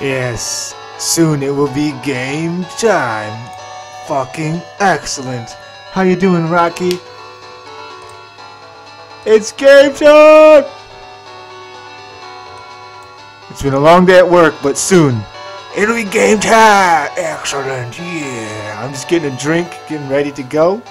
Yes, soon it will be game time. Fucking excellent. How you doing, Rocky? It's game time! It's been a long day at work, but soon it'll be game time! Excellent, yeah. I'm just getting a drink, getting ready to go.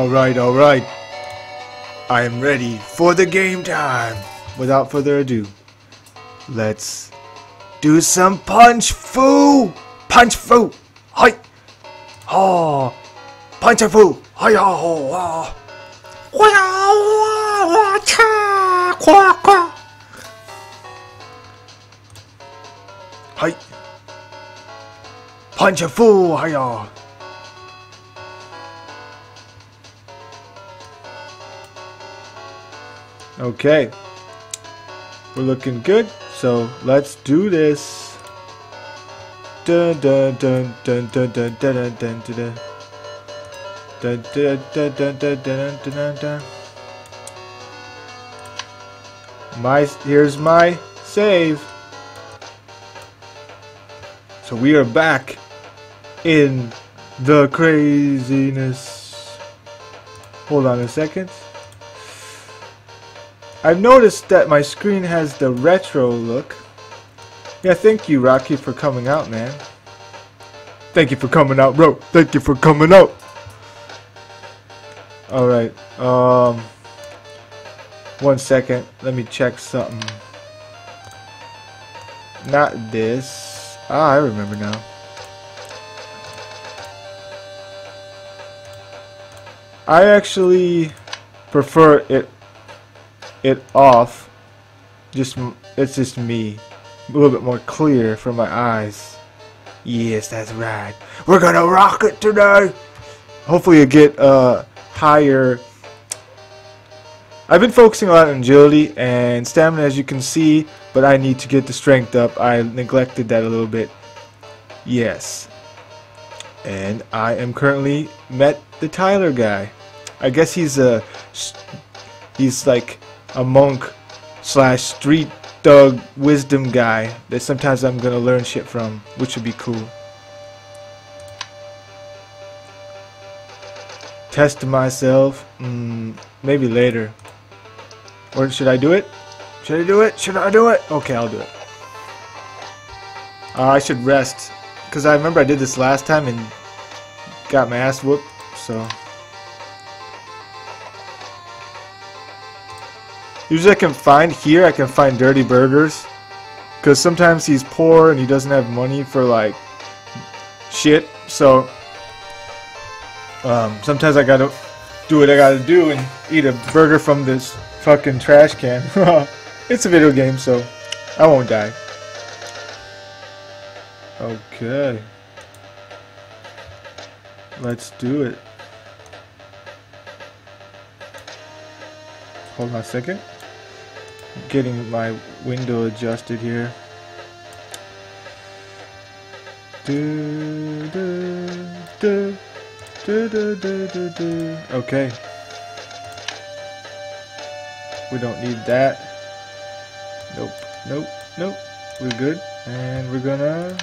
Alright, alright. I am ready for the game time. Without further ado, let's do some punch fu! Punch fu! Hi! Oh! Punch fu! Hi! Oh! Hi! Punch fu! Hi! Okay. We're looking good, so let's do this. Dun dun dun dun dun dun dun dun dun dun dun dun dun dun dun dun dun My here's my save. So we are back in the craziness. Hold on a second. I've noticed that my screen has the retro look. Yeah, thank you, Rocky, for coming out, man. Thank you for coming out, bro. Thank you for coming out. Alright, um... One second. Let me check something. Not this. Ah, I remember now. I actually prefer it it off just it's just me. A little bit more clear for my eyes. Yes that's right. We're gonna rock it today. Hopefully you get uh higher. I've been focusing a lot on agility and stamina as you can see but I need to get the strength up. I neglected that a little bit. Yes. And I am currently met the Tyler guy. I guess he's a he's like a monk slash street thug wisdom guy that sometimes I'm gonna learn shit from, which would be cool. Test myself, mm, maybe later. Or should I do it? Should I do it? Should I do it? Okay, I'll do it. Uh, I should rest. Because I remember I did this last time and got my ass whooped, so... Usually I can find here, I can find Dirty Burgers. Because sometimes he's poor and he doesn't have money for like shit. So um, sometimes I gotta do what I gotta do and eat a burger from this fucking trash can. it's a video game, so I won't die. Okay. Let's do it. Hold on a second getting my window adjusted here. Okay. We don't need that. Nope, nope, nope. We're good. And we're gonna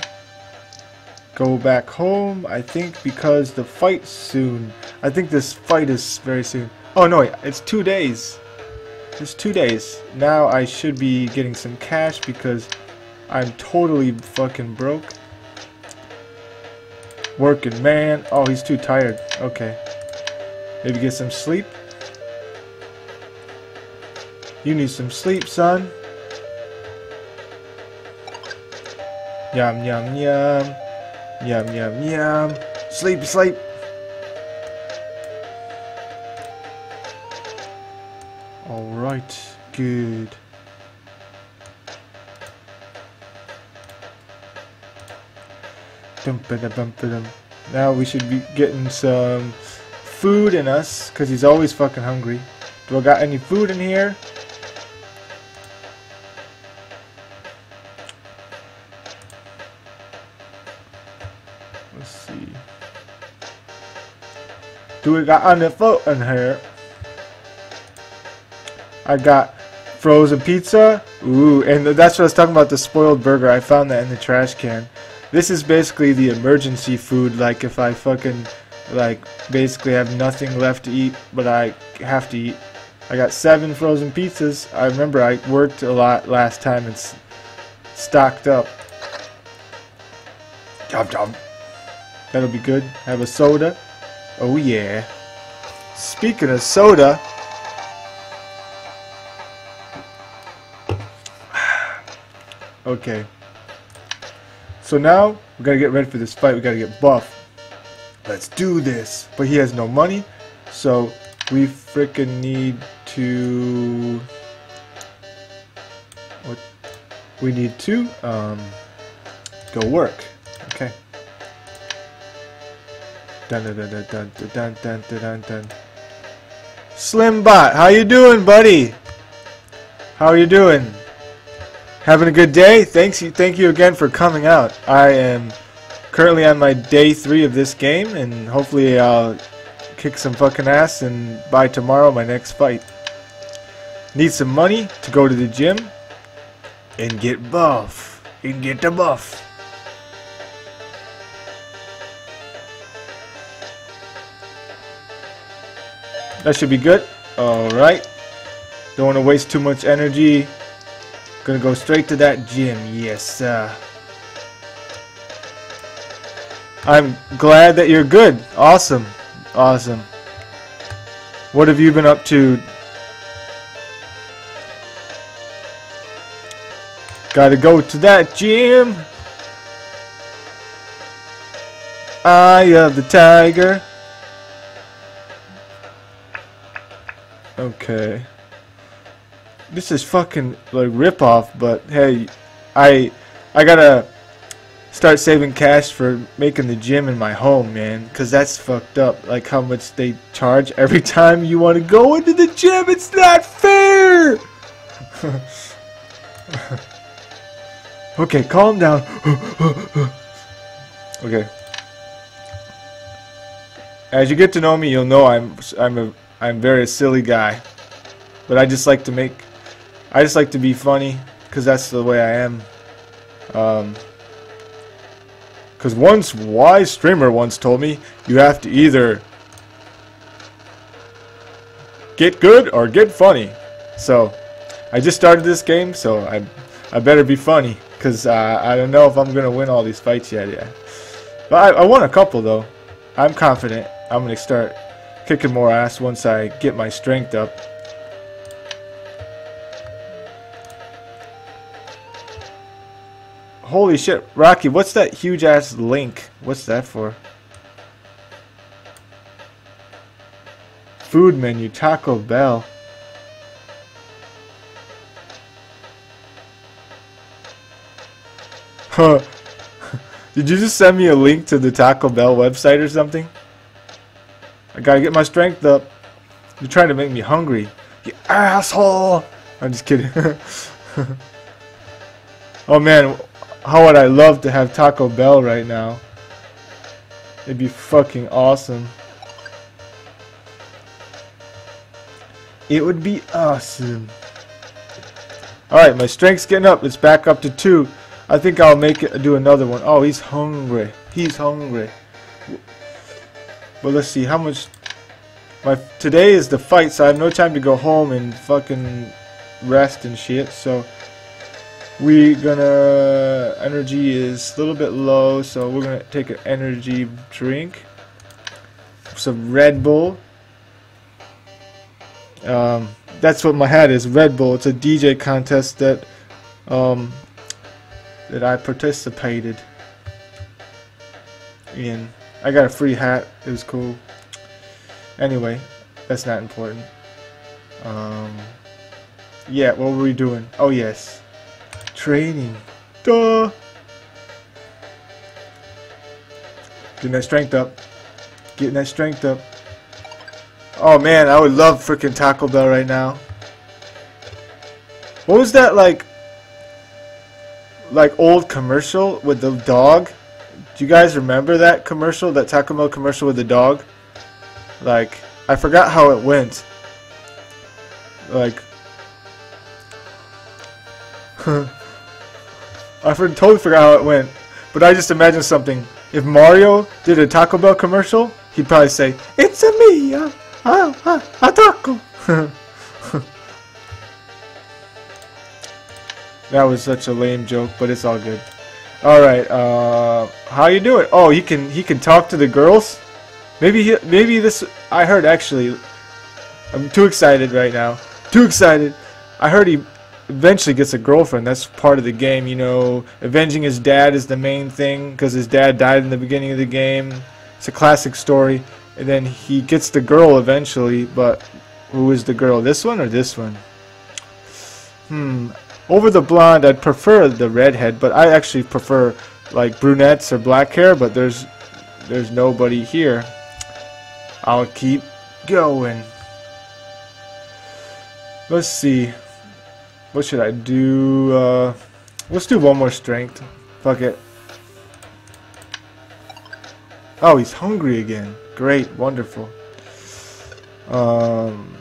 go back home, I think, because the fight's soon. I think this fight is very soon. Oh, no, it's two days. Just two days. Now I should be getting some cash because I'm totally fucking broke. Working man. Oh, he's too tired. Okay. Maybe get some sleep. You need some sleep, son. Yum, yum, yum. Yum, yum, yum. Sleep, sleep. Alright, good. Now we should be getting some food in us, because he's always fucking hungry. Do I got any food in here? Let's see. Do we got any food in here? I got frozen pizza. Ooh, and that's what I was talking about, the spoiled burger. I found that in the trash can. This is basically the emergency food, like if I fucking, like, basically have nothing left to eat, but I have to eat. I got seven frozen pizzas. I remember I worked a lot last time and stocked up. Job, job. That'll be good. Have a soda. Oh yeah. Speaking of soda, okay. So now, we gotta get ready for this fight. We gotta get buff. Let's do this. But he has no money, so we freaking need to... What? We need to um, go work. Okay. Dun dun dun dun dun dun dun dun dun. Slimbot, how you doing, buddy? How are you doing? Having a good day? Thanks thank you again for coming out. I am currently on my day three of this game and hopefully I'll kick some fucking ass and by tomorrow my next fight. Need some money to go to the gym and get buff. And get the buff. That should be good. Alright. Don't want to waste too much energy Gonna go straight to that gym. Yes, uh, I'm glad that you're good. Awesome. Awesome. What have you been up to? Gotta go to that gym. Eye of the tiger. Okay this is fucking like rip off. But hey, I I gotta start saving cash for making the gym in my home, man. Cause that's fucked up. Like how much they charge every time you want to go into the gym. It's not fair. okay, calm down. okay. As you get to know me, you'll know I'm I'm a I'm very silly guy, but I just like to make I just like to be funny because that's the way I am. Um, because once wise streamer once told me you have to either get good or get funny. So I just started this game, so I I better be funny because uh, I don't know if I'm gonna win all these fights yet. Yeah, but I, I won a couple though. I'm confident I'm gonna start kicking more ass once I get my strength up. Holy shit, Rocky, what's that huge ass link? What's that for? Food menu, Taco Bell. Huh. Did you just send me a link to the Taco Bell website or something? I gotta get my strength up. You're trying to make me hungry. You asshole! I'm just kidding. oh man, how would I love to have Taco Bell right now? It'd be fucking awesome. It would be awesome. Alright, my strength's getting up. It's back up to two. I think I'll make it do another one. Oh, he's hungry. He's hungry. But let's see, how much... my today is the fight, so I have no time to go home and fucking rest and shit. So we gonna energy is a little bit low, so we're gonna take an energy drink, some Red Bull. Um, that's what my hat is, Red Bull. It's a DJ contest that um, that I participated in. I got a free hat. It was cool. Anyway, that's not important. Um, yeah, what were we doing? Oh yes, training. Duh. Getting that strength up. Getting that strength up. Oh man, I would love freaking Taco Bell right now. What was that like? Like old commercial with the dog? Do you guys remember that commercial? That Taco Bell commercial with the dog? Like, I forgot how it went. Like, I totally forgot how it went. But I just imagined something. If Mario did a Taco Bell commercial, he'd probably say, "It's a me, a, a, a, a taco." that was such a lame joke, but it's all good. All right, uh, how you doing? Oh, he can he can talk to the girls. Maybe he, maybe this I heard actually. I'm too excited right now. Too excited. I heard he eventually gets a girlfriend. That's part of the game, you know. Avenging his dad is the main thing because his dad died in the beginning of the game. It's a classic story. And then he gets the girl eventually, but who is the girl? This one or this one? Hmm. Over the blonde, I'd prefer the redhead, but I actually prefer like brunettes or black hair, but there's there's nobody here. I'll keep going. Let's see. What should I do? Uh, let's do one more strength. Fuck it. Oh, he's hungry again. Great, wonderful. Um,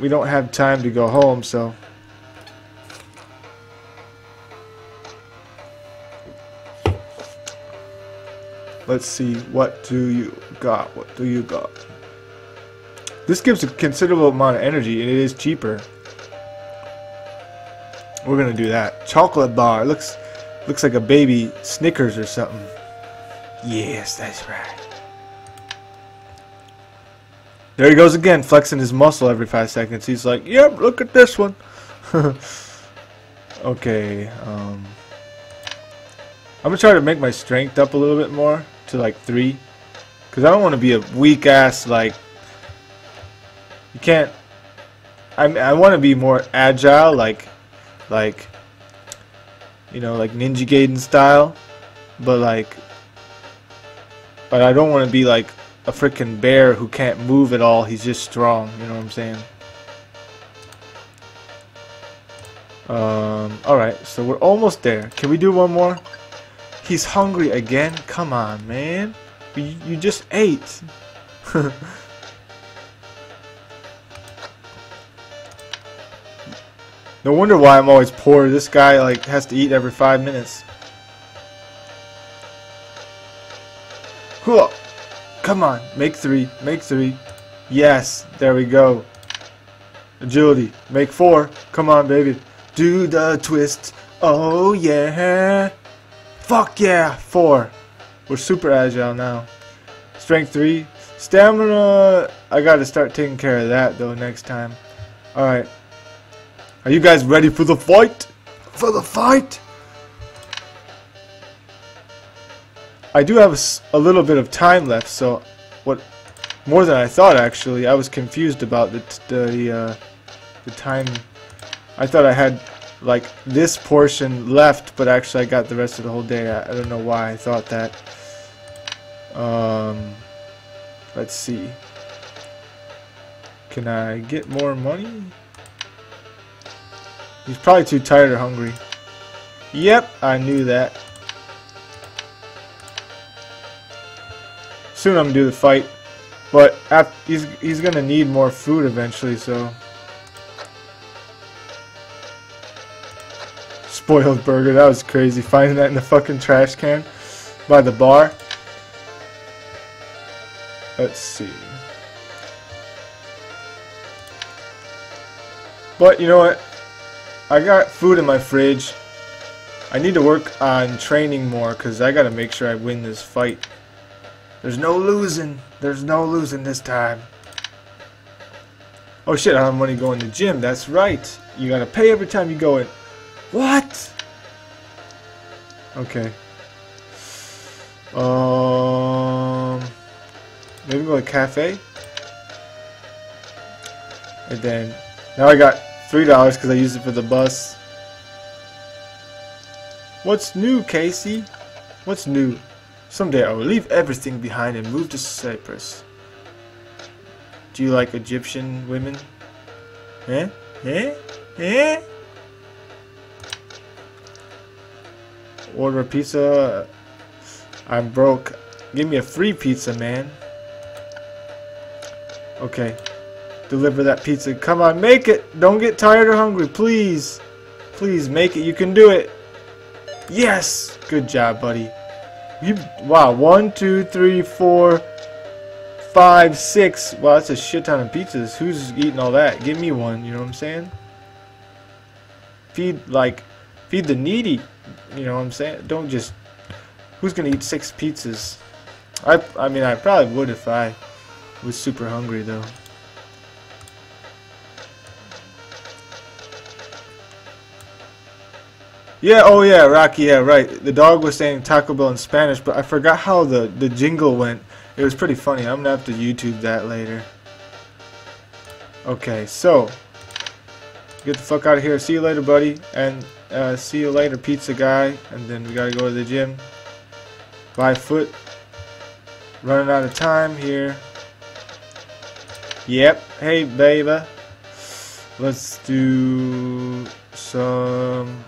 we don't have time to go home, so... Let's see, what do you got? What do you got? This gives a considerable amount of energy, and it is cheaper. We're gonna do that. Chocolate bar. Looks looks like a baby Snickers or something. Yes, that's right. There he goes again, flexing his muscle every five seconds. He's like, yep, look at this one. okay, um... I'm gonna try to make my strength up a little bit more to like three. Because I don't want to be a weak ass, like... You can't... I, I want to be more agile, like like you know like Ninja Gaiden style but like but I don't want to be like a freaking bear who can't move at all he's just strong you know what I'm saying? Um alright so we're almost there. Can we do one more? He's hungry again? Come on man. You, you just ate No wonder why I'm always poor. This guy like has to eat every five minutes. Cool. Come on, make three, make three. Yes, there we go. Agility, make four. Come on, baby. Do the twist. Oh yeah. Fuck yeah, four. We're super agile now. Strength three. Stamina, I gotta start taking care of that though next time. Alright. Are you guys ready for the fight? For the fight? I do have a, a, little bit of time left, so what? More than I thought, actually. I was confused about the the uh, the time. I thought I had like this portion left, but actually I got the rest of the whole day. I, I don't know why I thought that. Um, let's see. Can I get more money? He's probably too tired or hungry. Yep, I knew that. Soon I'm gonna do the fight, but after, he's he's gonna need more food eventually. So spoiled burger, that was crazy. Finding that in the fucking trash can by the bar. Let's see. But you know what? I got food in my fridge. I need to work on training more because I got to make sure I win this fight. There's no losing. There's no losing this time. Oh shit, I have money going to gym. That's right. You gotta pay every time you go in. What? Okay. Um, maybe go to cafe. And then now I got three dollars because I used it for the bus. What's new, Casey? What's new? Someday I will leave everything behind and move to Cyprus. Do you like Egyptian women? Eh? Eh? Eh? Order a pizza. I'm broke. Give me a free pizza, man. Okay. Deliver that pizza. Come on, make it. Don't get tired or hungry, please. Please, make it. You can do it. Yes! Good job, buddy. You Wow, one, two, three, four, five, six. Wow, that's a shit ton of pizzas. Who's eating all that? Give me one, you know what I'm saying? Feed, like, feed the needy. You know what I'm saying? Don't just... Who's gonna eat six pizzas? I, I mean, I probably would if I was super hungry, though. Yeah, oh yeah, Rocky, yeah, right. The dog was saying Taco Bell in Spanish, but I forgot how the, the jingle went. It was pretty funny. I'm gonna have to YouTube that later. Okay, so get the fuck out of here. See you later, buddy, and uh, see you later, pizza guy. And then we gotta go to the gym. By foot. Running out of time here. Yep. Hey, baby. Let's do some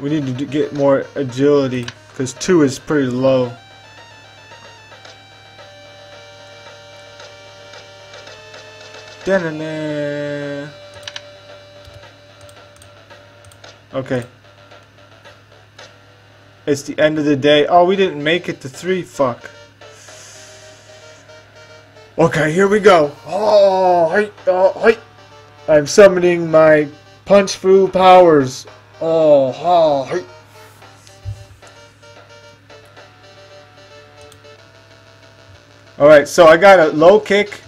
we need to get more agility because 2 is pretty low. -na -na. Okay. It's the end of the day. Oh, we didn't make it to 3. Fuck. Okay, here we go. Oh, hi, oh, hi. I'm summoning my Punch Fu powers. Oh, oh. Alright, so I got a low kick,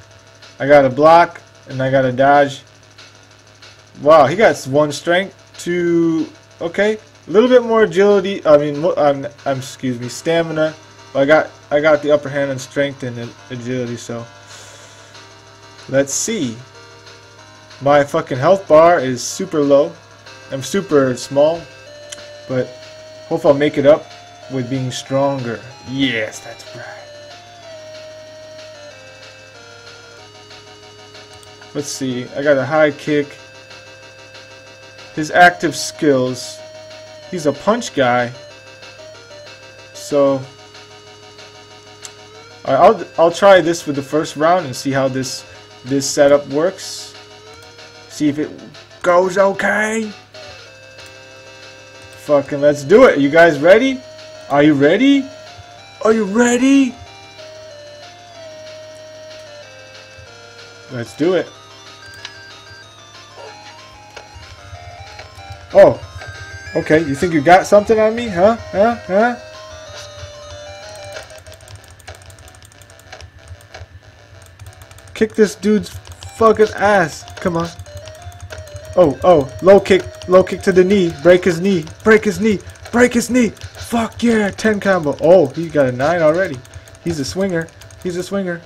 I got a block, and I got a dodge. Wow, he got one strength, two, okay, a little bit more agility, I mean, um, um, excuse me, stamina, but I got, I got the upper hand in strength and agility, so let's see. My fucking health bar is super low. I'm super small, but hope I'll make it up with being stronger. Yes, that's right. Let's see, I got a high kick. His active skills, he's a punch guy. So, I'll, I'll try this with the first round and see how this, this setup works. See if it goes okay. Fucking let's do it. You guys ready? Are you ready? Are you ready? Let's do it. Oh. Okay, you think you got something on me? Huh? Huh? Huh? Kick this dude's fucking ass. Come on. Oh, oh, low kick, low kick to the knee, break his knee, break his knee, break his knee. Fuck yeah, 10 combo. Oh, he got a 9 already. He's a swinger. He's a swinger.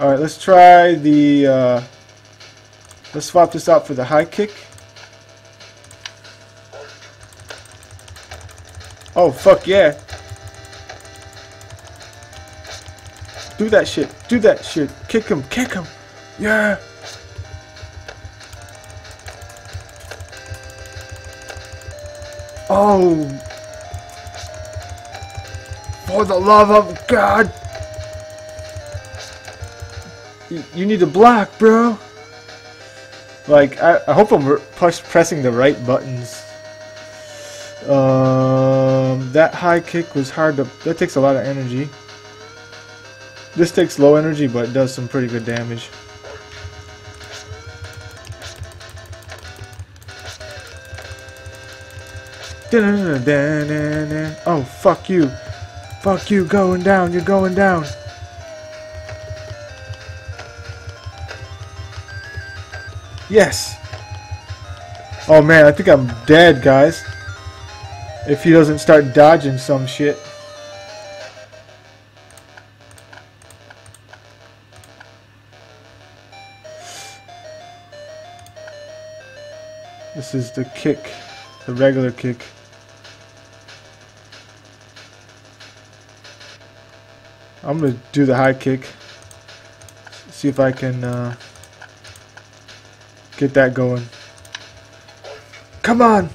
Alright, let's try the, uh, let's swap this out for the high kick. Oh, fuck yeah. Do that shit. Do that shit. Kick him. Kick him. Yeah. Oh! For the love of God! You, need to block, bro! Like, I, I hope I'm push, pressing the right buttons. Um, that high kick was hard to... That takes a lot of energy. This takes low energy, but does some pretty good damage. Oh, fuck you. Fuck you, going down, you're going down. Yes. Oh man, I think I'm dead, guys. If he doesn't start dodging some shit. This is the kick, the regular kick. I'm gonna do the high kick. See if I can uh, get that going. Come on!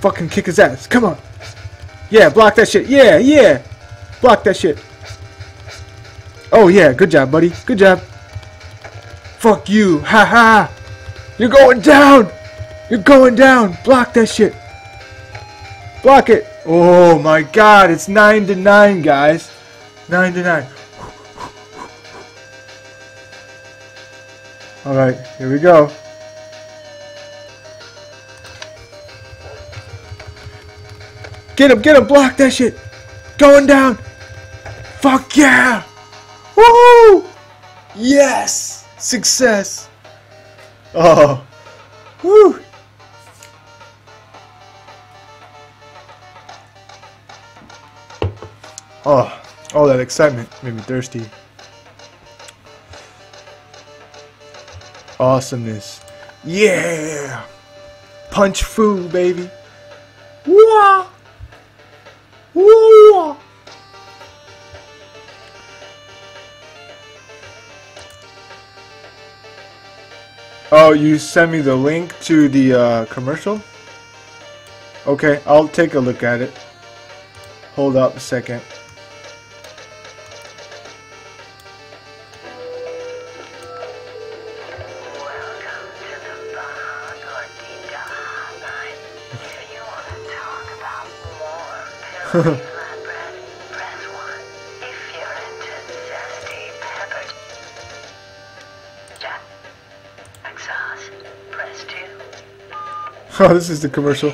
Fucking kick his ass. Come on! Yeah, block that shit. Yeah, yeah! Block that shit. Oh yeah, good job, buddy. Good job. Fuck you. Ha ha! You're going down! You're going down! Block that shit! Block it! Oh my god, it's 9 to 9, guys. 9 to 9. Alright, here we go. Get him, get him, block that shit. Going down. Fuck yeah. Woohoo! Yes! Success. Oh. Woo! Oh, all that excitement made me thirsty. Awesomeness. Yeah! Punch Fu, baby. Wah! Wah! Oh, you sent me the link to the uh, commercial? Okay, I'll take a look at it. Hold up a second. Oh, this is the commercial.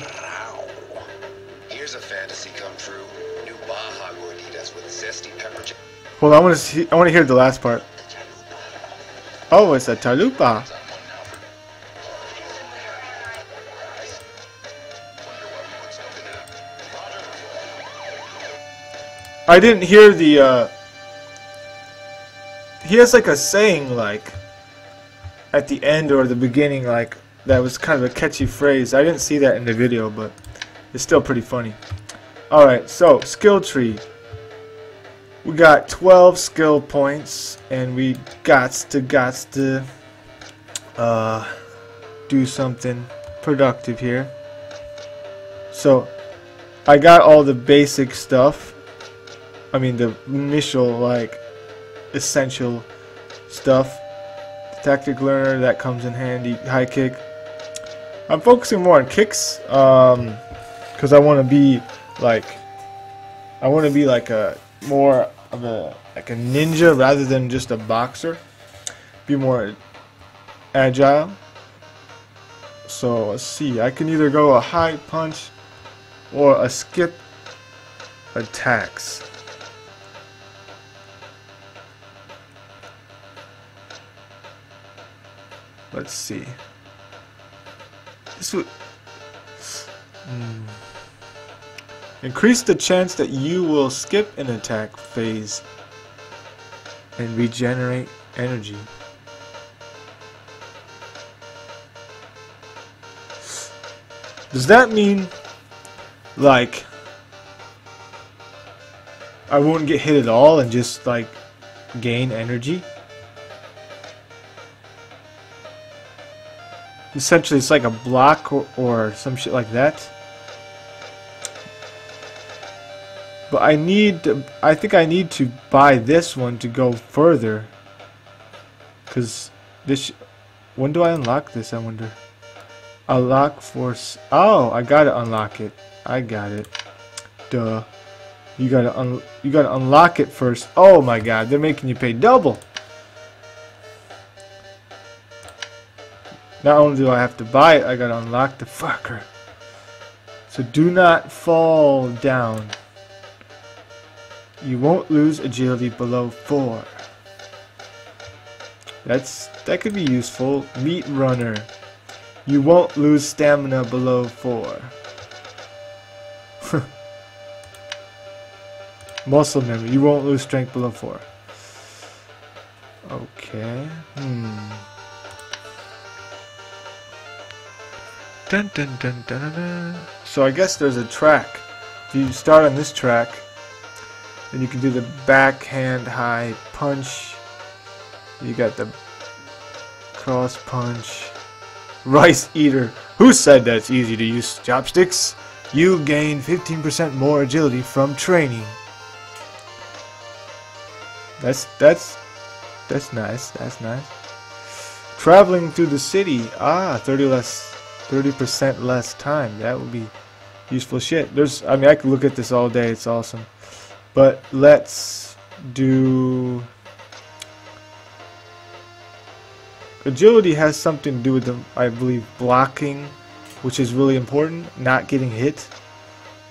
Here's a fantasy come true. New Baja gorditas with zesty pepper. Hold on, I want to see. I want to hear the last part. Oh, it's a chalupa. I didn't hear the. uh... He has like a saying like at the end or the beginning like that was kind of a catchy phrase. I didn't see that in the video, but it's still pretty funny. Alright, so skill tree. We got 12 skill points, and we got to, got to uh, do something productive here. So, I got all the basic stuff. I mean, the initial, like, essential stuff. Tactic learner, that comes in handy. High kick, I'm focusing more on kicks, um, because I want to be like, I want to be like a more of a like a ninja rather than just a boxer. Be more agile. So let's see. I can either go a high punch or a skip attacks. Let's see. This would mm. increase the chance that you will skip an attack phase and regenerate energy. Does that mean like I won't get hit at all and just like gain energy? Essentially it's like a block or, or some shit like that. But I need, to, I think I need to buy this one to go further. Cause this, when do I unlock this? I wonder. Unlock force. Oh, I gotta unlock it. I got it. Duh. You gotta you gotta unlock it first. Oh my god, they're making you pay double. Not only do I have to buy it, I gotta unlock the fucker. So do not fall down. You won't lose agility below 4. That's that could be useful. Meat runner. You won't lose stamina below 4. Muscle memory. You won't lose strength below 4. Okay. Hmm. Dun, dun, dun. So I guess there's a track. If you start on this track, then you can do the backhand high punch. You got the cross punch. Rice eater. Who said that's easy to use chopsticks? You gain 15% more agility from training. That's that's that's nice. That's nice. Traveling through the city. Ah, 30 less 30% less time. That would be useful shit. There's I mean I could look at this all day. It's awesome. But let's do agility has something to do with the I believe blocking, which is really important, not getting hit.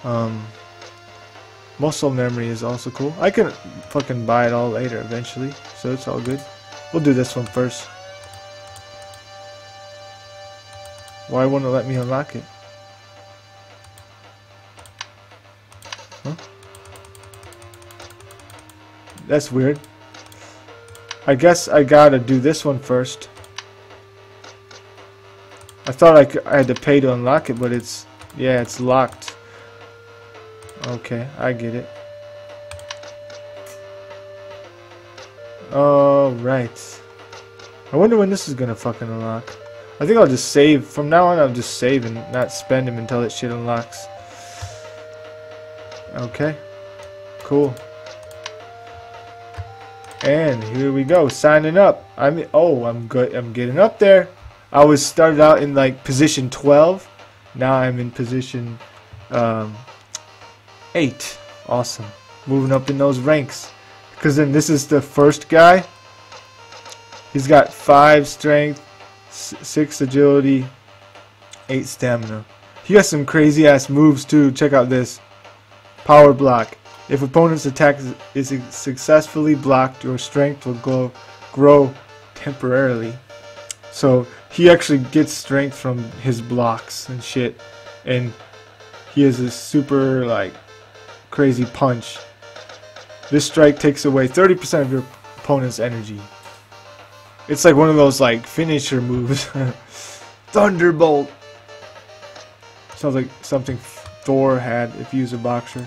Um, muscle memory is also cool. I can fucking buy it all later eventually, so it's all good. We'll do this one first. Why won't it let me unlock it? Huh? That's weird. I guess I gotta do this one first. I thought I, I had to pay to unlock it, but it's... Yeah, it's locked. Okay, I get it. Oh, right. I wonder when this is gonna fucking unlock. I think I'll just save. From now on, I'll just save and not spend them until that shit unlocks. Okay. Cool. And here we go, signing up. I'm oh, I'm good. I'm getting up there. I was started out in like position 12. Now I'm in position um, 8. Awesome. Moving up in those ranks. Because then this is the first guy. He's got 5 strength, 6 agility, 8 stamina. He has some crazy ass moves too. Check out this. Power block. If opponent's attack is successfully blocked, your strength will grow, grow temporarily. So he actually gets strength from his blocks and shit. And he has a super, like, crazy punch. This strike takes away 30% of your opponent's energy. It's like one of those, like, finisher moves. Thunderbolt! Sounds like something Thor had if he was a boxer.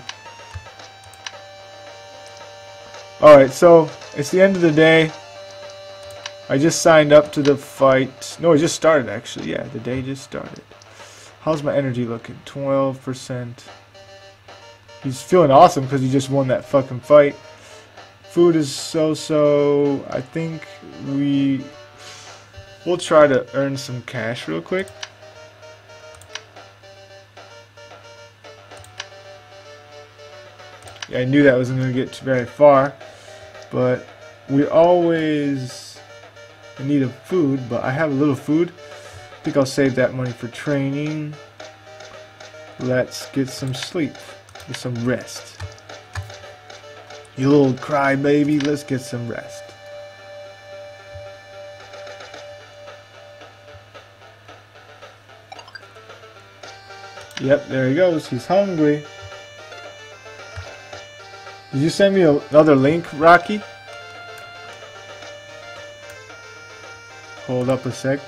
Alright, so it's the end of the day. I just signed up to the fight. No, it just started actually. Yeah, the day just started. How's my energy looking? 12%. He's feeling awesome because he just won that fucking fight. Food is so-so. I think we... We'll try to earn some cash real quick. Yeah, I knew that wasn't going to get very far. But we always in need of food, but I have a little food. I think I'll save that money for training. Let's get some sleep. Some rest. You little crybaby, let's get some rest. Yep, there he goes. He's hungry. Did you send me another link, Rocky? Hold up a sec.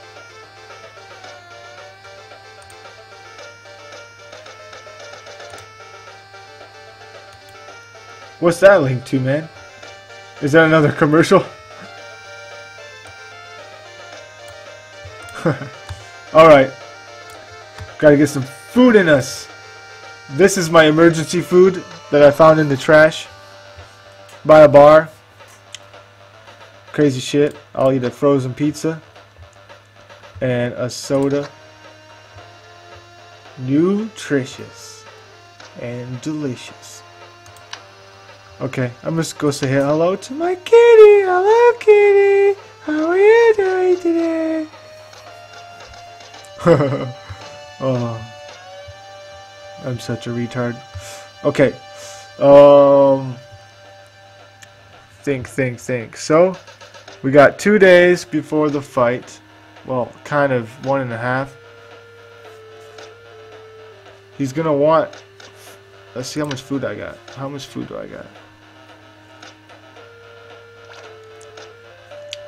What's that link to, man? Is that another commercial? Alright. Gotta get some food in us. This is my emergency food that I found in the trash by a bar. Crazy shit. I'll eat a frozen pizza and a soda. Nutritious and delicious. Okay, I'm just gonna say hello to my kitty. Hello, kitty. How are you doing today? oh, I'm such a retard. Okay. Um. Think, think, think. So, we got two days before the fight. Well, kind of one and a half. He's gonna want. Let's see how much food I got. How much food do I got?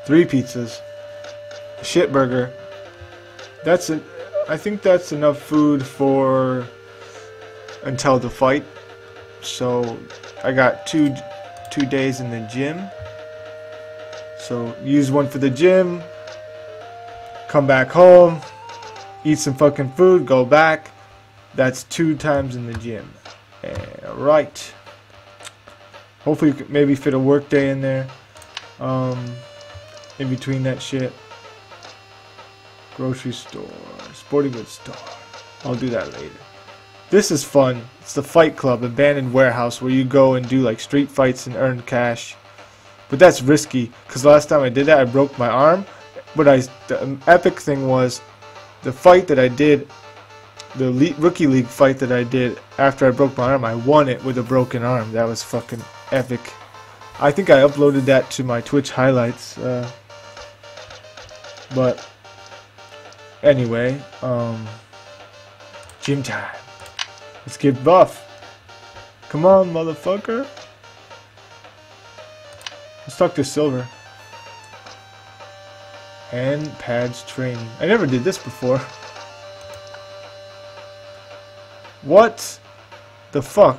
Three pizzas. A shit burger. That's it. I think that's enough food for until the fight. So I got two two days in the gym. So use one for the gym. Come back home. Eat some fucking food. Go back. That's two times in the gym. Right. Hopefully, maybe fit a work day in there. Um, in between that shit. Grocery store, sporting goods store. I'll do that later. This is fun. It's the Fight Club abandoned warehouse where you go and do like street fights and earn cash. But that's risky because last time I did that I broke my arm. But I the epic thing was the fight that I did the Le rookie league fight that I did after I broke my arm, I won it with a broken arm. That was fucking epic. I think I uploaded that to my Twitch highlights. Uh, but anyway, um, gym time. Let's get buff. Come on, motherfucker. Let's talk to Silver. And pads training. I never did this before. What the fuck?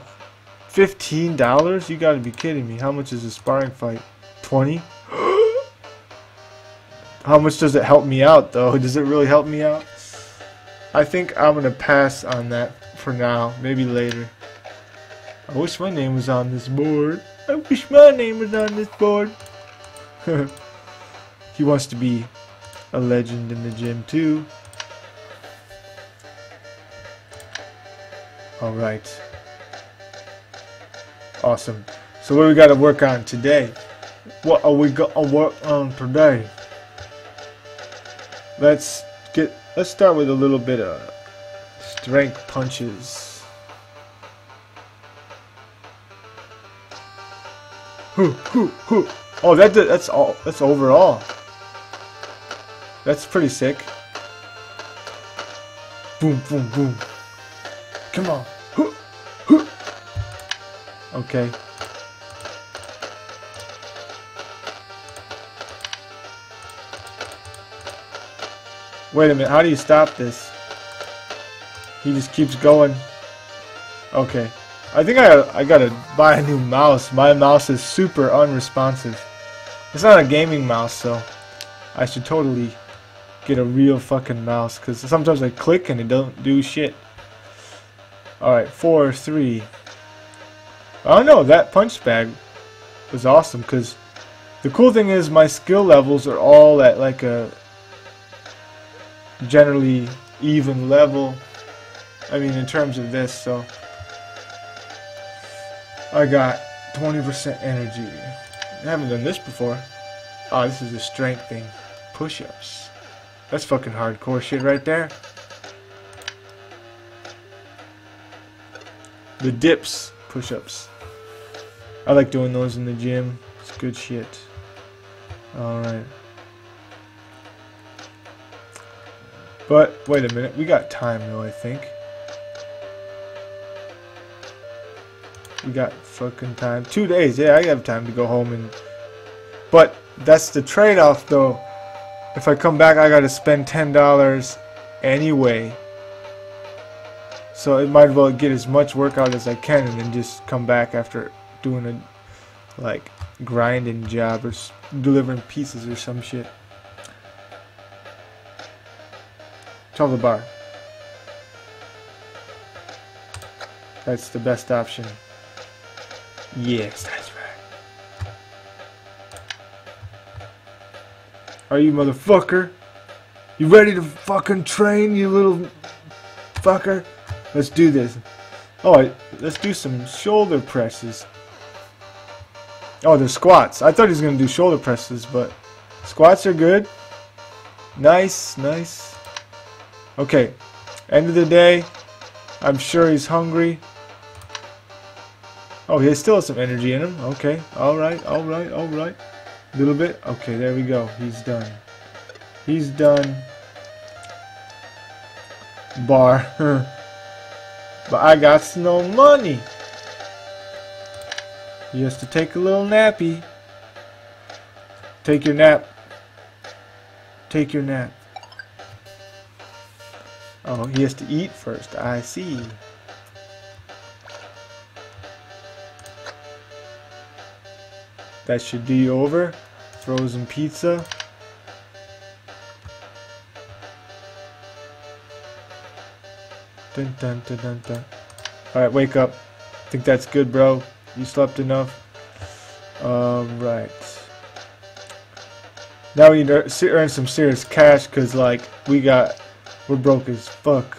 $15? You gotta be kidding me. How much is a sparring fight? 20? How much does it help me out though? Does it really help me out? I think I'm gonna pass on that for now. Maybe later. I wish my name was on this board. I wish my name was on this board. he wants to be a legend in the gym too. Alright. Awesome. So what we got to work on today? What are we going to uh, work on today? Let's get, let's start with a little bit of strength punches. Hoo, hoo, hoo. Oh, that that's all. That's overall. That's pretty sick. Boom, boom, boom. Come on. Okay. Wait a minute, how do you stop this? He just keeps going. Okay. I think I I gotta buy a new mouse. My mouse is super unresponsive. It's not a gaming mouse, so I should totally get a real fucking mouse. Because sometimes I click and it don't do shit. Alright, 4, 3. I don't know, that punch bag was awesome because the cool thing is my skill levels are all at like a generally even level. I mean, in terms of this, so I got 20% energy. I haven't done this before. Oh, this is a strength thing. Push-ups. That's fucking hardcore shit right there. The dips, push-ups. I like doing those in the gym. It's good shit. Alright. But, wait a minute. We got time, though, I think. We got fucking time. Two days. Yeah, I have time to go home and... But, that's the trade-off, though. If I come back, I gotta spend $10 anyway so it might as well get as much workout as I can and then just come back after doing a like grinding job or delivering pieces or some shit. Tell the bar. That's the best option. Yes, that's right. Are you motherfucker? You ready to fucking train, you little fucker? Let's do this. Oh, let's do some shoulder presses. Oh, the squats. I thought he was going to do shoulder presses, but squats are good. Nice, nice. Okay, end of the day, I'm sure he's hungry. Oh, he still has some energy in him. Okay, alright, alright, alright. A little bit. Okay, there we go. He's done. He's done. Bar. but I got no money. He has to take a little nappy. Take your nap. Take your nap. Oh, he has to eat first. I see. That should be over. Frozen pizza. Dun dun dun dun dun. Alright, wake up. I think that's good, bro. You slept enough. Um, right. Now we need to earn some serious cash because, like, we got we're broke as fuck.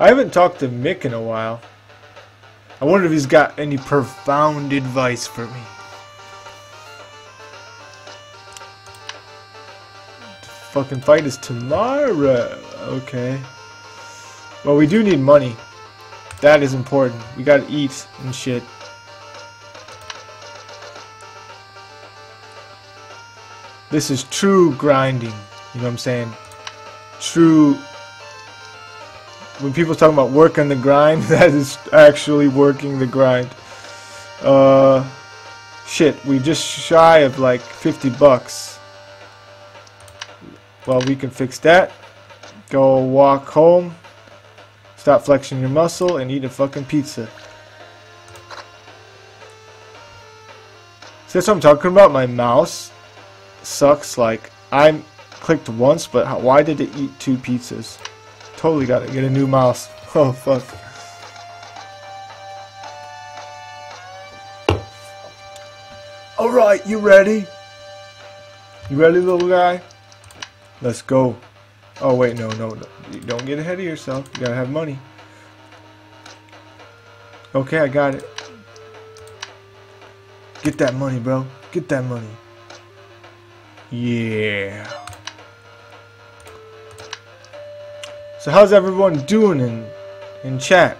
I haven't talked to Mick in a while. I wonder if he's got any profound advice for me. The fucking fight is tomorrow. Okay. Well, we do need money. That is important. We gotta eat and shit. This is true grinding. You know what I'm saying? True. When people talk about working the grind, that is actually working the grind. Uh, shit, we just shy of like 50 bucks. Well, we can fix that. Go walk home. Stop flexing your muscle and eat a fucking pizza. See, that's what I'm talking about? My mouse sucks. Like, I clicked once, but how, why did it eat two pizzas? Totally got to get a new mouse. Oh, fuck. Alright, you ready? You ready, little guy? Let's go. Oh, wait, no, no, no. Don't get ahead of yourself. You gotta have money. Okay, I got it. Get that money, bro. Get that money. Yeah. So how's everyone doing in in chat?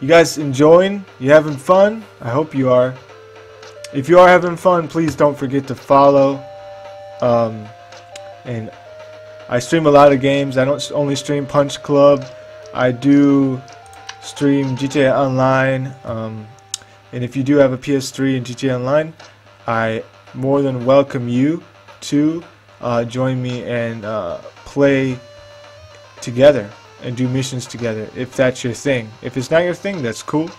You guys enjoying? You having fun? I hope you are. If you are having fun, please don't forget to follow. Um, and I stream a lot of games. I don't only stream Punch Club. I do stream GTA Online. Um, and if you do have a PS3 and GTA Online, I more than welcome you to uh, join me and uh, play together and do missions together if that's your thing. If it's not your thing, that's cool.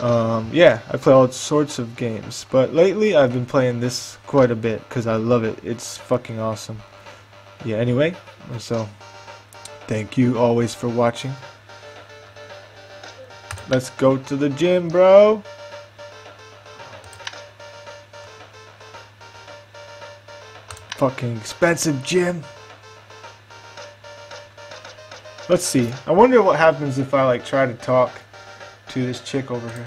Um, yeah, I play all sorts of games, but lately I've been playing this quite a bit because I love it. It's fucking awesome. Yeah, anyway, so thank you always for watching. Let's go to the gym, bro. Fucking expensive gym. Let's see. I wonder what happens if I like try to talk to this chick over here.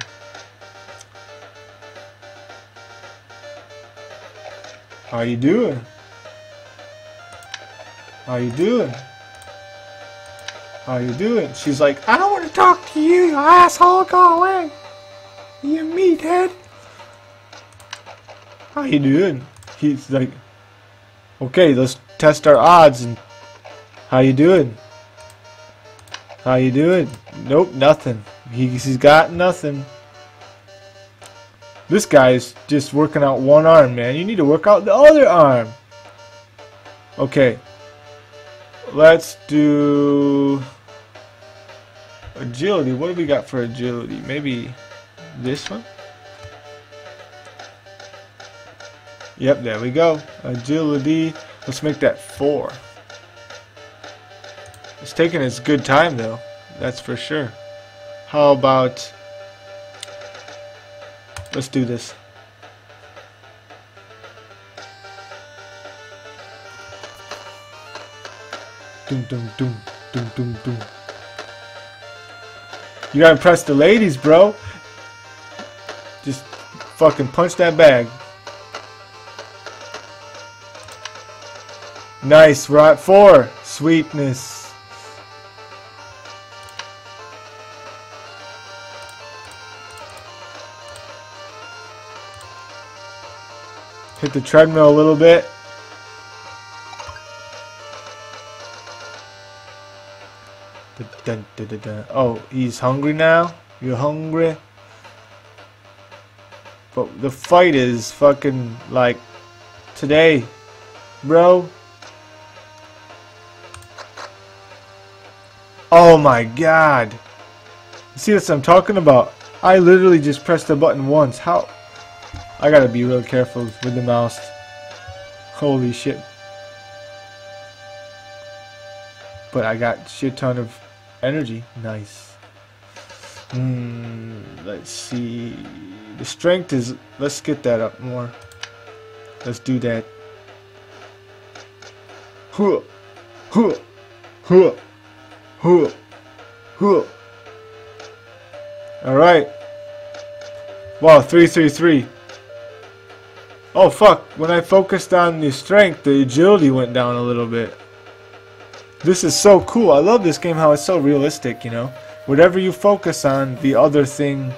How you doing? How you doing? How you doing? She's like, I don't want to talk to you, you asshole. Go away. You meathead. How you doing? He's like, Okay, let's test our odds. And how you doing? How you doing? Nope, nothing. he's got nothing. This guy's just working out one arm, man. You need to work out the other arm. Okay. Let's do agility. What do we got for agility? Maybe this one? Yep, there we go. Agility. Let's make that four. It's taking its good time though. That's for sure. How about... Let's do this. Doom, doom, doom, doom, doom, doom. You gotta impress the ladies, bro. Just fucking punch that bag. Nice, right four. Sweetness. Hit the treadmill a little bit. Oh, he's hungry now? You're hungry? But the fight is fucking like today, bro. Oh my god. See what I'm talking about? I literally just pressed the button once. How? I gotta be real careful with the mouse. Holy shit. But I got shit ton of energy. Nice. Hmm, let's see. The strength is. Let's get that up more. Let's do that. Huh, huh, huh. All right. Wow, three, three, three. Oh fuck! When I focused on the strength, the agility went down a little bit. This is so cool. I love this game. How it's so realistic. You know whatever you focus on, the other thing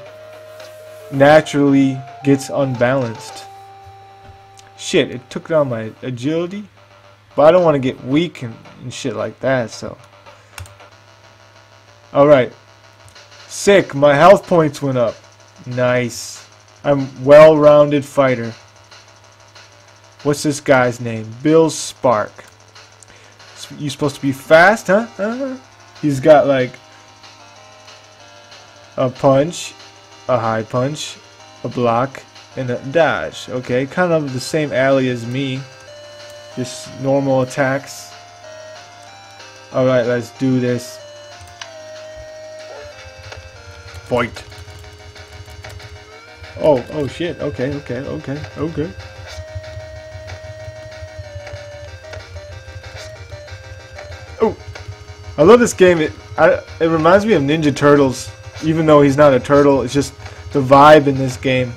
naturally gets unbalanced. Shit, it took down my agility, but I don't want to get weak and, and shit like that, so. Alright. Sick, my health points went up. Nice. I'm well-rounded fighter. What's this guy's name? Bill Spark. You supposed to be fast, huh? Uh -huh. He's got like a punch, a high punch, a block, and a dash. Okay, kind of the same alley as me. Just normal attacks. Alright, let's do this. Fight. Oh, oh shit. Okay, okay, okay, okay. Oh, I love this game. It I, it reminds me of Ninja Turtles even though he's not a turtle, it's just the vibe in this game.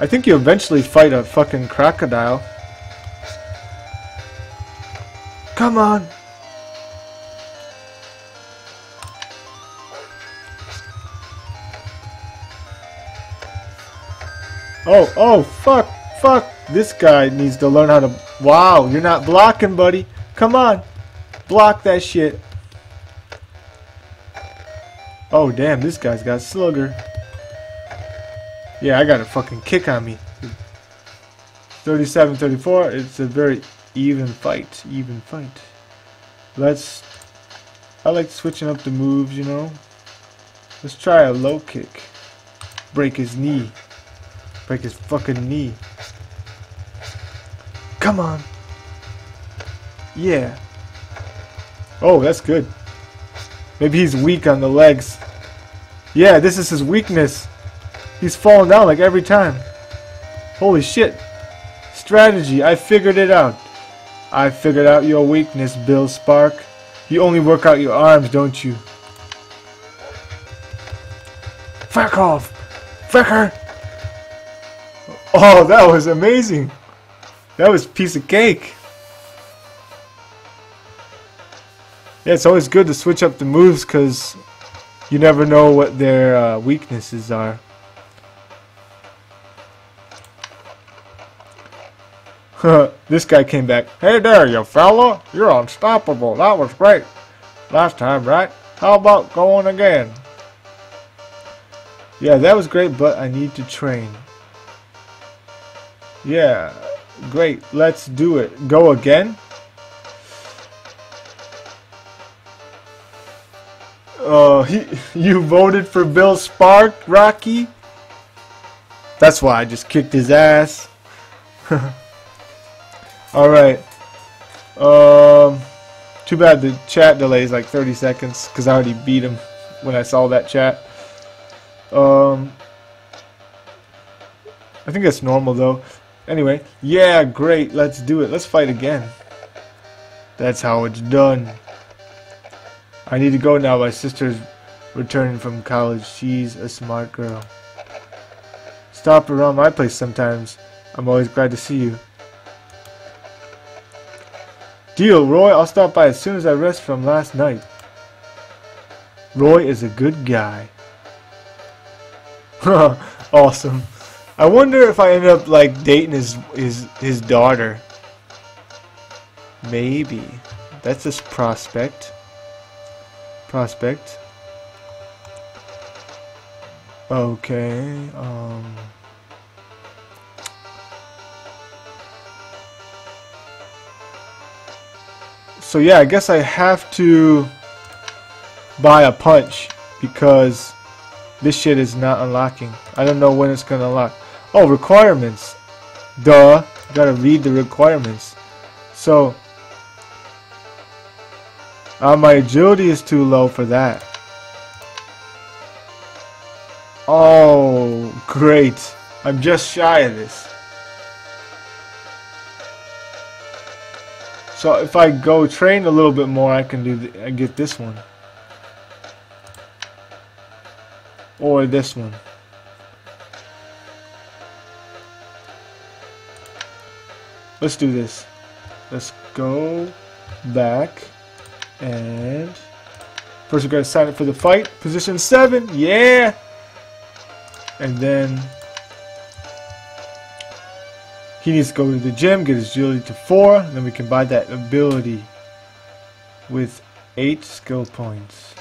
I think you eventually fight a fucking crocodile. Come on! Oh, oh, fuck, fuck! This guy needs to learn how to... Wow, you're not blocking, buddy. Come on. Block that shit. Oh, damn, this guy's got Slugger. Yeah, I got a fucking kick on me. 37-34, it's a very even fight. Even fight. Let's... I like switching up the moves, you know. Let's try a low kick. Break his knee. Break his fucking knee. Come on. Yeah. Oh, that's good. Maybe he's weak on the legs. Yeah, this is his weakness. He's falling down like every time. Holy shit. Strategy, I figured it out. I figured out your weakness, Bill Spark. You only work out your arms, don't you? Fuck off! Fucker! Oh, that was amazing! That was piece of cake. Yeah, it's always good to switch up the moves because you never know what their uh, weaknesses are. this guy came back. Hey there, you fella. You're unstoppable. That was great. Last time, right? How about going again? Yeah, that was great, but I need to train. Yeah, great. Let's do it. Go again? He, you voted for Bill Spark, Rocky? That's why I just kicked his ass. Alright. Um, too bad the chat delay is like 30 seconds because I already beat him when I saw that chat. Um, I think that's normal though. Anyway, yeah, great. Let's do it. Let's fight again. That's how it's done. I need to go now. My sister's returning from college. She's a smart girl. Stop around my place sometimes. I'm always glad to see you. Deal, Roy. I'll stop by as soon as I rest from last night. Roy is a good guy. awesome. I wonder if I end up like dating his his his daughter. Maybe. That's a prospect. Prospect. Okay. Um So yeah, I guess I have to buy a punch because this shit is not unlocking. I don't know when it's gonna unlock. Oh, requirements. Duh. Gotta read the requirements. So, uh, my agility is too low for that. Oh, great. I'm just shy of this. So if I go train a little bit more, I can do I get this one. Or this one. Let's do this. Let's go back and first we gotta sign up for the fight. Position seven, yeah. And then he needs to go to the gym, get his agility to 4, then we can buy that ability with 8 skill points.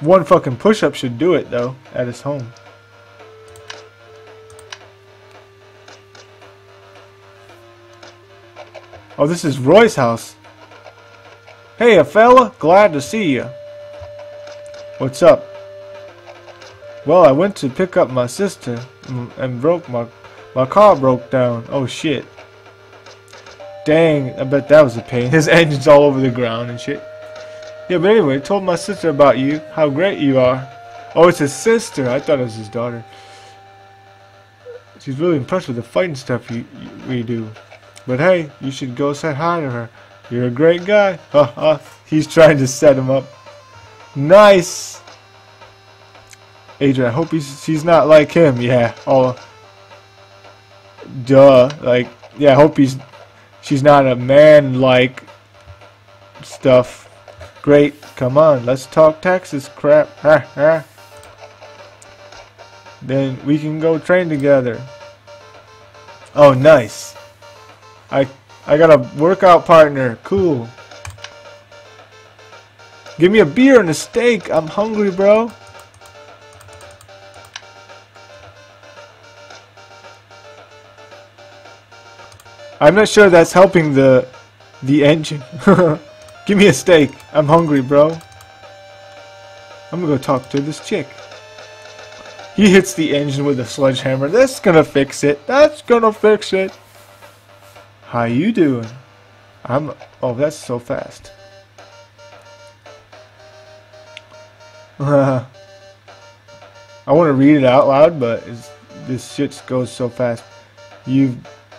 One fucking push-up should do it, though, at his home. Oh, this is Roy's house. Hey, a fella. Glad to see you. What's up? Well, I went to pick up my sister and broke my my car broke down. Oh shit. Dang, I bet that was a pain. His engine's all over the ground and shit. Yeah, but anyway, told my sister about you, how great you are. Oh, it's his sister. I thought it was his daughter. She's really impressed with the fighting stuff you, you we do. But hey, you should go say hi to her. You're a great guy. He's trying to set him up. Nice. Adrian, I hope he's, she's not like him. Yeah. Oh, duh. Like, yeah, I hope he's, she's not a man-like stuff. Great. Come on, let's talk taxes crap. Ha, ha. Then we can go train together. Oh, nice. I I got a workout partner. Cool. Give me a beer and a steak. I'm hungry, bro. I'm not sure that's helping the the engine. Give me a steak. I'm hungry, bro. I'm gonna go talk to this chick. He hits the engine with a sledgehammer. That's gonna fix it. That's gonna fix it. How you doing? I'm... Oh, that's so fast. I want to read it out loud, but this shit goes so fast. You've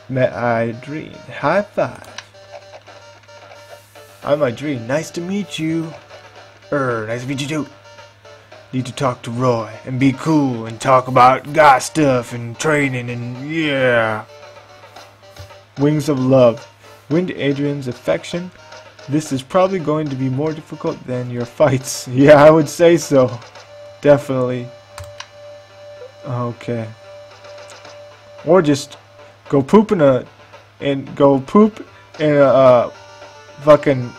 met Adrian. High five. I'm Adrian. Nice to meet you. Er, nice to meet you too. Need to talk to Roy and be cool and talk about guy stuff and training and yeah. Wings of Love. Win Adrian's affection. This is probably going to be more difficult than your fights. Yeah, I would say so. Definitely. Okay. Or just go poop in a and go poop in a uh, fucking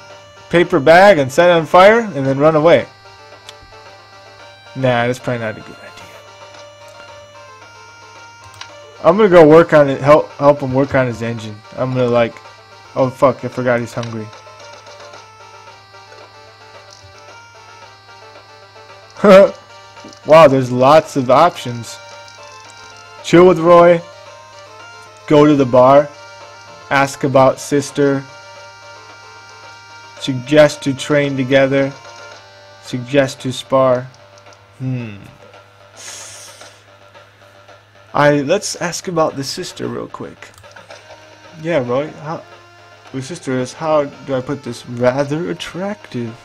paper bag and set it on fire and then run away. Nah, that's probably not a good idea. I'm gonna go work on it. Help help him work on his engine. I'm gonna like, oh fuck, I forgot he's hungry. wow, there's lots of options. Chill with Roy. Go to the bar. Ask about sister. Suggest to train together. Suggest to spar. Hmm. I let's ask about the sister real quick. Yeah, Roy. How the sister is how do I put this? Rather attractive.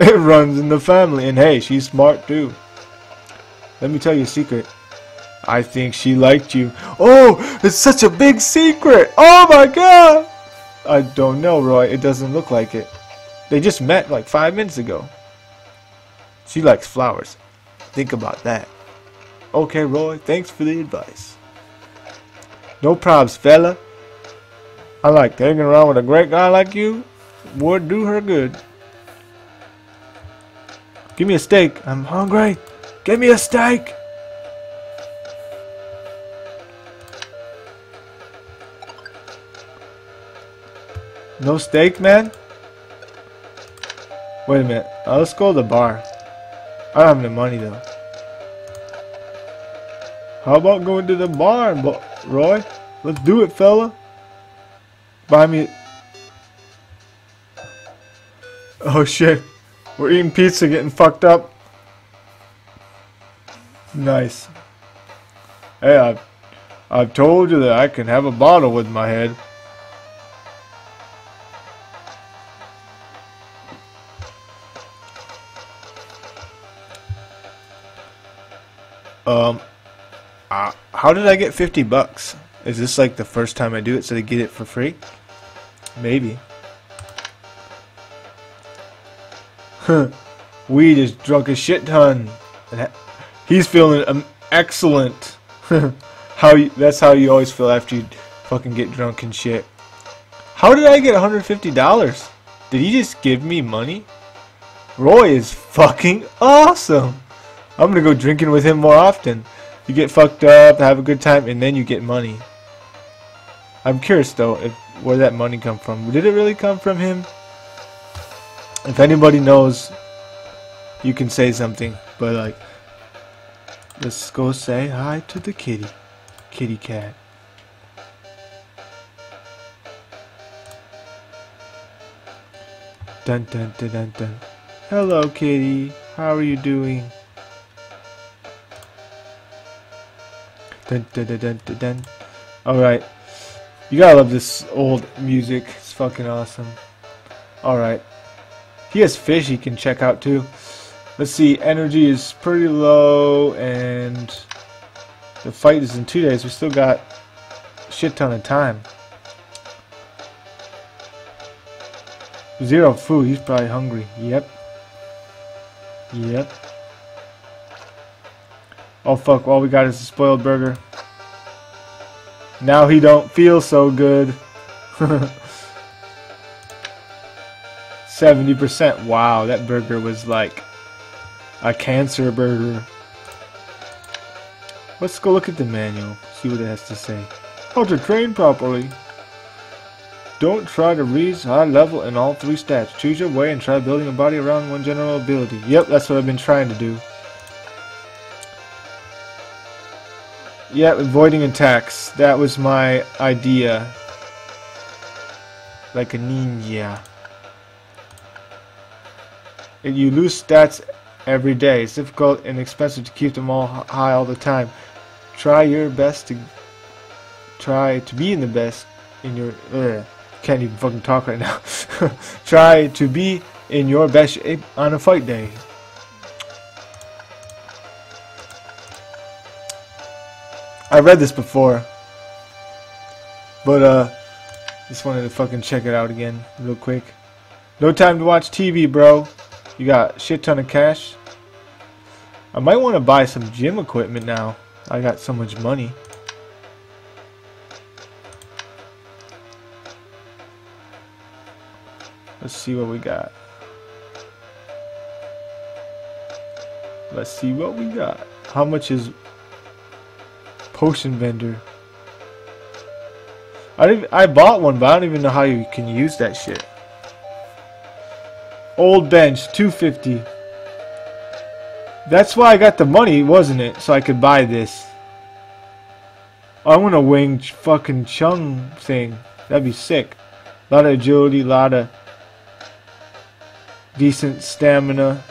It runs in the family, and hey, she's smart too. Let me tell you a secret. I think she liked you. Oh, it's such a big secret. Oh my god. I don't know, Roy. It doesn't look like it. They just met like five minutes ago. She likes flowers. Think about that. Okay, Roy. Thanks for the advice. No probs, fella. I like hanging around with a great guy like you. Would do her good. Give me a steak. I'm hungry. Give me a steak. No steak, man? Wait a minute. Uh, let's go to the bar. I don't have any money, though. How about going to the bar, Roy? Let's do it, fella. Buy me... Oh, shit. We're eating pizza, getting fucked up. Nice. Hey, I've, I've told you that I can have a bottle with my head. Um, how did I get 50 bucks? Is this like the first time I do it so they get it for free? Maybe. Huh. Weed is drunk a shit ton. He's feeling um, excellent. how you, that's how you always feel after you fucking get drunk and shit. How did I get $150? Did he just give me money? Roy is fucking awesome. I'm gonna go drinking with him more often. You get fucked up, have a good time, and then you get money. I'm curious though, if where that money come from. Did it really come from him? If anybody knows, you can say something. But like, let's go say hi to the kitty, kitty cat. Dun dun dun dun dun. Hello, kitty. How are you doing? Dun, dun, dun, dun, dun, dun. Alright. You gotta love this old music. It's fucking awesome. Alright. He has fish he can check out too. Let's see. Energy is pretty low and the fight is in two days. We still got shit ton of time. Zero food. He's probably hungry. Yep. Yep. Oh fuck, all we got is a spoiled burger. Now he don't feel so good. 70%. Wow, that burger was like a cancer burger. Let's go look at the manual, see what it has to say. How to train properly. Don't try to reach high level in all three stats. Choose your way and try building a body around one general ability. Yep, that's what I've been trying to do. Yeah, avoiding attacks. That was my idea. Like a ninja. And You lose stats every day. It's difficult and expensive to keep them all high all the time. Try your best to try to be in the best in your uh, can't even fucking talk right now. try to be in your best shape on a fight day. I read this before. But, uh, just wanted to fucking check it out again real quick. No time to watch TV, bro. You got shit ton of cash. I might want to buy some gym equipment now. I got so much money. Let's see what we got. Let's see what we got. How much is potion vendor. I I bought one, but I don't even know how you can use that shit. Old bench, 250. That's why I got the money, wasn't it? So I could buy this. I want a wing fucking chung thing. That'd be sick. A lot of agility, a lot of decent stamina.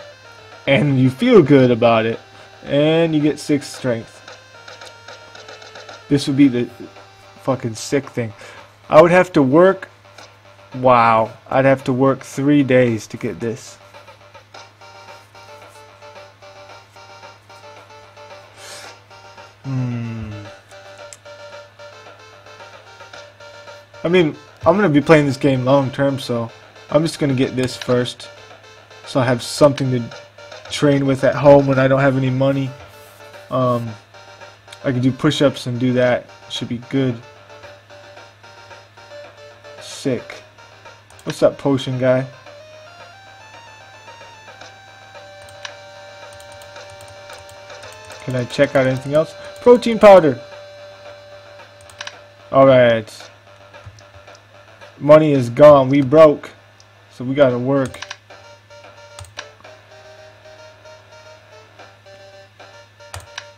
And you feel good about it. And you get 6 strength. This would be the fucking sick thing. I would have to work. Wow. I'd have to work three days to get this. Hmm. I mean, I'm gonna be playing this game long term, so I'm just gonna get this first, so I have something to train with at home when I don't have any money. Um, I can do push-ups and do that. Should be good. Sick. What's up, potion guy? Can I check out anything else? Protein powder. Alright. Money is gone. We broke. So we gotta work.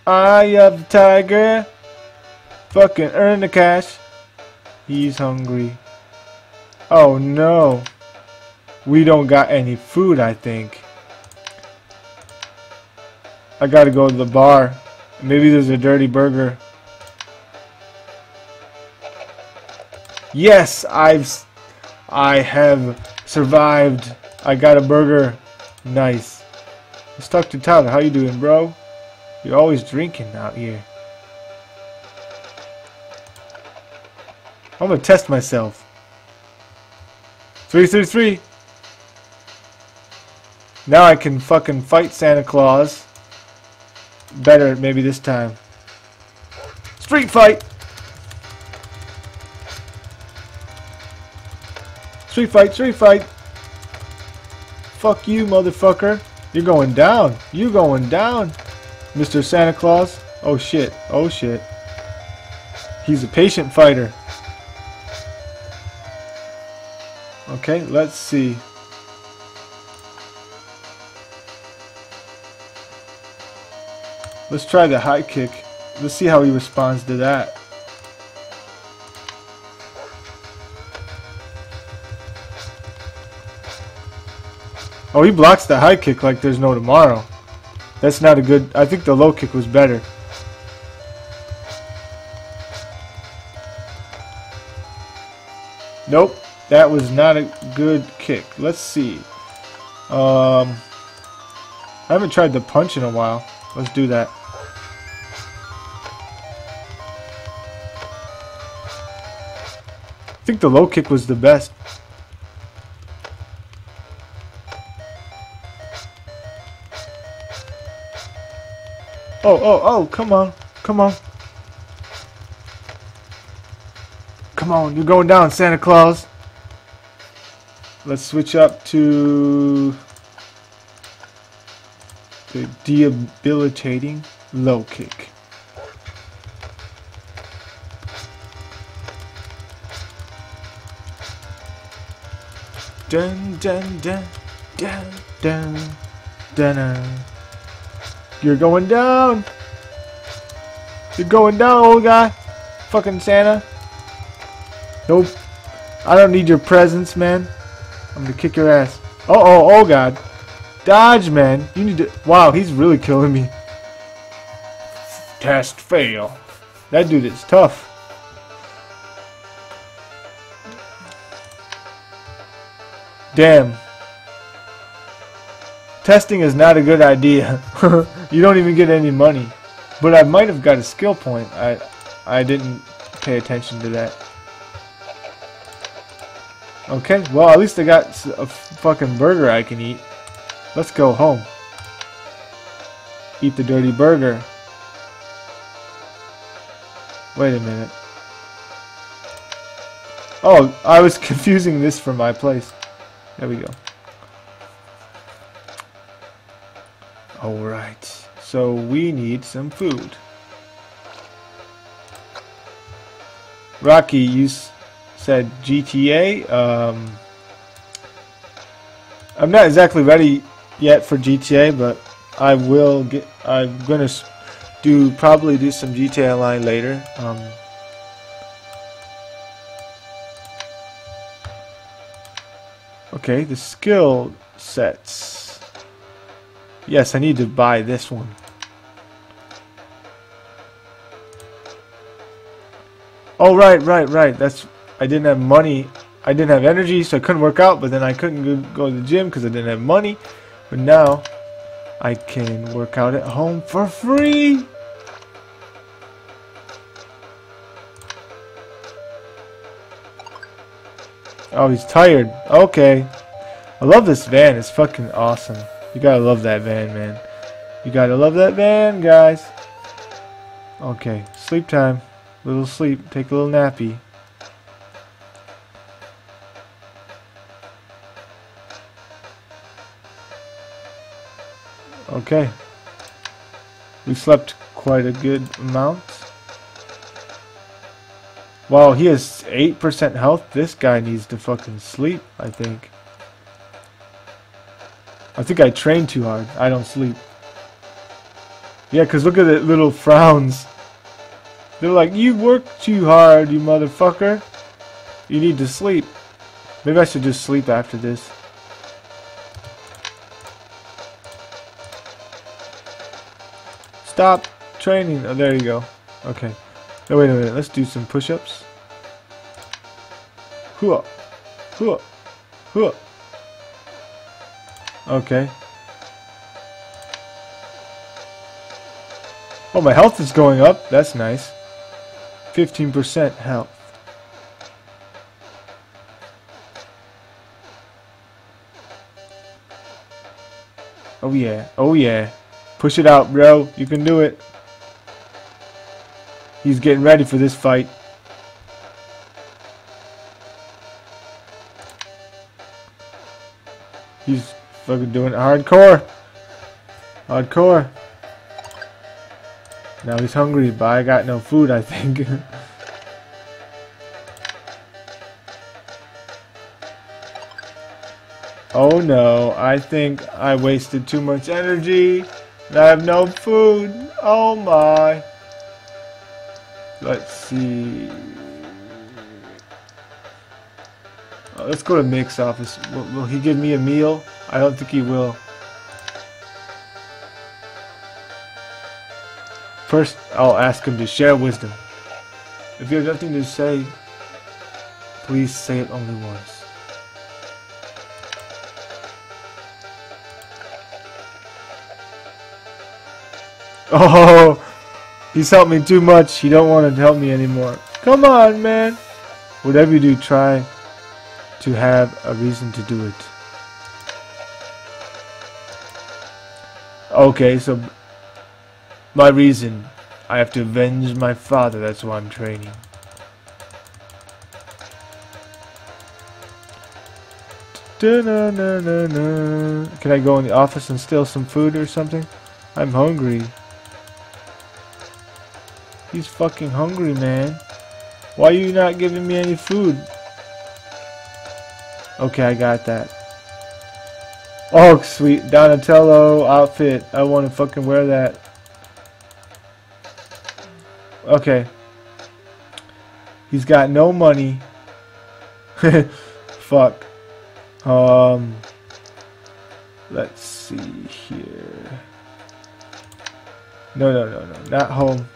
Eye of the tiger. Fucking earn the cash. He's hungry. Oh no. We don't got any food, I think. I gotta go to the bar. Maybe there's a dirty burger. Yes, I've I have survived. I got a burger. Nice. Let's talk to Tyler. How you doing, bro? You're always drinking out here. I'm gonna test myself. 333. Now I can fucking fight Santa Claus. Better maybe this time. Street fight! Street fight, street fight! Fuck you, motherfucker. You're going down. You going down. Mr. Santa Claus. Oh shit. Oh shit. He's a patient fighter. Okay, let's see. Let's try the high kick. Let's see how he responds to that. Oh, he blocks the high kick like there's no tomorrow. That's not a good... I think the low kick was better. Nope. That was not a good kick. Let's see. Um, I haven't tried the punch in a while. Let's do that. I think the low kick was the best. Oh, oh, oh, come on. Come on. Come on, you're going down, Santa Claus. Let's switch up to the debilitating low kick. Dun dun dun dun dun dun. dun. You're going down. You're going down, old guy. Fucking Santa. Nope. I don't need your presence, man. I'm gonna kick your ass. Oh, oh, oh, God. Dodge, man. You need to... Wow, he's really killing me. Test fail. That dude is tough. Damn. Testing is not a good idea. you don't even get any money. But I might have got a skill point. I I didn't pay attention to that. Okay, well at least I got a fucking burger I can eat. Let's go home. Eat the dirty burger. Wait a minute. Oh, I was confusing this for my place. There we go. Alright, so we need some food. Rocky, you said GTA. Um, I'm not exactly ready yet for GTA, but I will get. I'm gonna do probably do some GTA Online later. Um, okay, the skill sets. Yes, I need to buy this one. Oh, right, right, right. That's I didn't have money. I didn't have energy, so I couldn't work out, but then I couldn't go to the gym because I didn't have money. But now, I can work out at home for free! Oh, he's tired. Okay. I love this van. It's fucking awesome. You gotta love that van, man. You gotta love that van, guys. Okay, sleep time. Little sleep. Take a little nappy. Okay. We slept quite a good amount. Wow, he has 8% health. This guy needs to fucking sleep, I think. I think I train too hard. I don't sleep. Yeah, because look at the little frowns. They're like, you work too hard, you motherfucker. You need to sleep. Maybe I should just sleep after this. Stop training. Oh, there you go. Okay. No, wait a minute. Let's do some push-ups. Hua. Hua. Okay. Oh, my health is going up. That's nice. 15% health. Oh yeah. Oh yeah. Push it out, bro. You can do it. He's getting ready for this fight. He's fucking doing hardcore. Hardcore. Now he's hungry, but I got no food, I think. oh no, I think I wasted too much energy. And I have no food. Oh my. Let's see. Let's go to Mick's office. Will, will he give me a meal? I don't think he will. First, I'll ask him to share wisdom. If you have nothing to say, please say it only once. Oh, he's helped me too much. He don't want to help me anymore. Come on, man. Whatever you do, try to have a reason to do it. Okay, so my reason, I have to avenge my father. That's why I'm training. Can I go in the office and steal some food or something? I'm hungry. He's fucking hungry, man. Why are you not giving me any food? Okay, I got that. Oh, sweet Donatello outfit. I want to fucking wear that. Okay. He's got no money. Fuck. Um. Let's see here. No, no, no, no. Not home.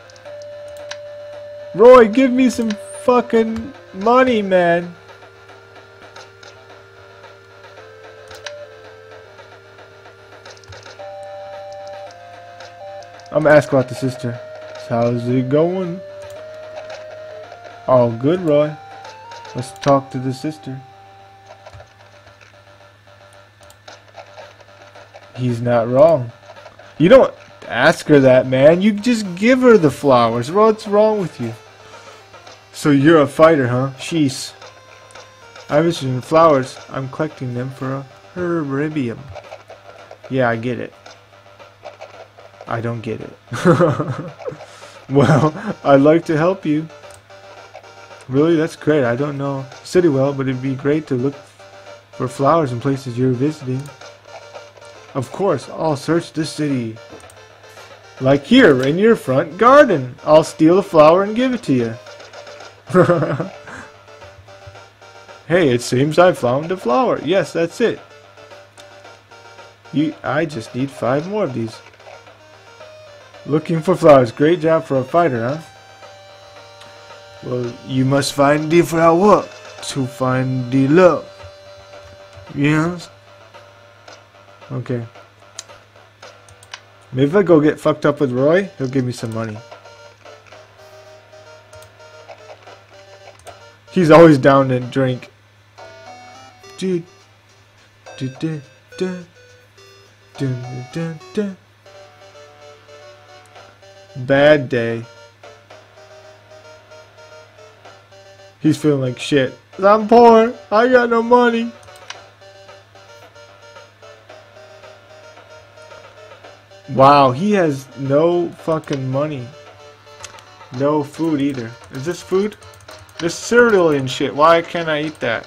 Roy, give me some fucking money, man. I'm gonna ask about the sister. How's it going? All good, Roy. Let's talk to the sister. He's not wrong. You don't ask her that, man. You just give her the flowers. What's wrong with you? So you're a fighter, huh? Sheesh. I'm interested in flowers. I'm collecting them for a herbium. Yeah, I get it. I don't get it. well, I'd like to help you. Really? That's great. I don't know city well, but it'd be great to look for flowers in places you're visiting. Of course, I'll search the city. Like here, in your front garden. I'll steal a flower and give it to you. hey, it seems I found a flower. Yes, that's it. You, I just need five more of these. Looking for flowers. Great job for a fighter, huh? Well, you must find different work to find the love. Yes? Okay. Maybe if I go get fucked up with Roy, he'll give me some money. He's always down to drink. do, do, do, do, do, do, do. Bad day. He's feeling like shit. I'm poor. I got no money. Wow, he has no fucking money. No food either. Is this food? This cereal and shit. Why can't I eat that?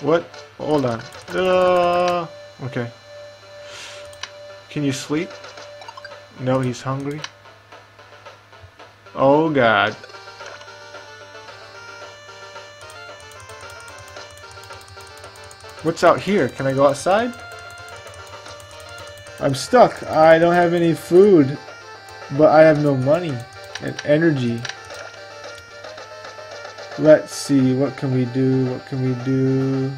What? Hold on. Uh, okay. Can you sleep? No, he's hungry. Oh god. What's out here? Can I go outside? I'm stuck. I don't have any food, but I have no money and energy. Let's see, what can we do? What can we do?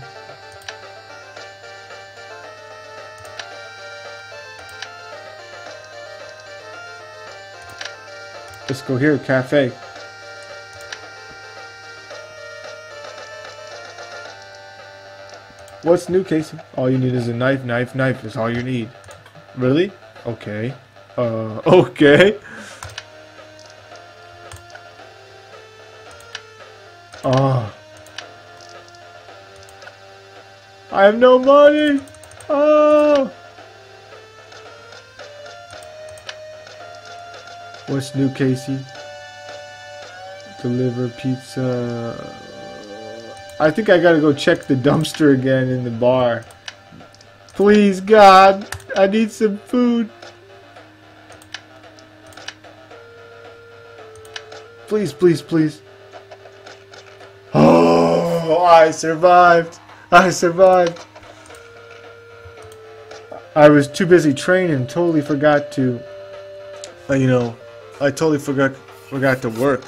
Let's go here, cafe. What's new, Casey? All you need is a knife, knife, knife is all you need. Really? Okay. Uh, okay. Oh. I have no money. What's new, Casey? Deliver pizza. I think I gotta go check the dumpster again in the bar. Please, God, I need some food. Please, please, please. Oh, I survived. I survived. I was too busy training, totally forgot to, uh, you know, I totally forgot forgot to work.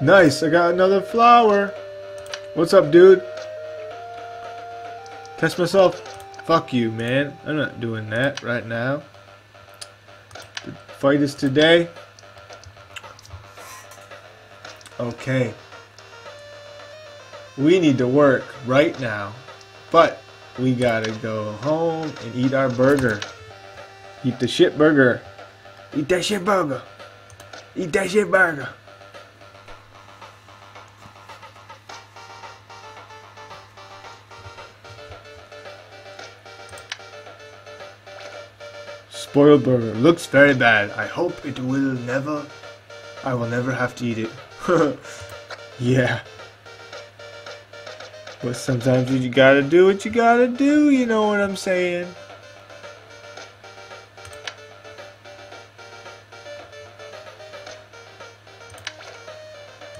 Nice, I got another flower. What's up, dude? Test myself. Fuck you, man. I'm not doing that right now. The fight is today. Okay. We need to work right now. But we gotta go home and eat our burger. Eat the shit burger. Eat that shit burger. Eat that shit burger. Spoiled burger. Looks very bad. I hope it will never... I will never have to eat it. yeah. But sometimes you gotta do what you gotta do, you know what I'm saying?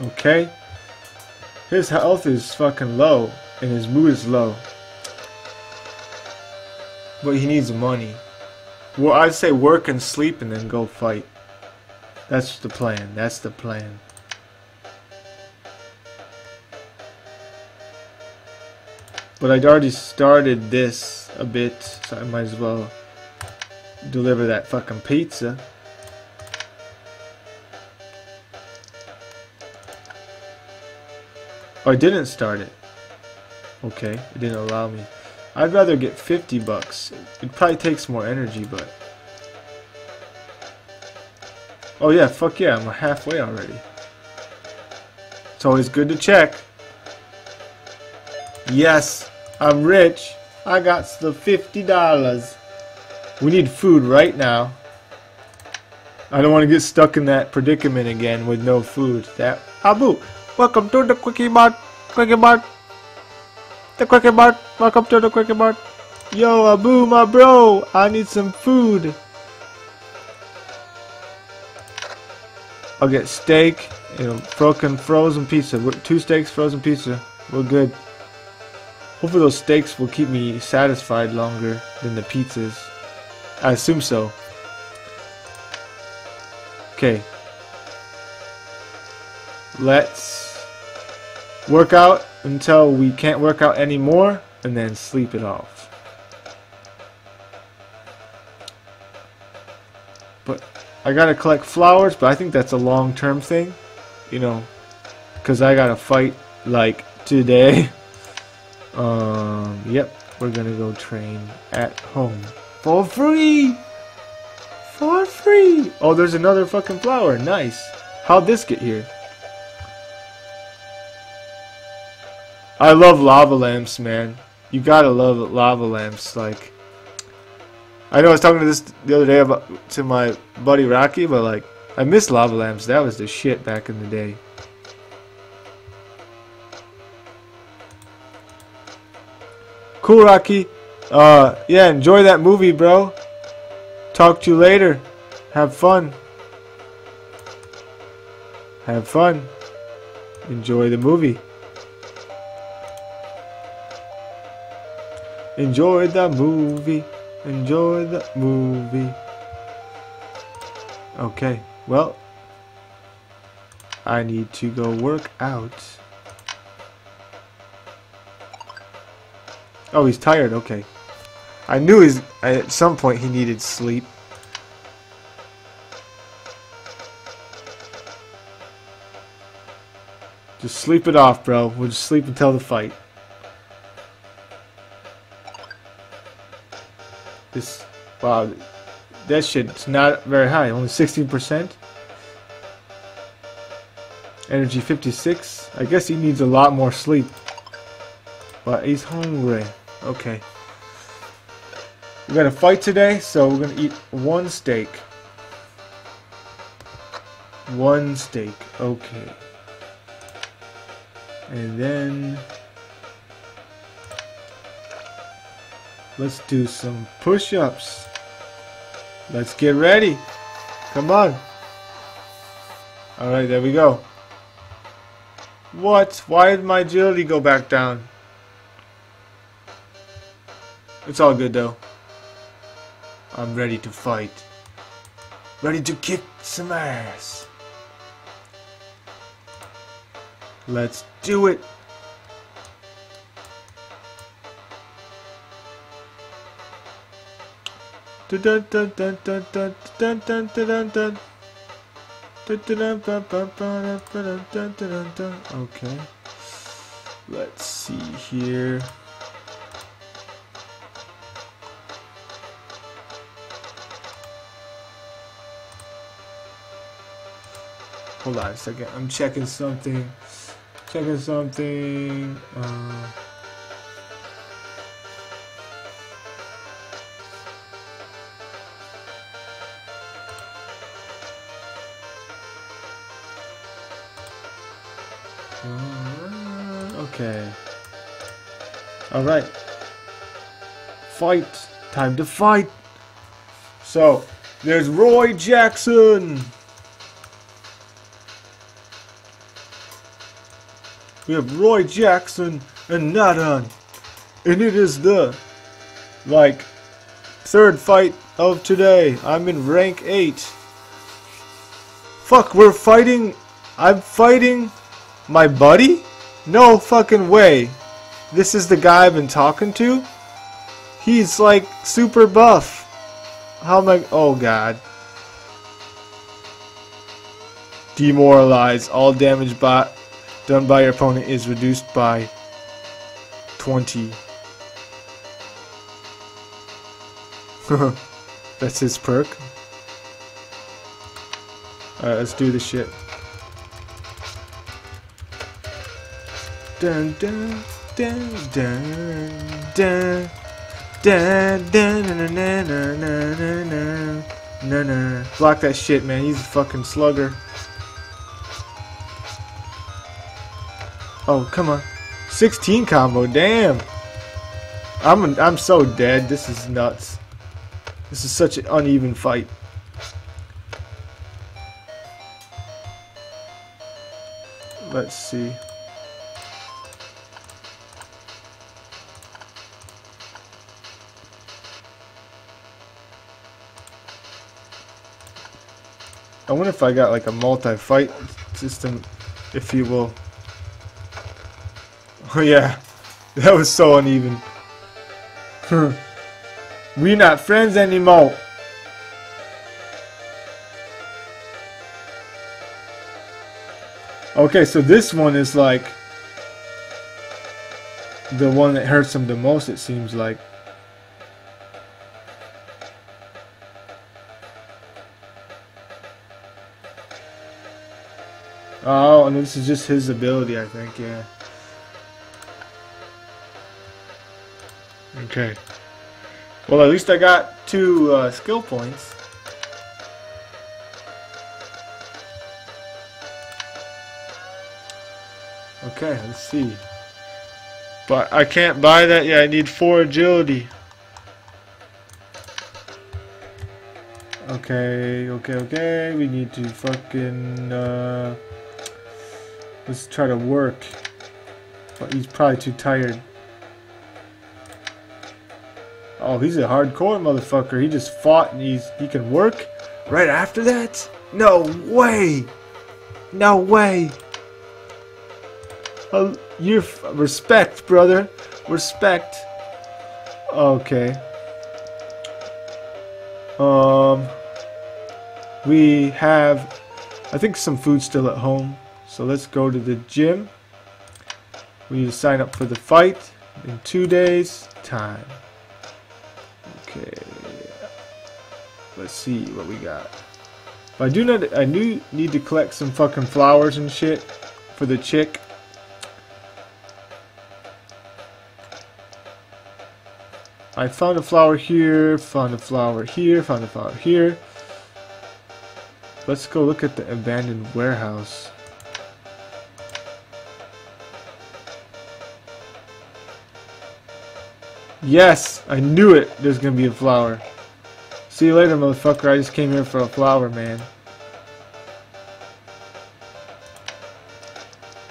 Okay. His health is fucking low, and his mood is low. But he needs money. Well, I'd say work and sleep and then go fight. That's the plan. That's the plan. But I'd already started this a bit, so I might as well deliver that fucking pizza. Oh, I didn't start it. Okay, it didn't allow me. I'd rather get 50 bucks. It probably takes more energy, but... Oh yeah, fuck yeah, I'm halfway already. It's always good to check. Yes, I'm rich. I got the $50. We need food right now. I don't want to get stuck in that predicament again with no food. That Abu, welcome to the Quickie Mart. Quickie Mart. The Quickie Mart. Welcome to the Quickie Mart. Yo, Abu, my bro. I need some food. I'll get steak and broken frozen pizza. Two steaks, frozen pizza. We're good. Hopefully those steaks will keep me satisfied longer than the pizzas. I assume so. Okay. Let's work out until we can't work out anymore and then sleep it off. But I gotta collect flowers, but I think that's a long-term thing. You know, because I gotta fight, like, today. um, yep, we're gonna go train at home. For free! For free! Oh, there's another fucking flower. Nice. How'd this get here? I love lava lamps, man. You gotta love lava lamps. Like, I know I was talking to this the other day about to my buddy Rocky, but like, I miss lava lamps. That was the shit back in the day. Cool, Rocky. Uh, yeah, enjoy that movie, bro. Talk to you later. Have fun. Have fun. Enjoy the movie. Enjoy the movie. Enjoy the movie. Okay, well, I need to go work out. Oh, he's tired. Okay. I knew he's at some point he needed sleep. Just sleep it off, bro. We'll just sleep until the fight. This, wow, that shit's not very high. Only 16%. Energy 56. I guess he needs a lot more sleep. But he's hungry. Okay. We got a fight today, so we're gonna eat one steak. One steak. Okay. And then let's do some push-ups. Let's get ready. Come on. Alright, there we go. What? Why did my agility go back down? It's all good though. I'm ready to fight. Ready to kick some ass. Let's do it. Okay. Let's see here. Hold on a second. I'm checking something. Checking something. Uh, okay. Alright. Fight. Time to fight. So, there's Roy Jackson. We have Roy Jackson and Nadan. And it is the, like, third fight of today. I'm in rank 8. Fuck, we're fighting... I'm fighting my buddy? No fucking way. This is the guy I've been talking to? He's like super buff. How am I... Oh god. Demoralize. All damage by done by your opponent is reduced by 20. That's his perk. Alright, let's do this shit. Dun dun dun dun dun dun dun na na na na na na Block that shit, man. He's a fucking slugger. Oh, come on. 16 combo, damn. I'm I'm so dead. This is nuts. This is such an uneven fight. Let's see. I wonder if I got like a multi-fight system, if you will. Oh yeah, that was so uneven. Hmm. we not friends anymore. Okay, so this one is like the one that hurts him the most, it seems like. Oh, and this is just his ability, I think, yeah. Okay. Well, at least I got two uh, skill points. Okay, let's see. But I can't buy that yet. I need four agility. Okay, okay, okay. We need to fucking, uh, let's try to work. But he's probably too tired. Oh, he's a hardcore motherfucker. He just fought and he's he can work right after that? No way! No way! Uh, you respect, brother. Respect. Okay. Um, we have, I think, some food still at home. So let's go to the gym. We need to sign up for the fight in two days' time. Let's see what we got. I do not. I do need to collect some fucking flowers and shit for the chick. I found a flower here, found a flower here, found a flower here. Let's go look at the abandoned warehouse. Yes, I knew it. There's gonna be a flower. See you later, motherfucker. I just came here for a flower, man.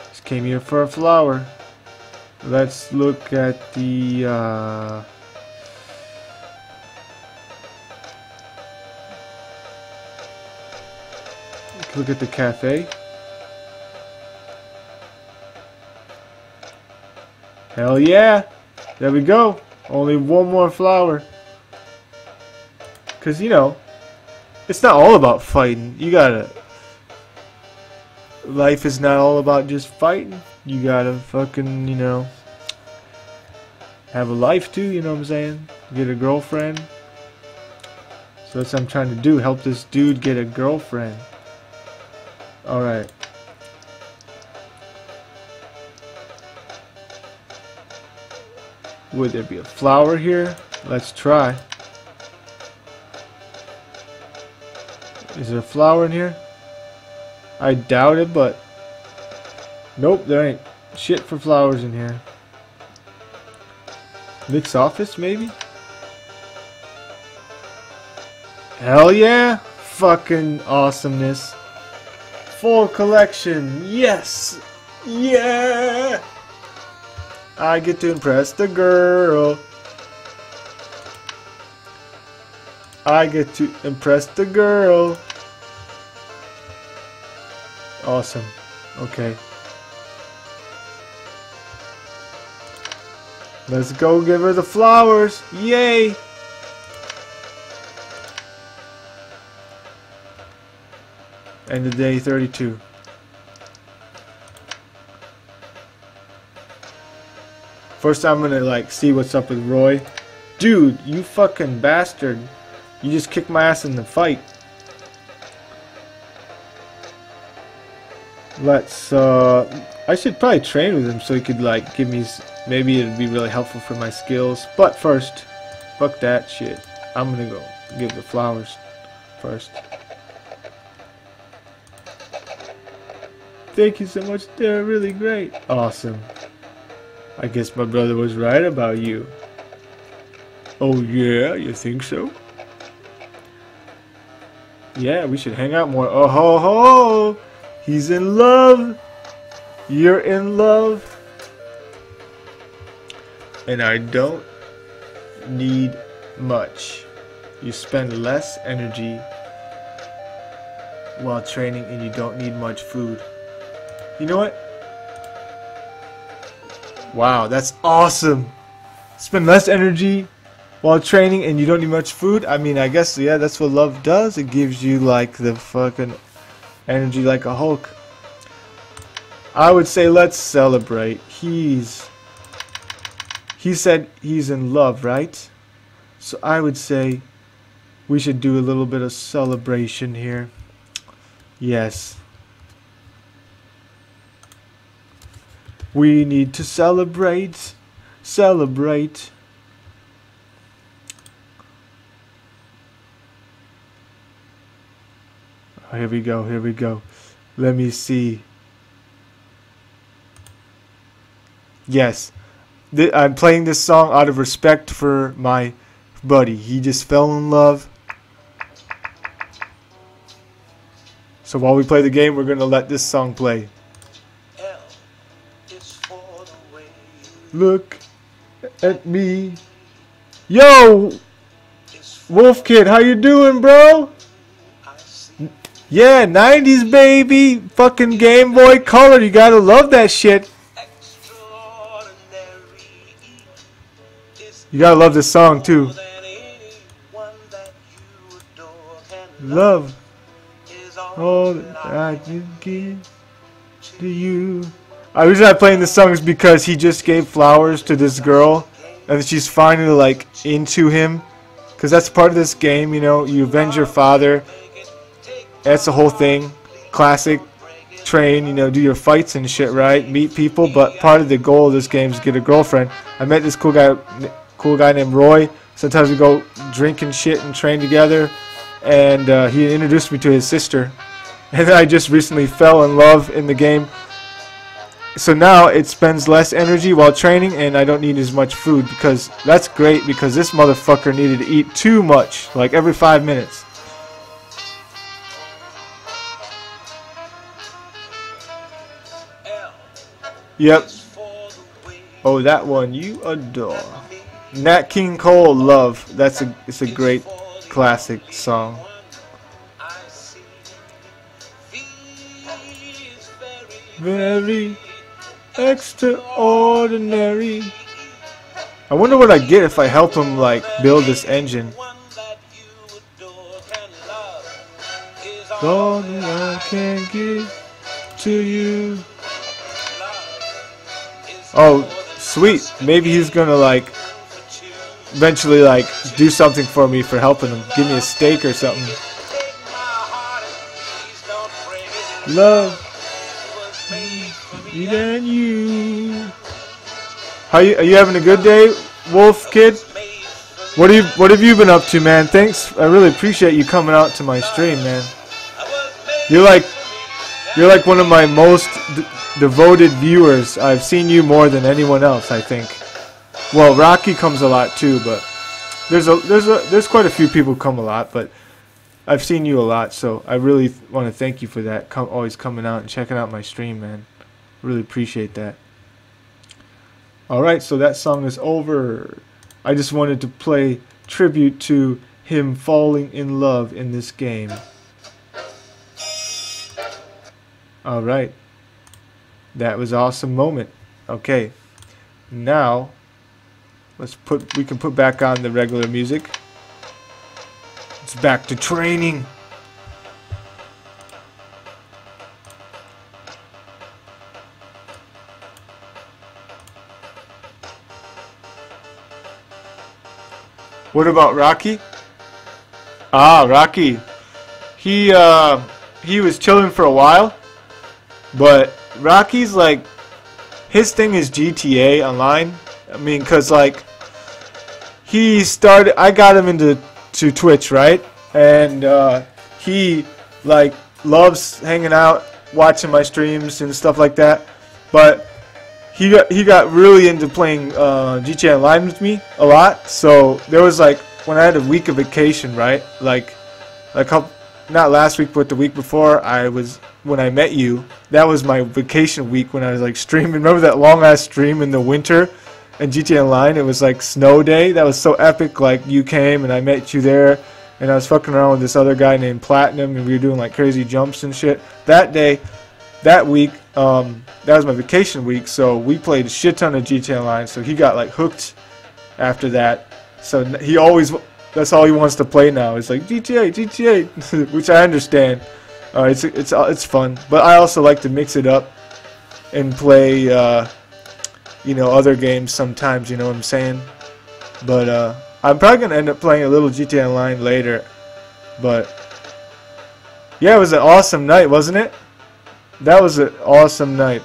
Just came here for a flower. Let's look at the, uh... Look at the cafe. Hell yeah! There we go. Only one more flower. Because, you know, it's not all about fighting. You gotta... Life is not all about just fighting. You gotta fucking, you know... Have a life too, you know what I'm saying? Get a girlfriend. So that's what I'm trying to do. Help this dude get a girlfriend. Alright. Would there be a flower here? Let's try. Is there a flower in here? I doubt it, but... Nope, there ain't shit for flowers in here. Mick's office, maybe? Hell yeah! Fucking awesomeness. Full collection. Yes. Yeah. I get to impress the girl. I get to impress the girl. Awesome. Okay. Let's go give her the flowers. Yay. End of day 32. First I'm gonna like see what's up with Roy. Dude, you fucking bastard. You just kicked my ass in the fight. Let's uh I should probably train with him so he could like give me maybe it'd be really helpful for my skills. But first, fuck that shit. I'm gonna go give the flowers first. Thank you so much. They're really great. Awesome. I guess my brother was right about you. Oh yeah, you think so? Yeah, we should hang out more. Oh ho ho! He's in love! You're in love! And I don't need much. You spend less energy while training and you don't need much food. You know what? Wow, that's awesome. Spend less energy while training and you don't need much food. I mean, I guess, yeah, that's what love does. It gives you, like, the fucking energy like a Hulk. I would say let's celebrate. He's he said he's in love, right? So I would say we should do a little bit of celebration here. Yes. We need to celebrate. Celebrate. Oh, here we go. Here we go. Let me see. Yes. I'm playing this song out of respect for my buddy. He just fell in love. So while we play the game, we're going to let this song play. Look at me. Yo! Wolf Kid, how you doing, bro? Yeah, 90s baby. Fucking Game Boy Color. You gotta love that shit. You gotta love this song too. Love all that I can give to you. Uh, the reason I'm playing this song is because he just gave flowers to this girl, and she's finally like into him. Because that's part of this game, you know. You avenge your father. That's the whole thing. Classic. Train, you know, do your fights and shit, right? Meet people, but part of the goal of this game is get a girlfriend. I met this cool guy, cool guy named Roy. Sometimes we go drink and shit and train together, and uh, he introduced me to his sister. And I just recently fell in love in the game so now it spends less energy while training and I don't need as much food because that's great because this motherfucker needed to eat too much like every five minutes yep oh that one you adore Nat King Cole love that's a it's a great classic song very extraordinary. I wonder what I get if I help him like build this engine. All that I can give to you. Oh, sweet. Maybe he's gonna like eventually like do something for me for helping him. Give me a steak or something. Love me than you. How you, are you having a good day, Wolf Kid? What do you What have you been up to, man? Thanks. I really appreciate you coming out to my stream, man. You're like You're like one of my most devoted viewers. I've seen you more than anyone else, I think. Well, Rocky comes a lot too, but there's a there's a there's quite a few people come a lot, but I've seen you a lot, so I really want to thank you for that. Come, always coming out and checking out my stream, man. Really appreciate that. Alright, so that song is over. I just wanted to play tribute to him falling in love in this game. Alright. That was awesome moment. Okay. Now let's put we can put back on the regular music. It's back to training. What about Rocky? Ah, Rocky. He uh, he was chilling for a while, but Rocky's like his thing is GTA Online. I mean, cause like he started. I got him into to Twitch, right? And uh, he like loves hanging out, watching my streams and stuff like that. But he got he got really into playing uh, GTA Online with me a lot. So there was like when I had a week of vacation, right? Like a couple, not last week, but the week before, I was when I met you. That was my vacation week when I was like streaming. Remember that long ass stream in the winter and GTA Online? It was like snow day. That was so epic. Like you came and I met you there. And I was fucking around with this other guy named Platinum, and we were doing like crazy jumps and shit. That day, that week, um, that was my vacation week, so we played a shit ton of GTA Online. So he got like hooked after that. So he always that's all he wants to play now. It's like GTA, GTA, which I understand. Uh, it's it's uh, it's fun, but I also like to mix it up. and play, uh, you know, other games sometimes. You know what I'm saying? But uh, I'm probably gonna end up playing a little GTA Online later. But yeah, it was an awesome night, wasn't it? That was an awesome night.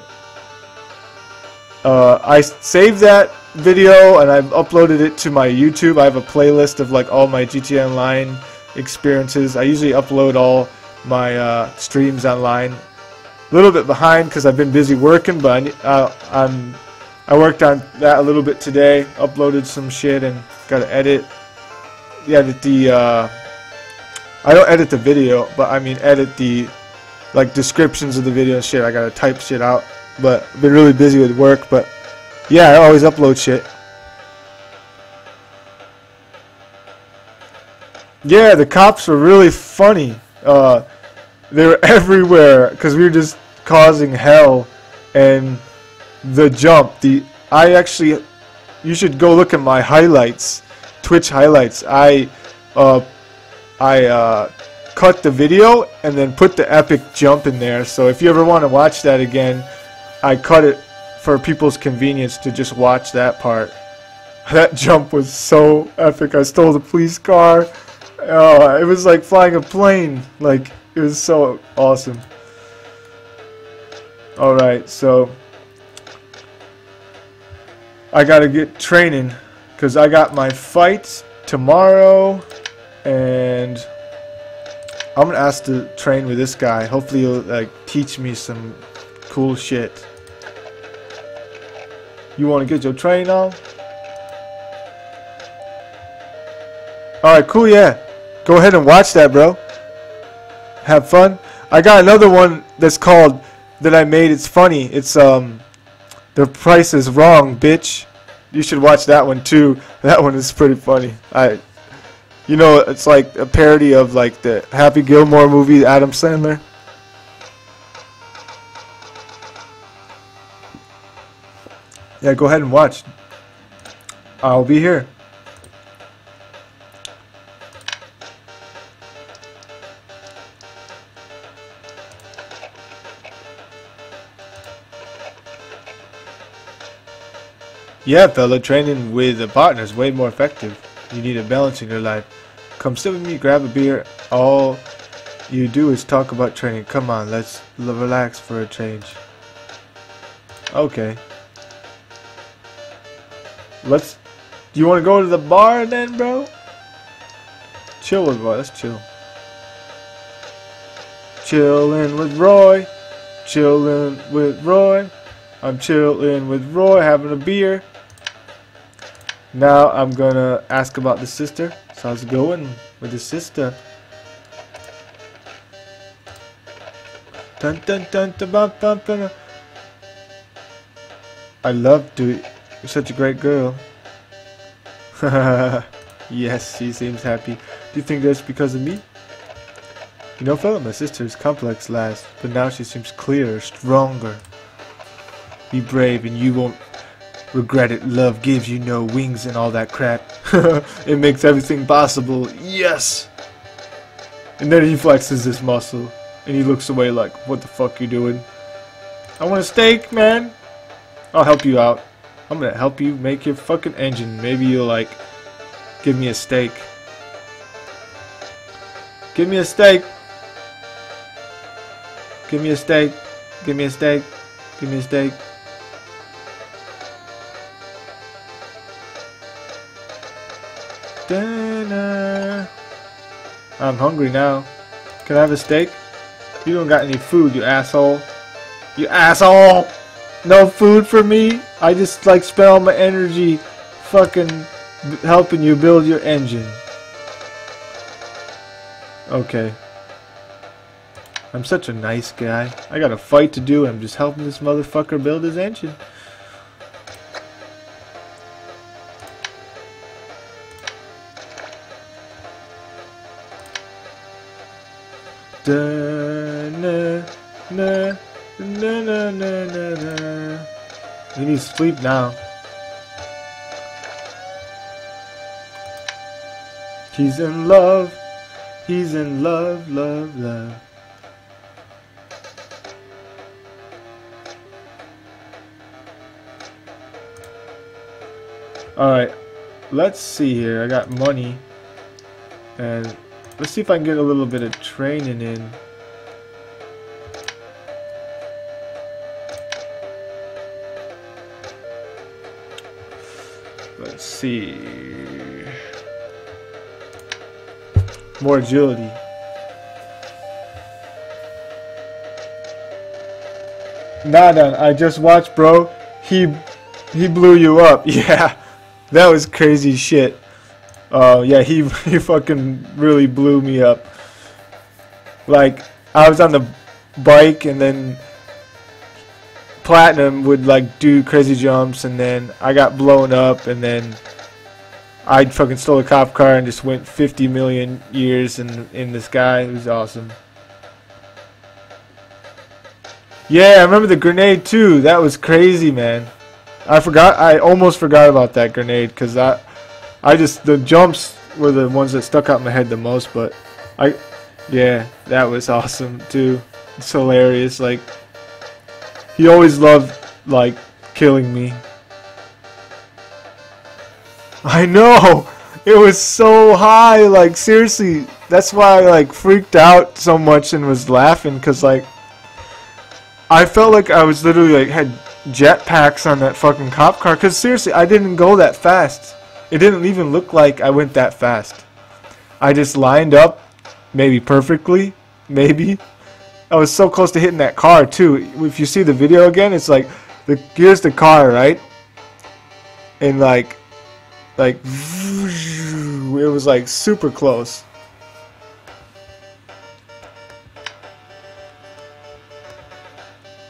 Uh, I saved that video and I've uploaded it to my YouTube. I have a playlist of like all my GTA Online experiences. I usually upload all my uh, streams online. A little bit behind because I've been busy working, but I, uh, I'm I worked on that a little bit today. Uploaded some shit and got to edit. Yeah, edit the. Uh, I don't edit the video, but I mean edit the like descriptions of the video and shit. I gotta type shit out, but been really busy with work. But yeah, I always upload shit. Yeah, the cops were really funny. Uh, they were everywhere because we were just causing hell, and the jump. The I actually, you should go look at my highlights, Twitch highlights. I, uh, I uh, cut the video and then put the epic jump in there. So if you ever want to watch that again, I cut it for people's convenience to just watch that part. That jump was so epic. I stole the police car. Uh, it was like flying a plane. Like it was so awesome. All right, so I gotta get training because I got my fight tomorrow and I'm gonna ask to train with this guy. Hopefully he'll like teach me some cool shit. You wanna get your train on? Alright, cool, yeah. Go ahead and watch that, bro. Have fun. I got another one that's called that I made. It's funny. It's um the price is wrong, bitch. You should watch that one too. That one is pretty funny. I, you know, it's like a parody of like the Happy Gilmore movie, Adam Sandler. Yeah, go ahead and watch. I'll be here. Yeah, fella, training with a partner is way more effective. You need a balance in your life. Come sit with me, grab a beer. All you do is talk about training. Come on, let's relax for a change. Okay. Let's. Do you want to go to the bar then, bro? Chill with Roy. Let's chill. Chilling with Roy. Chilling with Roy. I'm chilling with Roy, having a beer. Now I'm gonna ask about the sister. So how's it going with the sister? Dun dun dun dun dun. I love Dewey. You're such a great girl. yes, she seems happy. Do you think that's because of me? You know, fella, my sister is complex last, but now she seems clearer, stronger. Be brave and you won't regret it. Love gives you no wings and all that crap. it makes everything possible. Yes! And then he flexes his muscle. And he looks away like, what the fuck you doing? I want a steak, man. I'll help you out. I'm gonna help you make your fucking engine. Maybe you'll like, give me a steak. Give me a steak. Give me a steak. Give me a steak. Give me a steak. Dinner. I'm hungry now. Can I have a steak? You don't got any food, you asshole. You asshole! No food for me? I just like spend all my energy fucking helping you build your engine. Okay. I'm such a nice guy. I got a fight to do. I'm just helping this motherfucker build his engine. Da, na, na, Na na na na na. We need sleep now. He's in love. He's in love, love, love. Alright, let's see here. I got money. And let's see if I can get a little bit of training in. See. More agility. Nah, Nada, I just watched, bro. He he blew you up. Yeah, that was crazy shit. Uh, yeah, he he fucking really blew me up. Like I was on the bike and then Platinum would like do crazy jumps and then I got blown up and then I fucking stole a cop car and just went 50 million years in in the sky. It was awesome. Yeah, I remember the grenade too. That was crazy, man. I forgot. I almost forgot about that grenade because I, I just the jumps were the ones that stuck out in my head the most. But I, yeah, that was awesome too. It's hilarious. Like he always loved like killing me. I know. It was so high. Like seriously, that's why I like freaked out so much and was laughing because like I felt like I was literally like had jetpacks on that fucking cop car. Cause seriously, I didn't go that fast. It didn't even look like I went that fast. I just lined up, maybe perfectly, maybe. I was so close to hitting that car too. If you see the video again, it's like the here's the car, right? And like, like it was like super close.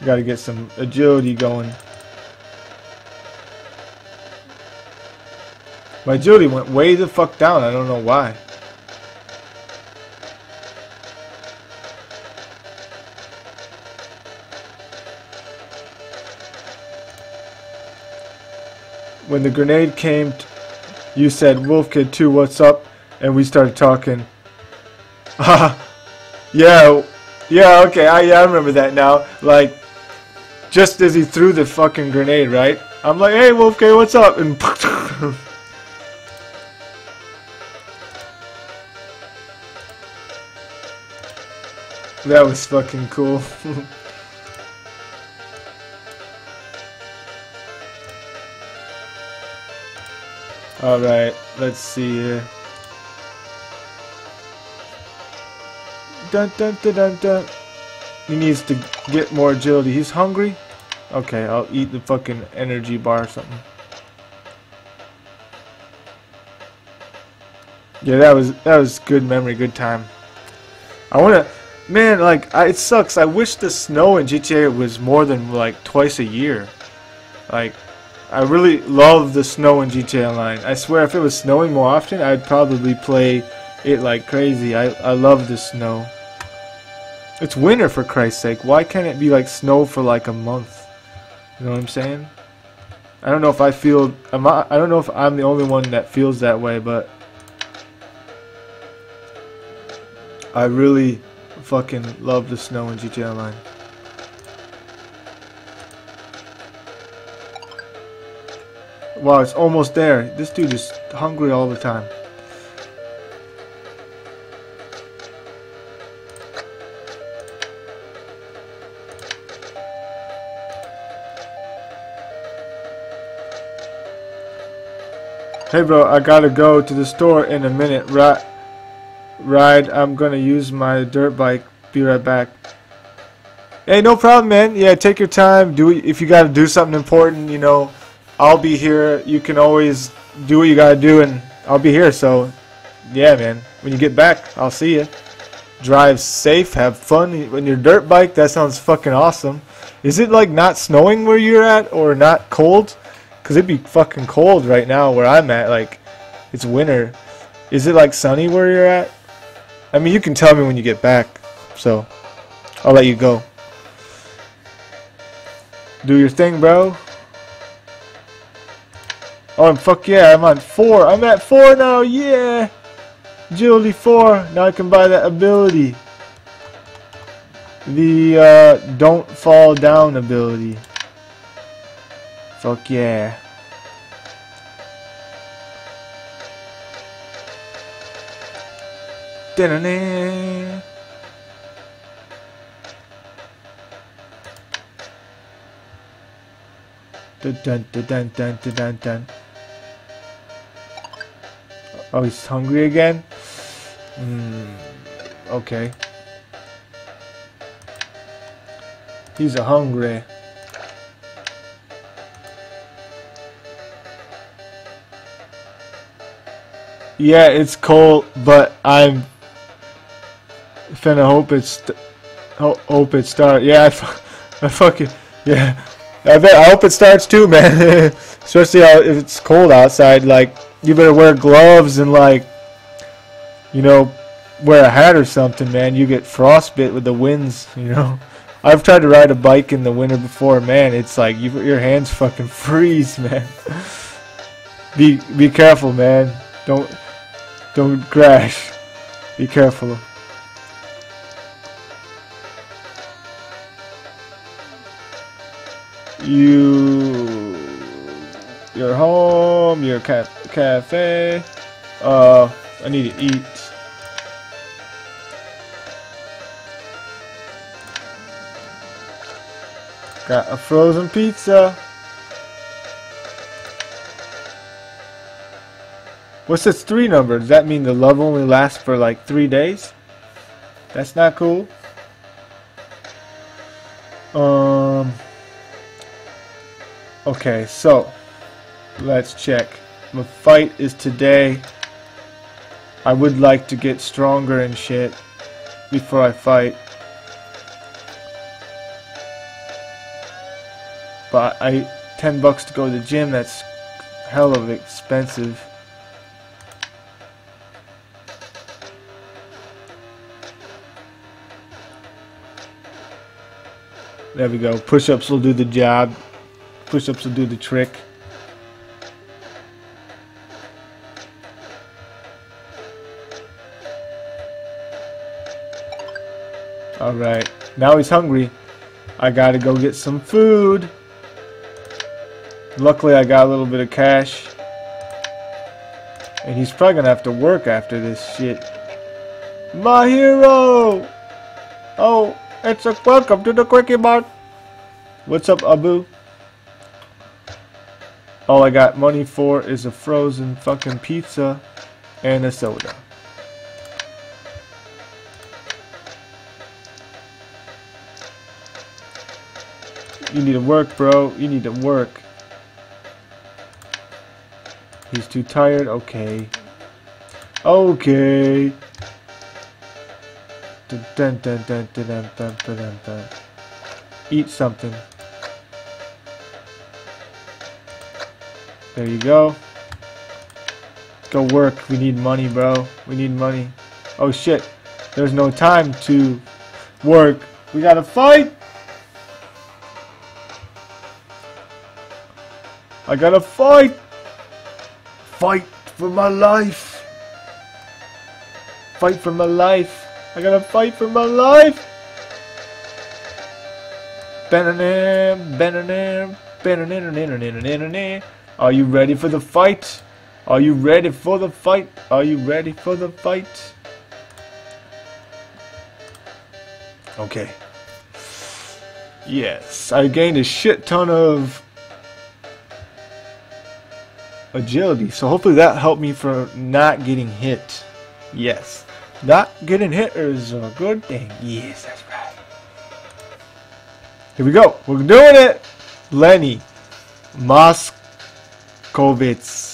Got to get some agility going. My agility went way the fuck down. I don't know why. When the grenade came, you said, Wolf Kid 2, what's up? And we started talking. yeah, yeah, okay, I, yeah, I remember that now. Like, just as he threw the fucking grenade, right? I'm like, hey, Wolfgang, what's up? And that was fucking cool. Alright, let's see here. Dun dun dun dun dun. He needs to get more agility. He's hungry? Okay, I'll eat the fucking energy bar or something. Yeah, that was that was good memory, good time. I wanna, man, like I, it sucks. I wish the snow in GTA was more than like twice a year. Like, I really love the snow in GTA Online. I swear, if it was snowing more often, I'd probably play it like crazy. I I love the snow. It's winter for Christ's sake. Why can't it be like snow for like a month? You know what I'm saying? I don't know if I feel I'm I don't know if I'm the only one that feels that way, but I really fucking love the snow in GTA Online. Wow, it's almost there. This dude is hungry all the time. Hey bro, I gotta go to the store in a minute. Right, ride. I'm gonna use my dirt bike. Be right back. Hey, no problem, man. Yeah, take your time. Do if you gotta do something important. You know, I'll be here. You can always do what you gotta do, and I'll be here. So, yeah, man. When you get back, I'll see you. Drive safe. Have fun on your dirt bike. That sounds fucking awesome. Is it like not snowing where you're at, or not cold? Because it'd be fucking cold right now where I'm at. Like, it's winter. Is it like sunny where you're at? I mean, you can tell me when you get back. So, I'll let you go. Do your thing, bro. Oh, fuck yeah, I'm on 4. I'm at 4 now, yeah! Agility 4. Now I can buy that ability. The uh, don't fall down ability. Fuck yeah. Da-da-da. Dun dun dun dun dun dun dun. Oh, he's hungry again? Hmm. Okay. He's a hungry. Yeah, it's cold, but I'm finna hope it's ho hope it starts. Yeah, I, I fucking yeah. I bet I hope it starts too, man. Especially if it's cold outside. Like you better wear gloves and like you know wear a hat or something, man. You get frostbite with the winds. You know. I've tried to ride a bike in the winter before, man. It's like you, your hands fucking freeze, man. be be careful, man. Don't don't crash. Be careful. You, your home, your ca cafe. Uh, I need to eat. Got a frozen pizza. What's this three number? Does that mean the love only lasts for like three days? That's not cool. Um. Okay, so let's check. My fight is today. I would like to get stronger and shit before I fight. But I 10 bucks to go to the gym, that's hell of expensive. There we go. Push-ups will do the job. Push-ups will do the trick. Alright. Now he's hungry. I gotta go get some food. Luckily I got a little bit of cash. And he's probably gonna have to work after this shit. My hero! Oh, it's a welcome to the Quickie Mart. What's up, Abu? All I got money for is a frozen fucking pizza and a soda. You need to work, bro. You need to work. He's too tired. Okay. Okay. Dun, dun, dun, Eat something. There you go. Go work. We need money, bro. We need money. Oh shit. There's no time to work. We gotta fight! I gotta fight. Fight for my life. Fight for my life. I gotta fight for my life. Are you ready for the fight? Are you ready for the fight? Are you ready for the fight? Okay. Yes, I gained a shit ton of agility, so hopefully that helped me for not getting hit. Yes. Not getting hit is a good thing. Yes, that's right. Here we go. We're doing it. Lenny. Moskovitz.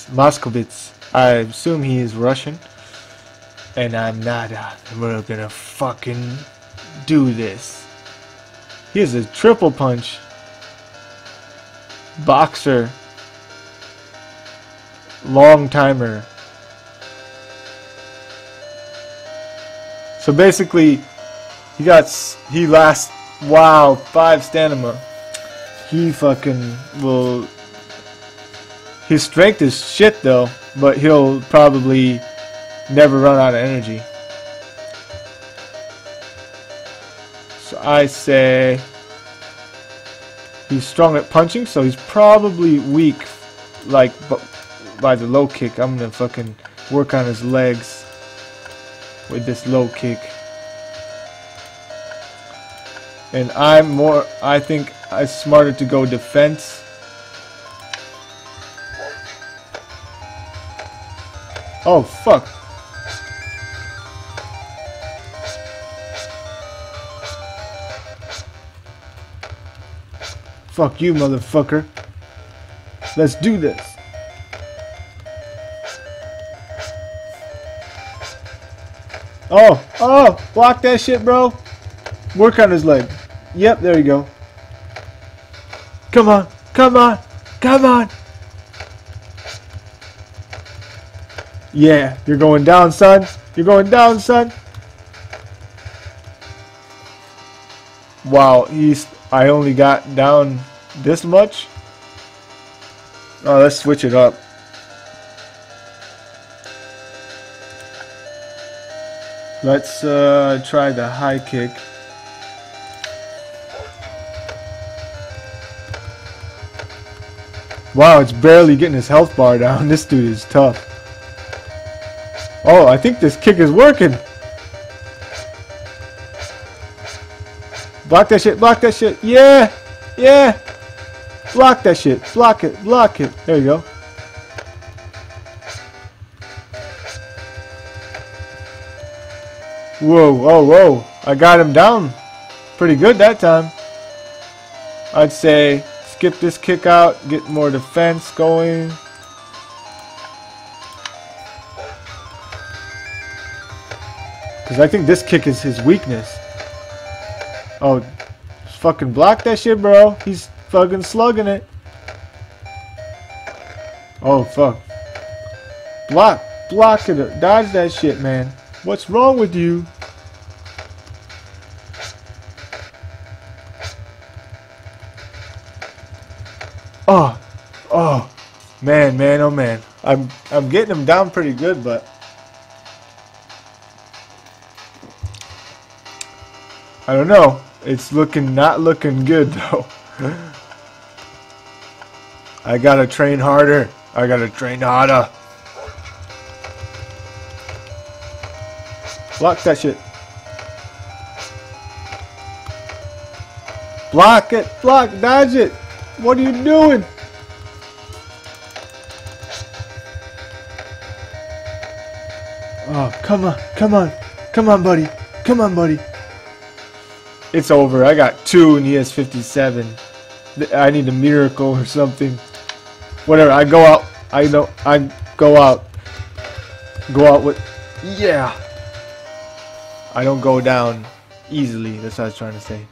Moskovitz. I assume he is Russian. And I'm not. Uh, we're gonna fucking do this. He has a triple punch. Boxer. Long timer. So basically, he got he lasts wow five stamina. He fucking will. His strength is shit though, but he'll probably never run out of energy. So I say he's strong at punching, so he's probably weak, like by the low kick. I'm gonna fucking work on his legs. with this low kick. And I'm more, I think it's smarter to go defense. Oh, fuck. Fuck you, motherfucker. Let's do this. Oh, oh, block that shit, bro. Work on his leg. Yep, there you go. Come on, come on, come on. Yeah, you're going down, son. You're going down, son. Wow, he's. I only got down this much. Oh, let's switch it up. Let's uh, try the high kick. Wow, it's barely getting his health bar down. This dude is tough. Oh, I think this kick is working. Block that shit, block that shit. Yeah, yeah. Block that shit, block it, block it. There you go. Whoa, whoa, whoa. I got him down pretty good that time. I'd say skip this kick out, get more defense going. Because I think this kick is his weakness. Oh, fucking block that shit, bro. He's fucking slugging it. Oh, fuck. Block. Block it. Dodge that shit, man. What's wrong with you? Man, man, oh man. I'm I'm getting him down pretty good, but I don't know. It's looking not looking good though. I gotta train harder. I gotta train harder. Block that shit. Block it. Block. Dodge it. What are you doing? Come on. Come on. Come on, buddy. Come on, buddy. It's over. I got two and he has 57. I need a miracle or something. Whatever. I go out. I know. I go out. Go out with. Yeah. I don't go down easily. That's what I was trying to say.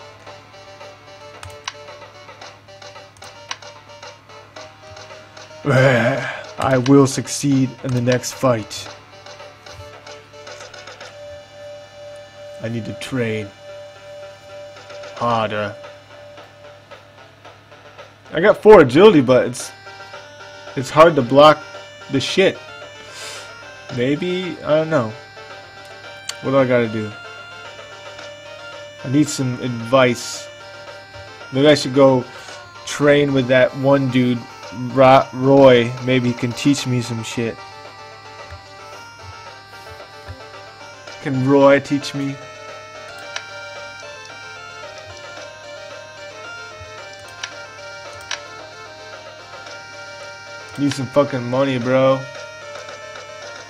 I will succeed in the next fight. I need to train harder. I got four agility, but it's it's hard to block the shit. Maybe I don't know. What do I gotta do? I need some advice. Maybe I should go train with that one dude Roy maybe he can teach me some shit. Can Roy teach me? Need some fucking money, bro.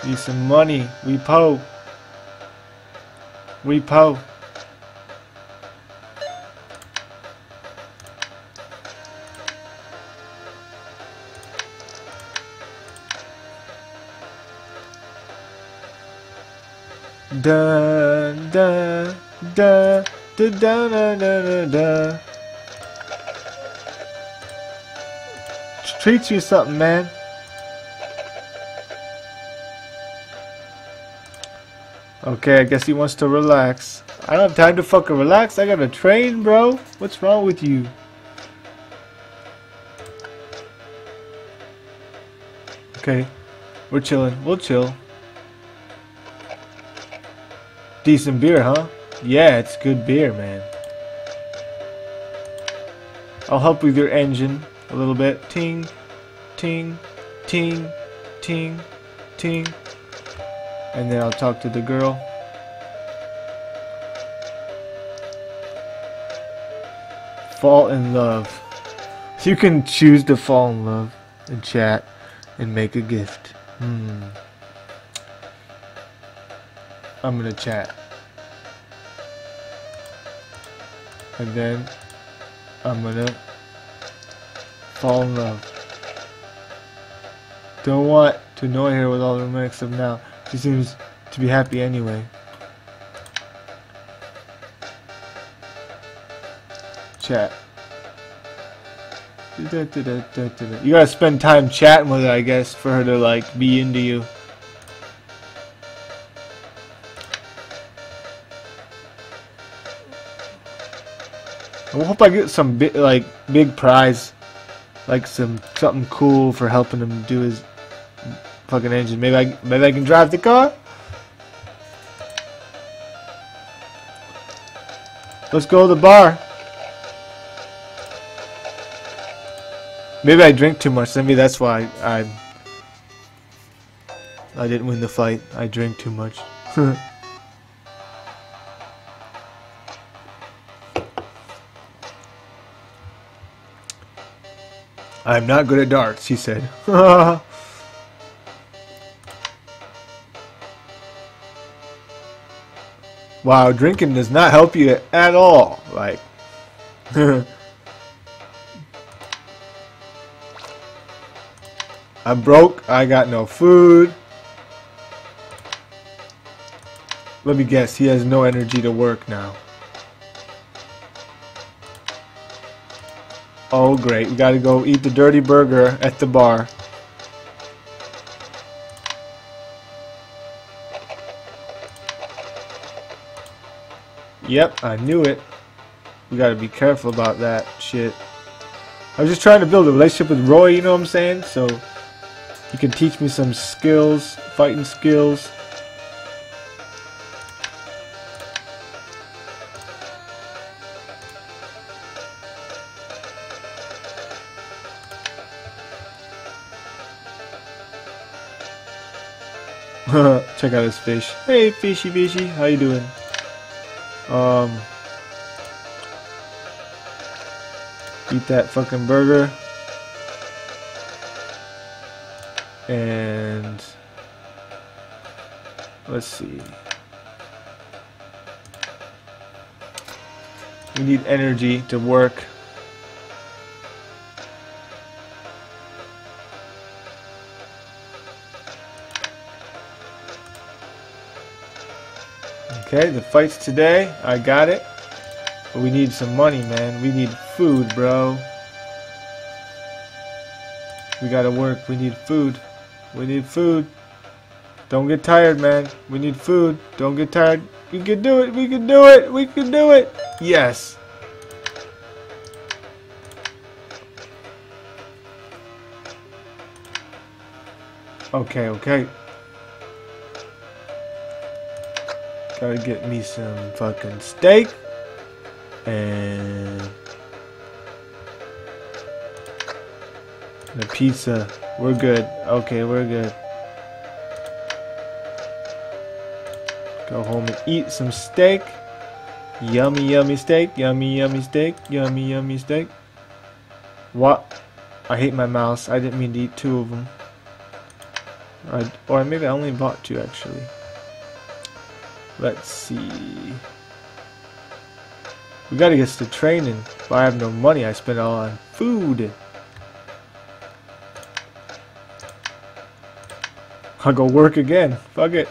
Need some money. We po. We po. Da da da da da da da da. Treat you something, man. Okay, I guess he wants to relax. I don't have time to fucking relax. I gotta train, bro. What's wrong with you? Okay, we're chilling. We'll chill. Decent beer, huh? Yeah, it's good beer, man. I'll help with your engine a little bit. Ting, ting, ting, ting, ting. And then I'll talk to the girl. Fall in love. You can choose to fall in love and chat and make a gift. Hmm. I'm gonna chat. And then I'm gonna fall in love. Don't want to annoy her with all the romantic stuff now. She seems to be happy anyway. Chat. You gotta spend time chatting with her, I guess, for her to like be into you. I hope I get some big, like big prize, like some something cool for helping him do his fucking engine. Maybe I maybe I can drive the car. Let's go to the bar. Maybe I drink too much. Maybe that's why I I didn't win the fight. I drank too much. I'm not good at darts, he said. wow, drinking does not help you at all. Like, I'm broke. I got no food. Let me guess, he has no energy to work now. Oh great, we gotta go eat the dirty burger at the bar. Yep, I knew it. We gotta be careful about that shit. I was just trying to build a relationship with Roy, you know what I'm saying? So he can teach me some skills, fighting skills. Check out this fish. Hey, fishy fishy, how you doing? Um, eat that fucking burger. And let's see. We need energy to work. Okay, the fight's today. I got it. But we need some money, man. We need food, bro. We gotta work. We need food. We need food. Don't get tired, man. We need food. Don't get tired. We can do it. We can do it. We can do it. Yes. Okay, okay. Gotta get me some fucking steak. And the pizza. We're good. Okay, we're good. Go home and eat some steak. Yummy, yummy steak. Yummy, yummy steak. Yummy, yummy steak. What? I hate my mouse. I didn't mean to eat two of them. I, or maybe I only bought two actually. Let's see. We gotta get to training. If I have no money, I spend all on food. I'll go work again. Fuck it.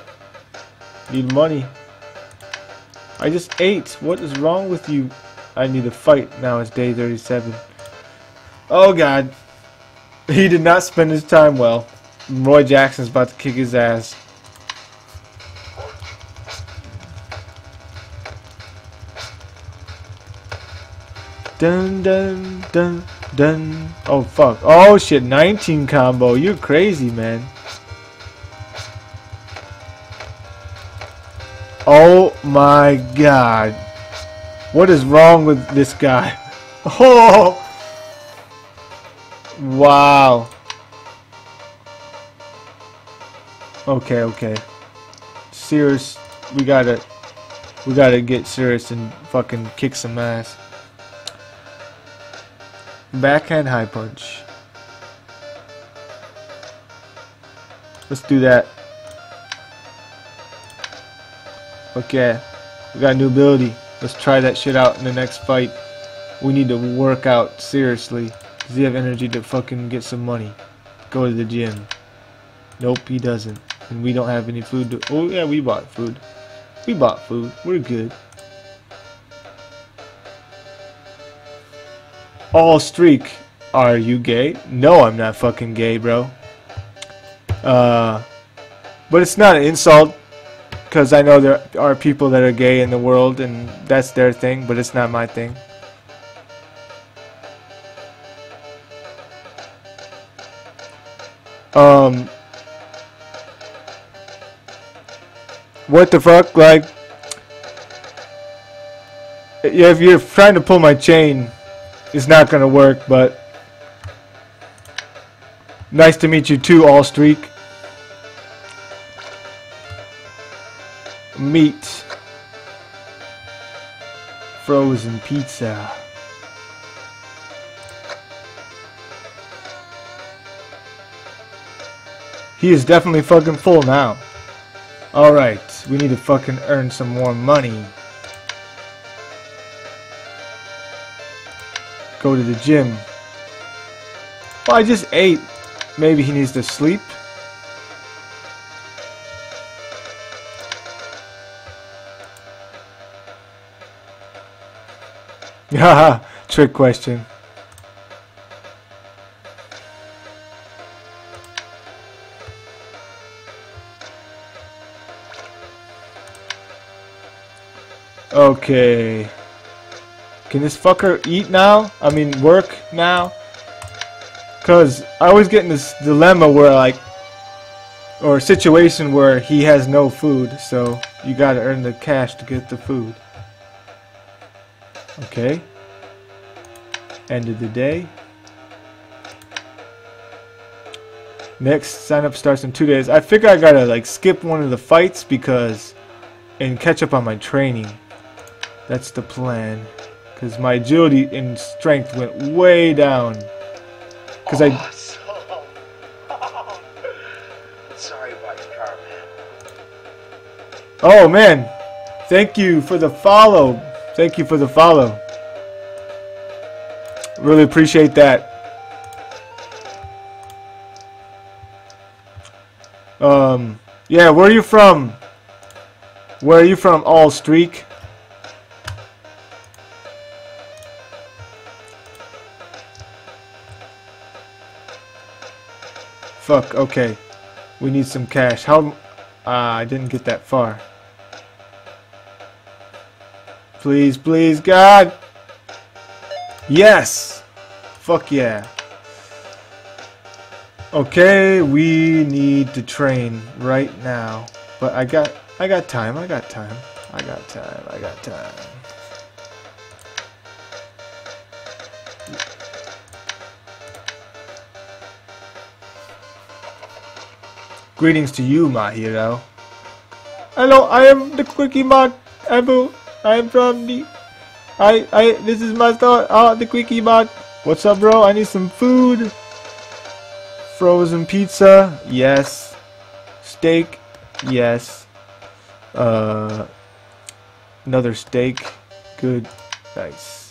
Need money. I just ate. What is wrong with you? I need to fight. Now it's day 37. Oh god. He did not spend his time well. Roy Jackson's about to kick his ass. Dun dun dun dun. Oh fuck. Oh shit, 19 combo. You're crazy, man. Oh my god. What is wrong with this guy? Oh! Wow. Okay, okay. Serious. We gotta. We gotta get serious and fucking kick some ass. Backhand high punch. Let's do that. Okay. We got a new ability. Let's try that shit out in the next fight. We need to work out seriously. Does he have energy to fucking get some money? Go to the gym. Nope, he doesn't. And we don't have any food to... Oh, yeah, we bought food. We bought food. We're good. All streak. Are you gay? No, I'm not fucking gay, bro. Uh, but it's not an insult because I know there are people that are gay in the world and that's their thing, but it's not my thing. Um, what the fuck? Like, if you're trying to pull my chain, it's not gonna work. But nice to meet you too, All Streak. Meat, frozen pizza. He is definitely fucking full now. Alright, we need to fucking earn some more money. Go to the gym. Well, I just ate. Maybe he needs to sleep. Haha, trick question. Okay. Can this fucker eat now? I mean, work now? Because I always get in this dilemma where, like, or situation where he has no food, so you gotta earn the cash to get the food. Okay. End of the day. Next sign up starts in two days. I figure I gotta like skip one of the fights because and catch up on my training. That's the plan. Because my agility and strength went way down. Because I... Sorry about your car, man. Oh, man. Thank you for the follow. Thank you for the follow. Really appreciate that. Um, yeah, where are you from? Where are you from, All Streak? Fuck, okay. We need some cash. How... Ah, I didn't get that far. Please, please, God! Yes! Fuck yeah. Okay, we need to train right now. But I got I got time, I got time. I got time, I got time. Greetings to you, my hero. Hello, I am the Quickie Mod Abu. I am from the... I, I, this is my store, ah, the Quickie Mod. What's up, bro? I need some food. Frozen pizza, yes. Steak, yes. Uh, another steak, good, nice.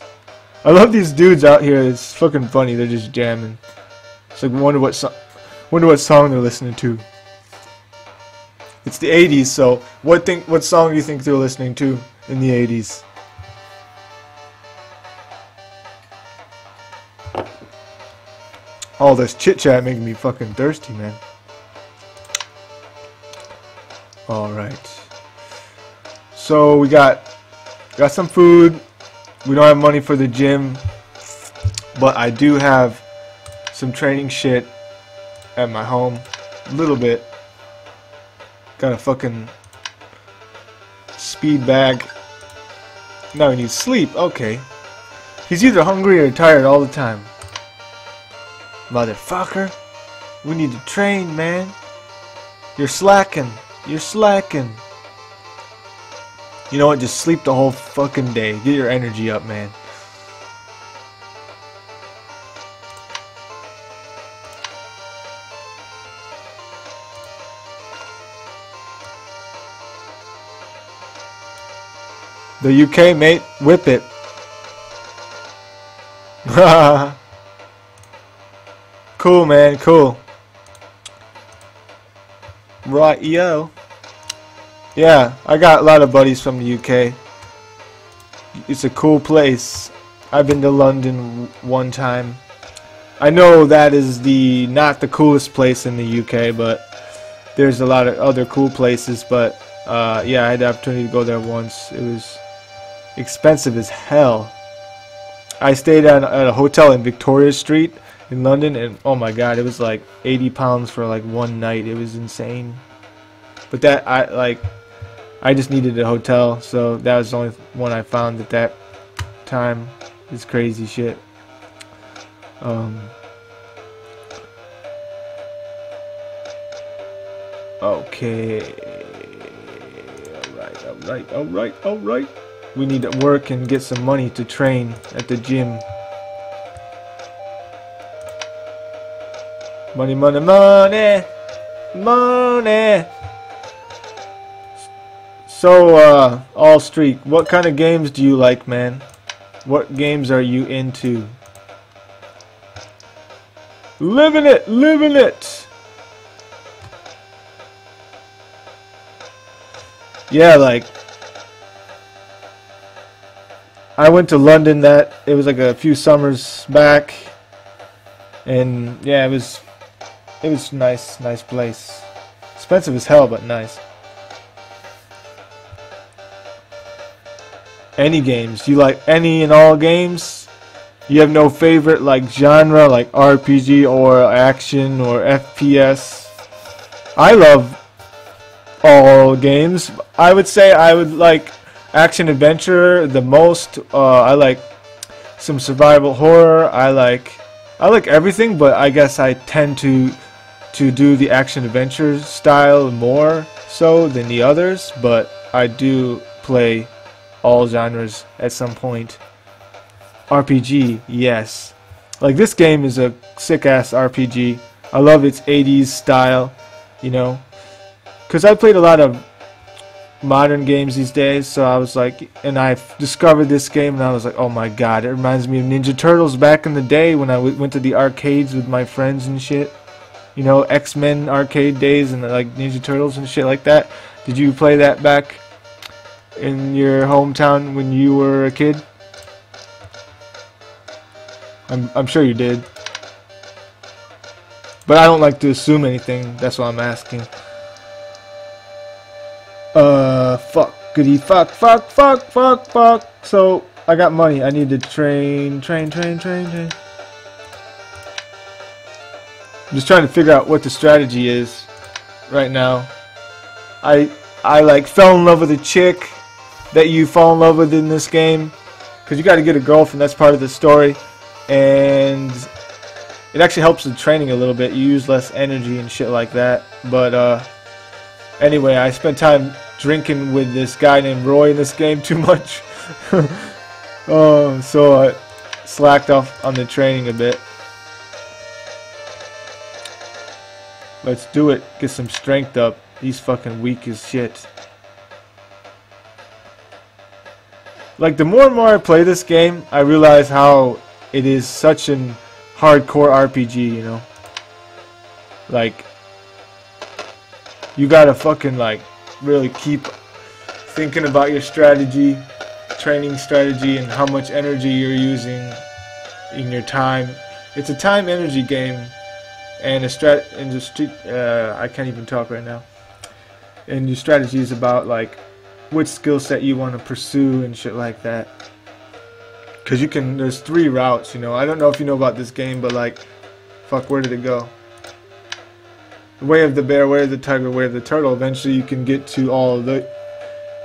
I love these dudes out here. It's fucking funny. They're just jamming. It's like wonder what so wonder what song they're listening to. It's the 80s, so what think what song do you think they're listening to in the 80s? All this chit chat making me fucking thirsty, man. Alright. So we got got some food. We don't have money for the gym. But I do have some training shit at my home. A little bit. Got a fucking speed bag. Now he needs sleep. Okay. He's either hungry or tired all the time. Motherfucker. We need to train, man. You're slacking. You're slacking. You know what? Just sleep the whole fucking day. Get your energy up, man. The UK, mate. Whip it. cool, man. Cool. Right, yo. Yeah, I got a lot of buddies from the UK. It's a cool place. I've been to London one time. I know that is the not the coolest place in the UK, but there's a lot of other cool places. But uh, yeah, I had the opportunity to go there once. It was expensive as hell. I stayed at, at a hotel in Victoria Street in London, and oh my god, it was like 80 pounds for like one night. It was insane. But that I like, I just needed a hotel, so that was the only one I found at that time. It's crazy shit. Um. Okay. Alright, alright, alright, alright. We need to work and get some money to train at the gym. Money, money, money! Money! So, uh, All Streak, what kind of games do you like, man? What games are you into? Living it, living it! Yeah, like, I went to London that it was like a few summers back, and yeah, it was it was nice, nice place. Expensive as hell, but nice. Any games? You like any and all games? You have no favorite like genre, like RPG or action or FPS? I love all games. I would say I would like action adventure the most. Uh, I like some survival horror. I like I like everything, but I guess I tend to to do the action adventure style more so than the others. But I do play all genres at some point. RPG, yes. Like this game is a sick ass RPG. I love its 80s style, you know. Cuz I played a lot of modern games these days. So I was like, and I discovered this game, and I was like, oh my god, it reminds me of Ninja Turtles back in the day when I went to the arcades with my friends and shit. You know, X Men arcade days and like Ninja Turtles and shit like that. Did you play that back in your hometown when you were a kid? I'm, I'm sure you did. But I don't like to assume anything. That's why I'm asking. Uh, fuck, goody, fuck, fuck, fuck, fuck, fuck. So, I got money. I need to train, train, train, train, train. I'm just trying to figure out what the strategy is right now. I, I like fell in love with a chick that you fall in love with in this game. Because you got to get a girlfriend. That's part of the story. And it actually helps the training a little bit. You use less energy and shit like that. But, uh, Anyway, I spent time drinking with this guy named Roy in this game too much. oh, so I slacked off on the training a bit. Let's do it. Get some strength up. He's fucking weak as shit. Like, the more and more I play this game, I realize how it is such an hardcore RPG, you know? Like, you gotta fucking like really keep thinking about your strategy, training strategy, and how much energy you're using in your time. It's a time energy game, and a strat and street. Uh, I can't even talk right now. And your strategy is about like which skill set you want to pursue and shit like that. Cause you can. There's three routes. You know. I don't know if you know about this game, but like, fuck, where did it go? Way of the bear, way of the tiger, way of the turtle. Eventually, you can get to all the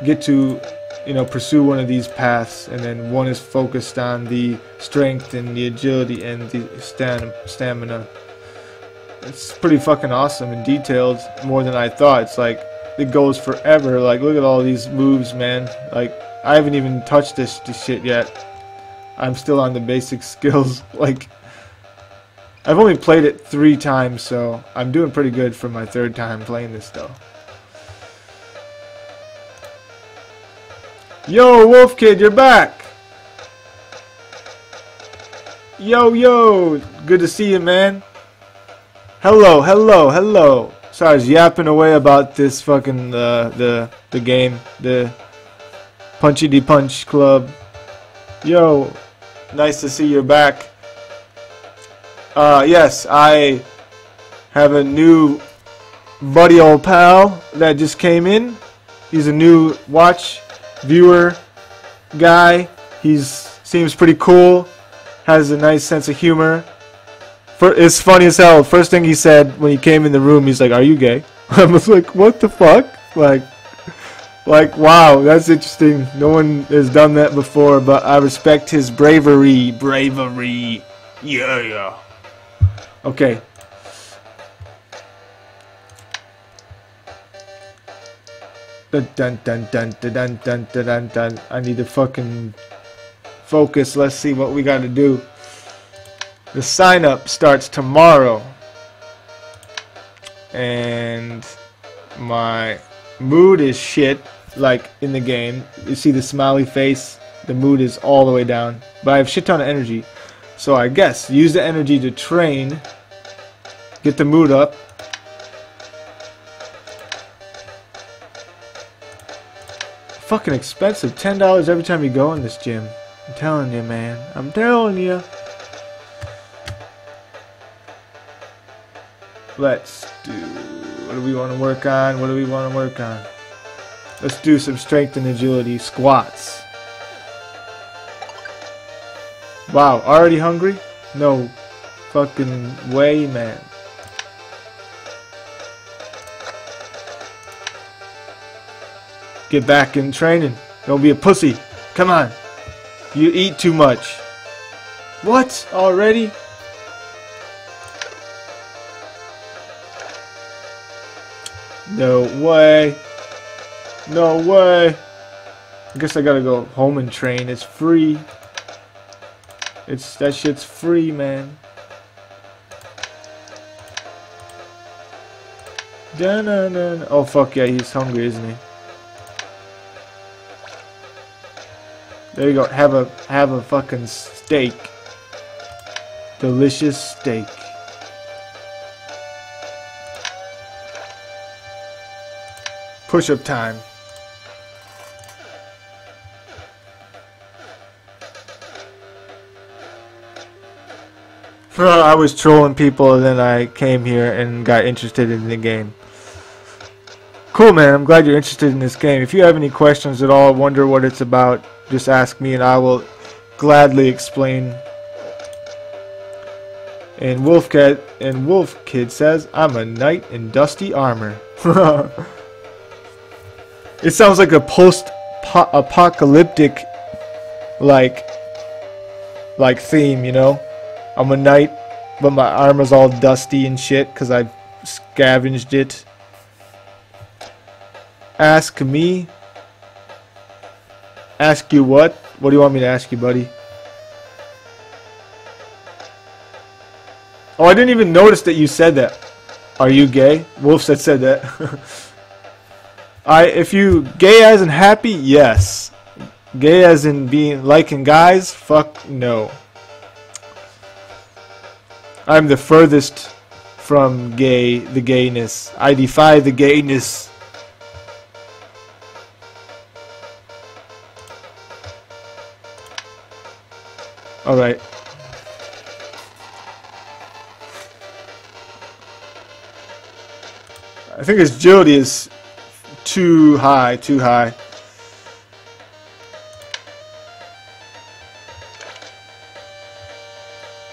get to you know pursue one of these paths, and then one is focused on the strength and the agility and the stam stamina. It's pretty fucking awesome and detailed more than I thought. It's like it goes forever. Like look at all these moves, man. Like I haven't even touched this, this shit yet. I'm still on the basic skills. Like I've only played it three times, so I'm doing pretty good for my third time playing this though. Yo, Wolf Kid, you're back. Yo, yo, good to see you, man. Hello, hello, hello. Sorry, I was yapping away about this fucking uh, the the game, the Punchy D Punch Club. Yo, nice to see you're back. Uh, yes, I have a new buddy old pal that just came in. He's a new watch viewer guy. He's seems pretty cool. Has a nice sense of humor. For, it's funny as hell. First thing he said when he came in the room, he's like, "Are you gay?" I was like, "What the fuck?" Like, like wow, that's interesting. No one has done that before, but I respect his bravery. Bravery. Yeah, yeah. Okay. Dun dun dun dun dun dun dun dun dun. I need to fucking focus. Let's see what we got to do. The sign up starts tomorrow. And my mood is shit like in the game. You see the smiley face, the mood is all the way down. But I have shit ton of energy. So I guess use the energy to train, get the mood up. Fucking expensive, $10 every time you go in this gym. I'm telling you, man. I'm telling you. Let's do. What do we want to work on? What do we want to work on? Let's do some strength and agility squats. Wow, already hungry? No fucking way, man. Get back in training. Don't be a pussy. Come on. You eat too much. What? Already? No way. No way. I guess I gotta go home and train. It's free. It's that shit's free, man. -na -na -na. Oh fuck yeah, he's hungry, isn't he? There you go. Have a have a fucking steak. Delicious steak. Push-up time. I was trolling people and then I came here and got interested in the game. Cool man, I'm glad you're interested in this game. If you have any questions at all, wonder what it's about, just ask me and I will gladly explain. And Wolfcat and Wolf Kid says, I'm a knight in dusty armor. it sounds like a post apocalyptic like like theme, you know? I'm a knight, but my armor's all dusty and shit because I've scavenged it. Ask me. Ask you what? What do you want me to ask you, buddy? Oh, I didn't even notice that you said that. Are you gay? Wolf said said that. I if you gay as in happy, yes. Gay as in being liking guys, fuck no. I'm the furthest from gay, the gayness. I defy the gayness. Alright. I think his agility is too high, too high.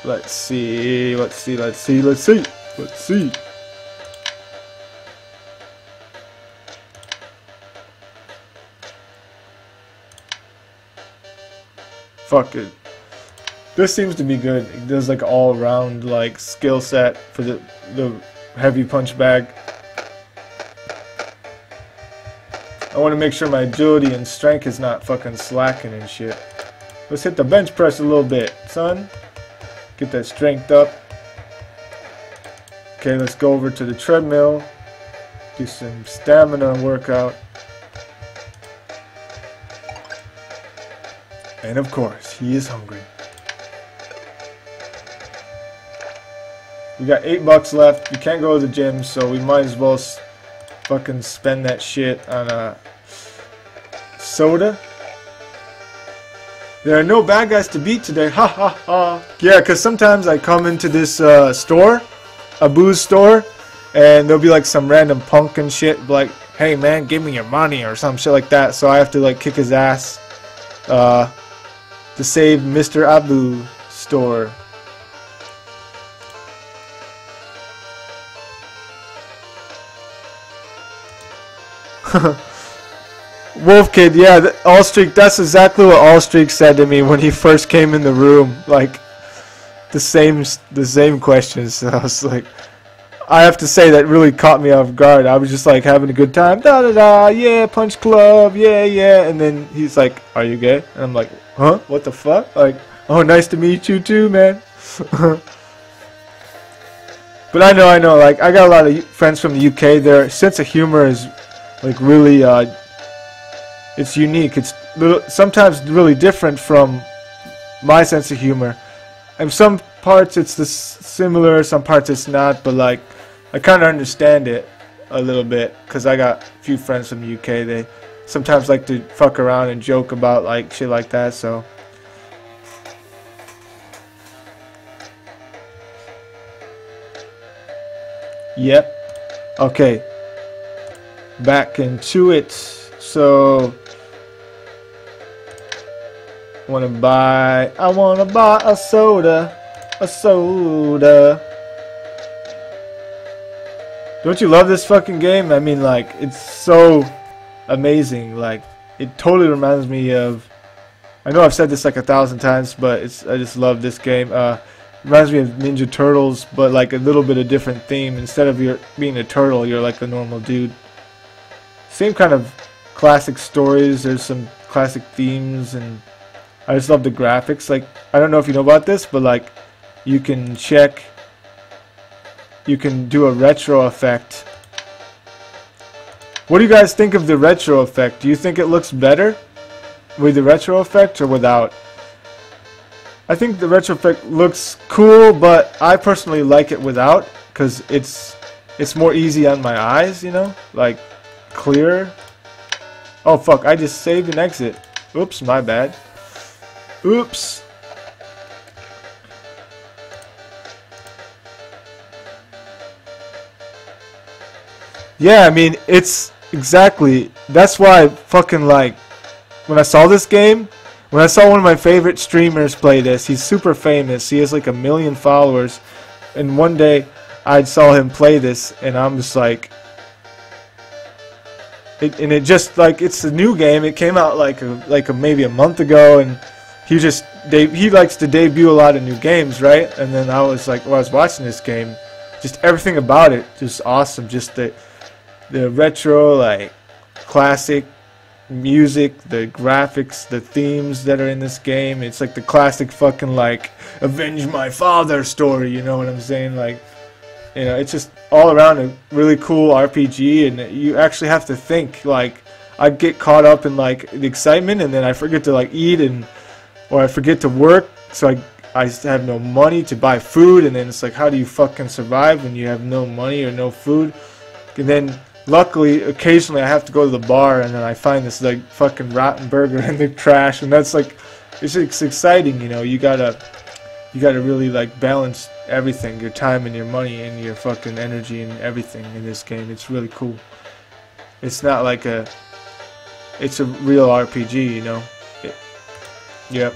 Let's see, let's see, let's see, let's see, let's see. Fuck it. This seems to be good. It does like all round like skill set for the the heavy punch bag. I want to make sure my agility and strength is not fucking slacking and shit. Let's hit the bench press a little bit, son. Get that strength up. Okay, let's go over to the treadmill. Do some stamina workout. And of course, he is hungry. We got eight bucks left. We can't go to the gym, so we might as well fucking spend that shit on a soda. There are no bad guys to beat today. Ha ha ha. Yeah, because sometimes I come into this uh, store, a booze store, and there'll be like some random punk and shit, like, hey man, give me your money or some shit like that. So I have to like kick his ass uh, to save Mr. Abu store. Wolf Kid, yeah, Allstreak, that's exactly what Allstreak said to me when he first came in the room. Like, the same, the same questions. So I was like, I have to say that really caught me off guard. I was just like having a good time, da da da, yeah, punch club, yeah, yeah. And then he's like, "Are you gay?" And I'm like, "Huh? What the fuck?" Like, "Oh, nice to meet you too, man." but I know, I know. Like, I got a lot of friends from the UK. Their sense of humor is like really, uh, it's unique. It's little, sometimes really different from my sense of humor. And some parts it's the similar, some parts it's not. But like, I kind of understand it a little bit because I got a few friends from the UK. They sometimes like to fuck around and joke about like shit like that. So. Yep. Okay. Back into it. So wanna buy I wanna buy a soda. A soda. Don't you love this fucking game? I mean like it's so amazing. Like it totally reminds me of I know I've said this like a thousand times, but it's I just love this game. Uh reminds me of Ninja Turtles, but like a little bit of different theme. Instead of you being a turtle, you're like a normal dude. Same kind of classic stories. There's some classic themes, and I just love the graphics. Like I don't know if you know about this, but like you can check. You can do a retro effect. What do you guys think of the retro effect? Do you think it looks better with the retro effect or without? I think the retro effect looks cool, but I personally like it without because it's it's more easy on my eyes, you know, like clear. Oh fuck! I just saved and exit. Oops, my bad. Oops. Yeah, I mean it's exactly. That's why I fucking like when I saw this game when I saw one of my favorite streamers play this, he's super famous. He has like a million followers. And one day I saw him play this and I'm just like it, and it just like it's a new game. It came out like a, like a, maybe a month ago and he just he likes to debut a lot of new games, right? And then I was like, well, I was watching this game, just everything about it, just awesome. Just the the retro like classic music, the graphics, the themes that are in this game. It's like the classic fucking like avenge my father story, you know what I'm saying? Like you know, it's just all around a really cool RPG and you actually have to think like I get caught up in like the excitement and then I forget to like eat and or I forget to work so I I have no money to buy food and then it's like how do you fucking survive when you have no money or no food? And then luckily, occasionally I have to go to the bar and then I find this like fucking rotten burger in the trash, and that's like, it's, it's exciting, you know. You gotta, you gotta really like balance everything, your time and your money and your fucking energy and everything in this game. It's really cool. It's not like a, it's a real RPG, you know. It, yep.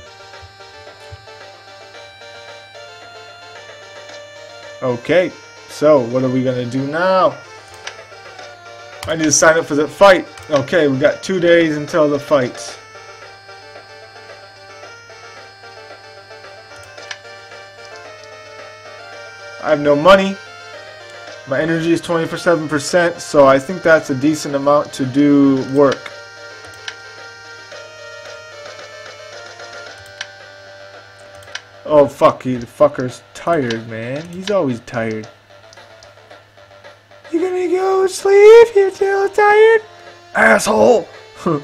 Okay, so what are we gonna do now? I need to sign up for the fight. Okay, we got two days until the fight. I have no money. My energy is 27%, so I think that's a decent amount to do work. Oh fuck, he, the fucker's tired, man. He's always tired. You gonna go sleep? You feel tired? Asshole!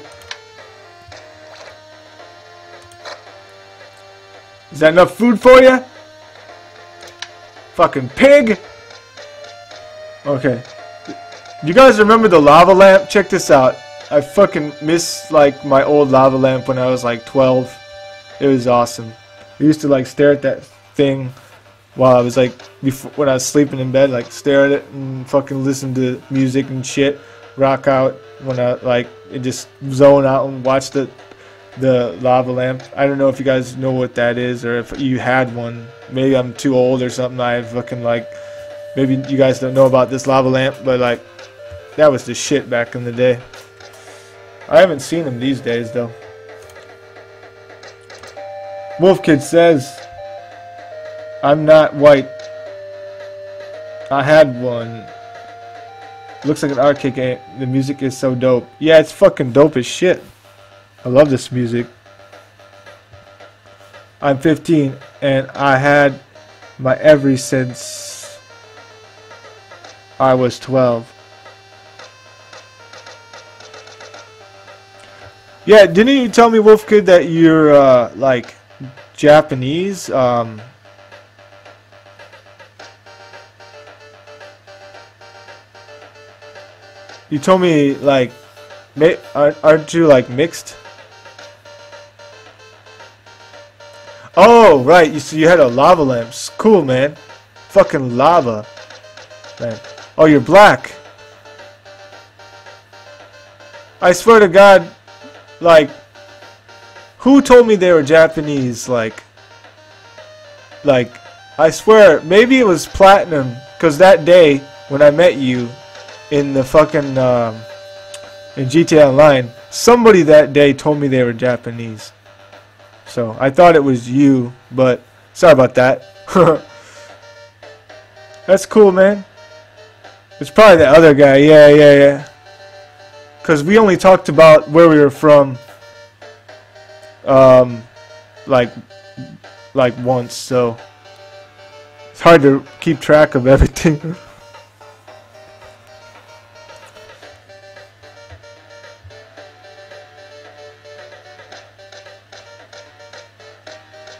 Is that enough food for you? Fucking pig! Okay. You guys remember the lava lamp? Check this out. I fucking miss like my old lava lamp when I was like 12. It was awesome. I used to like stare at that thing while I was like before when I was sleeping in bed, like stare at it and fucking listen to music and shit, rock out when I like and just zone out and watch the the lava lamp. I don't know if you guys know what that is or if you had one. Maybe I'm too old or something. I fucking like maybe you guys don't know about this lava lamp, but like that was the shit back in the day. I haven't seen them these days though. Wolf Kid says I'm not white. I had one. Looks like an arcade game. The music is so dope. Yeah, it's fucking dope as shit. I love this music. I'm 15 and I had my every since I was 12. Yeah, didn't you tell me, Wolf Kid, that you're uh, like Japanese? Um, you told me like, aren't you like mixed? Oh, right. You see, you had a lava lamp. Cool, man. Fucking lava. Man. Oh, you're black. I swear to God, like, who told me they were Japanese? Like, like, I swear, maybe it was Platinum, because that day when I met you in the fucking um, in GTA Online, somebody that day told me they were Japanese. So I thought it was you, but sorry about that. That's cool, man. It's probably the other guy. Yeah, yeah, yeah. Because we only talked about where we were from, um, like, like once, so it's hard to keep track of everything.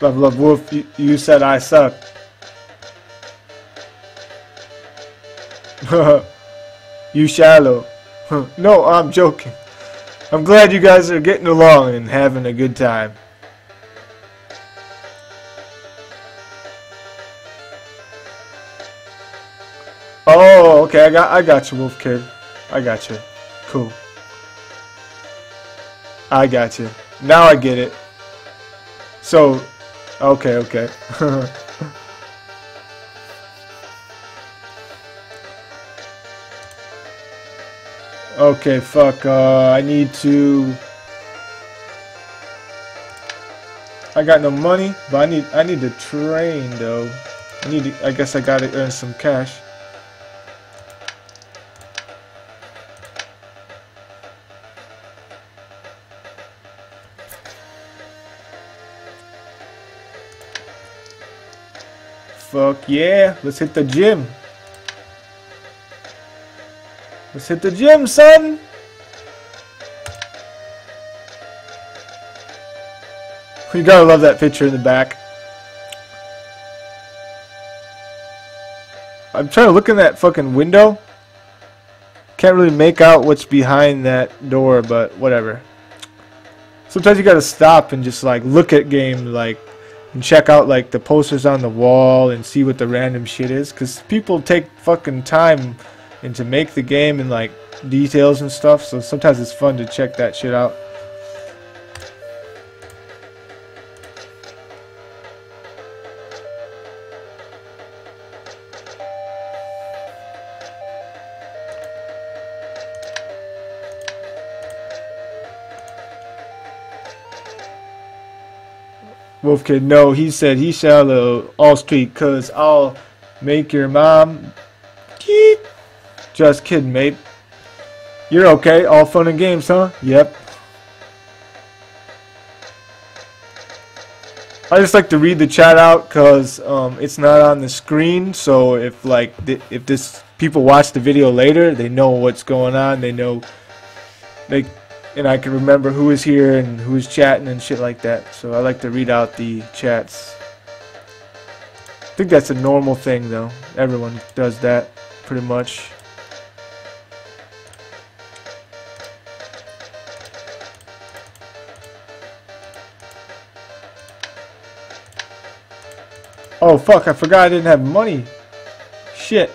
Love, love, wolf, you, you said I suck. you shallow. no, I'm joking. I'm glad you guys are getting along and having a good time. Oh, okay, I got I got you, Wolf Kid. I got you. Cool. I got you. Now I get it. So, Okay, okay. okay, fuck. Uh, I need to. I got no money, but I need I need to train though. I need to, I guess I gotta earn some cash. Fuck yeah. Let's hit the gym. Let's hit the gym, son. You gotta love that picture in the back. I'm trying to look in that fucking window. Can't really make out what's behind that door, but whatever. Sometimes you gotta stop and just like look at game like and check out like the posters on the wall and see what the random shit is because people take fucking time and to make the game and like details and stuff so sometimes it's fun to check that shit out Wolf Kid, no, he said he shallow uh, all street cause I'll make your mom Keep. Just kidding, mate. You're okay, all fun and games, huh? Yep. I just like to read the chat out because um, it's not on the screen. So if like if this people watch the video later, they know what's going on. They know they and I can remember who is here and who is chatting and shit like that. So I like to read out the chats. I think that's a normal thing though. Everyone does that pretty much. Oh fuck, I forgot I didn't have money. Shit.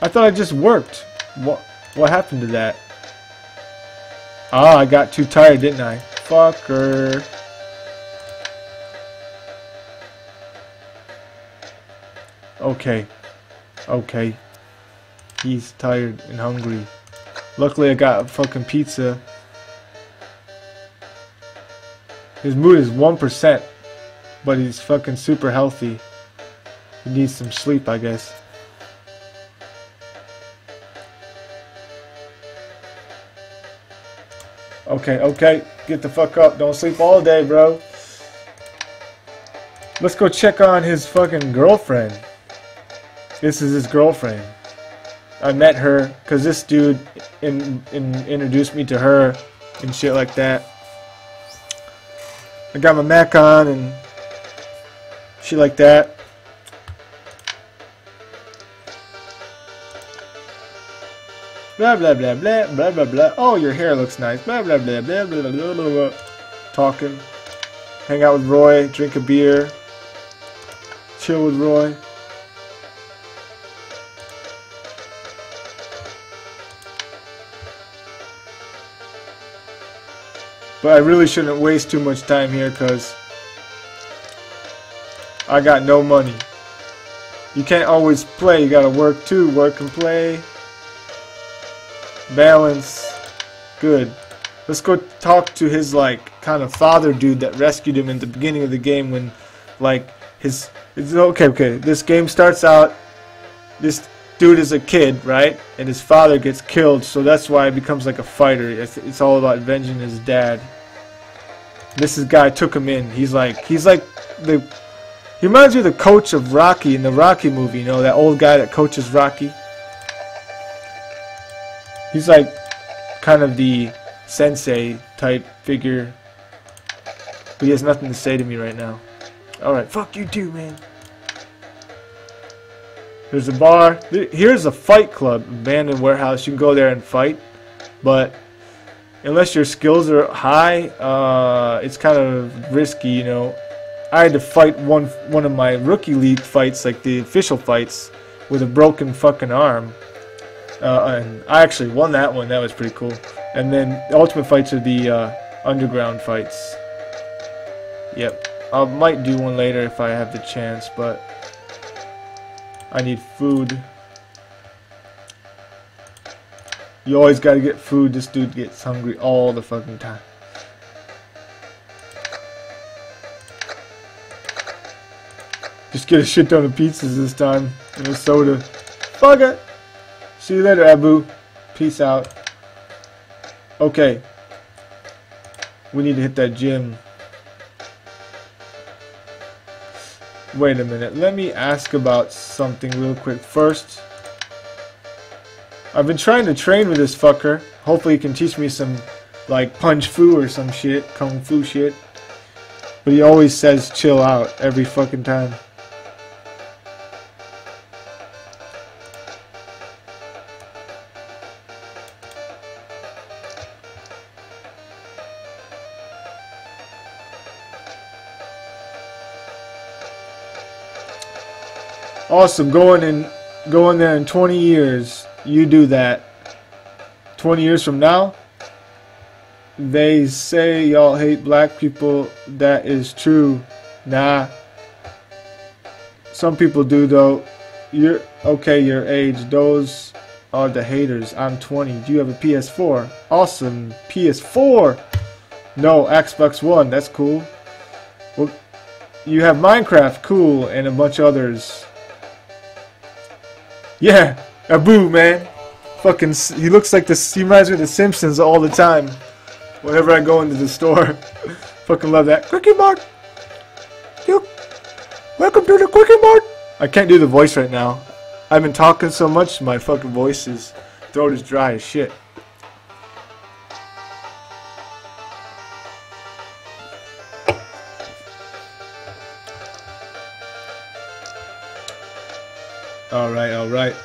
I thought I just worked. What what happened to that? Ah, I got too tired, didn't I? Fucker. Okay. Okay. He's tired and hungry. Luckily I got a fucking pizza. His mood is 1%, but he's fucking super healthy. He needs some sleep, I guess. Okay, okay. Get the fuck up. Don't sleep all day, bro. Let's go check on his fucking girlfriend. This is his girlfriend. I met her because this dude in, in, introduced me to her and shit like that. I got my Mac on and shit like that. Blah blah blah blah blah blah blah. Oh, your hair looks nice. Blah blah blah blah blah blah blah. blah. Talking, hang out with Roy, drink a beer, chill with Roy. But I really shouldn't waste too much time here because I got no money. You can't always play, you gotta work too. Work and play. Balance. Good. Let's go talk to his like kind of father dude that rescued him in the beginning of the game when like his it's okay okay this game starts out this dude is a kid right and his father gets killed so that's why he becomes like a fighter it's, it's all about avenging his dad this guy took him in he's like he's like the he reminds me of the coach of Rocky in the Rocky movie you know that old guy that coaches Rocky He's like kind of the sensei type figure. But he has nothing to say to me right now. Alright, fuck you too, man. There's a bar. Here's a fight club, abandoned warehouse. You can go there and fight. But unless your skills are high, uh, it's kind of risky, you know. I had to fight one one of my rookie league fights, like the official fights, with a broken fucking arm. Uh, and I actually won that one. That was pretty cool. And then the ultimate fights are the uh, underground fights. Yep. I might do one later if I have the chance, but I need food. You always gotta get food. This dude gets hungry all the fucking time. Just get a shit ton of pizzas this time and a soda. Fuck it. See you later, Abu. Peace out. Okay. We need to hit that gym. Wait a minute. Let me ask about something real quick. First, I've been trying to train with this fucker. Hopefully he can teach me some, like, punch fu or some shit. Kung fu shit. But he always says chill out every fucking time. Awesome. Going in, going there in 20 years. You do that. 20 years from now, they say y'all hate black people. That is true. Nah. Some people do though. You're okay. Your age. Those are the haters. I'm 20. Do you have a PS4? Awesome. PS4. No, Xbox One. That's cool. Well, you have Minecraft. Cool, and a bunch of others. Yeah, Abu, man. Fucking, he looks like this. He reminds me of The Simpsons all the time. Whenever I go into the store, fucking love that. Kwik-E-Mart. You, welcome to the Kwik-E-Mart. I can't do the voice right now. I've been talking so much, my fucking voice is throat is dry as shit. Alright, alright.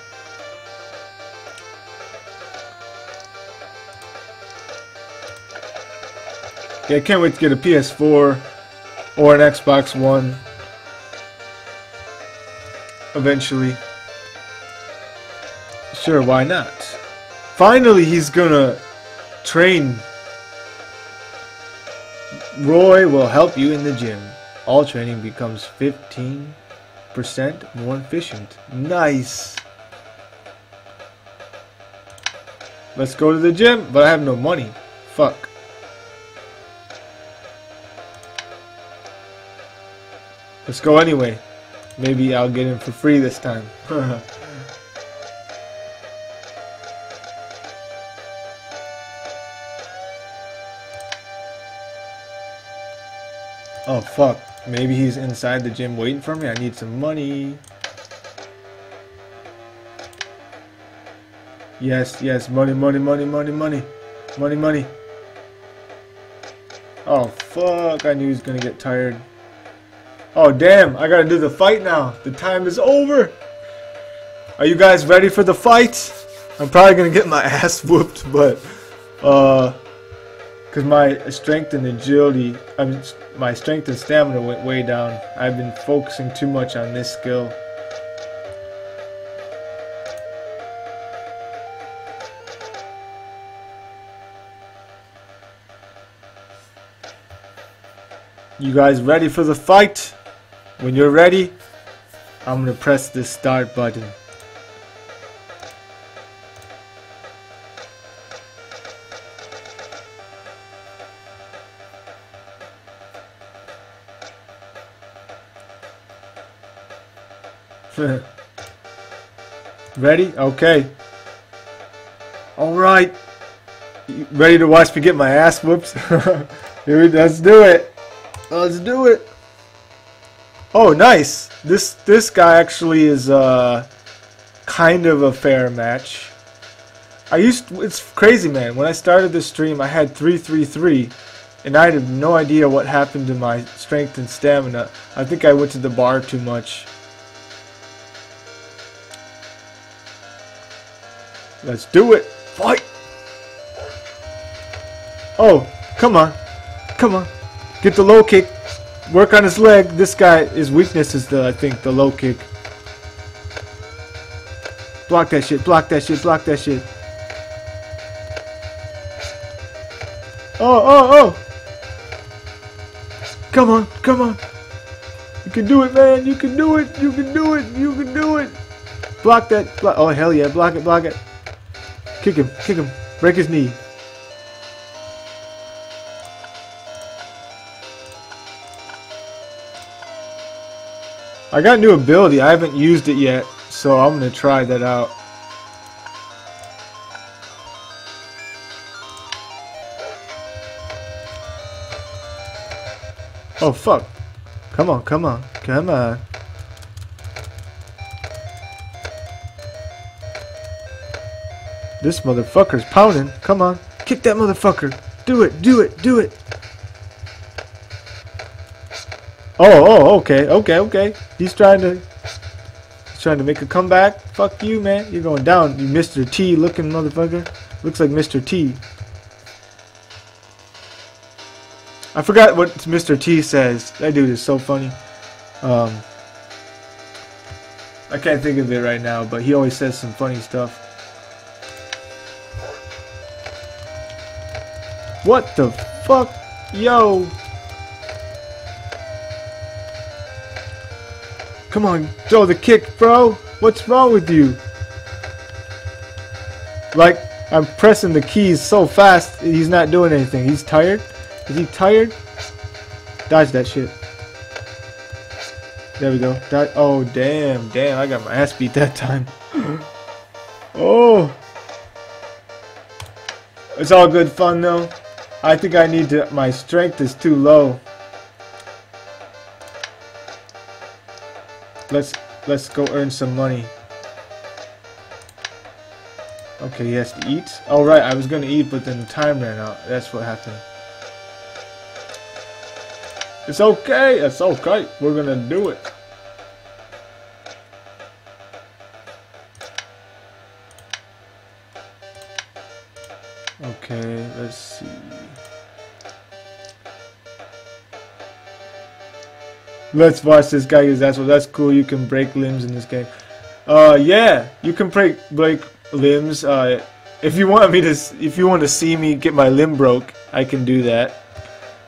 Yeah, I can't wait to get a PS4 or an Xbox One eventually. Sure, why not? Finally, he's gonna train. Roy will help you in the gym. All training becomes 15% more efficient. Nice. Let's go to the gym, but I have no money. Fuck. Let's go anyway. Maybe I'll get in for free this time. oh fuck. Maybe he's inside the gym waiting for me. I need some money. Yes, yes, money, money, money, money, money. Money, money. Oh fuck, I knew he was gonna get tired. Oh damn, I gotta do the fight now. The time is over. Are you guys ready for the fight? I'm probably gonna get my ass whooped, but uh, cause my strength and agility, I mean, my strength and stamina went way down. I've been focusing too much on this skill. You guys ready for the fight? When you're ready, I'm gonna press the start button. ready? Okay. Alright. Ready to watch me get my ass whoops? Here, let's do it. Let's do it. Oh, nice. This this guy actually is uh, kind of a fair match. I used it's crazy, man. When I started this stream, I had 333, and I had no idea what happened to my strength and stamina. I think I went to the bar too much. Let's do it. Fight. Oh, come on. Come on. Get the low kick. Work on his leg. This guy, his weakness is the, I think, the low kick. Block that shit, block that shit, block that shit. Oh, oh, oh! Come on, come on. You can do it, man. You can do it. You can do it. You can do it. Block that. Block. Oh, hell yeah. Block it, block it. Kick him, kick him. Break his knee. I got a new ability. I haven't used it yet, so I'm going to try that out. Oh, fuck. Come on, come on, come on. This motherfucker's pounding. Come on. Kick that motherfucker. Do it, do it, do it. Oh, oh, okay, okay, okay. He's trying to he's trying to make a comeback. Fuck you, man. You're going down, you Mr. T looking motherfucker. Looks like Mr. T. I forgot what Mr. T says. That dude is so funny. Um, I can't think of it right now, but he always says some funny stuff. What the fuck? Yo! Come on, throw the kick, bro. What's wrong with you? Like, I'm pressing the keys so fast, he's not doing anything. He's tired? Is he tired? Dodge that shit. There we go. Dodge. Oh, damn. Damn, I got my ass beat that time. oh. It's all good fun, though. I think I need to, my strength is too low. Let's, let's go earn some money. Okay, he has to eat. Oh, right, I was gonna eat, but then the time ran out. That's what happened. It's okay, it's okay. We're gonna do it. Okay, let's see. Let's watch this guy use that's what that's cool. You can break limbs in this game. Uh, yeah, you can break break limbs. Uh, if you want me to, if you want to see me get my limb broke, I can do that.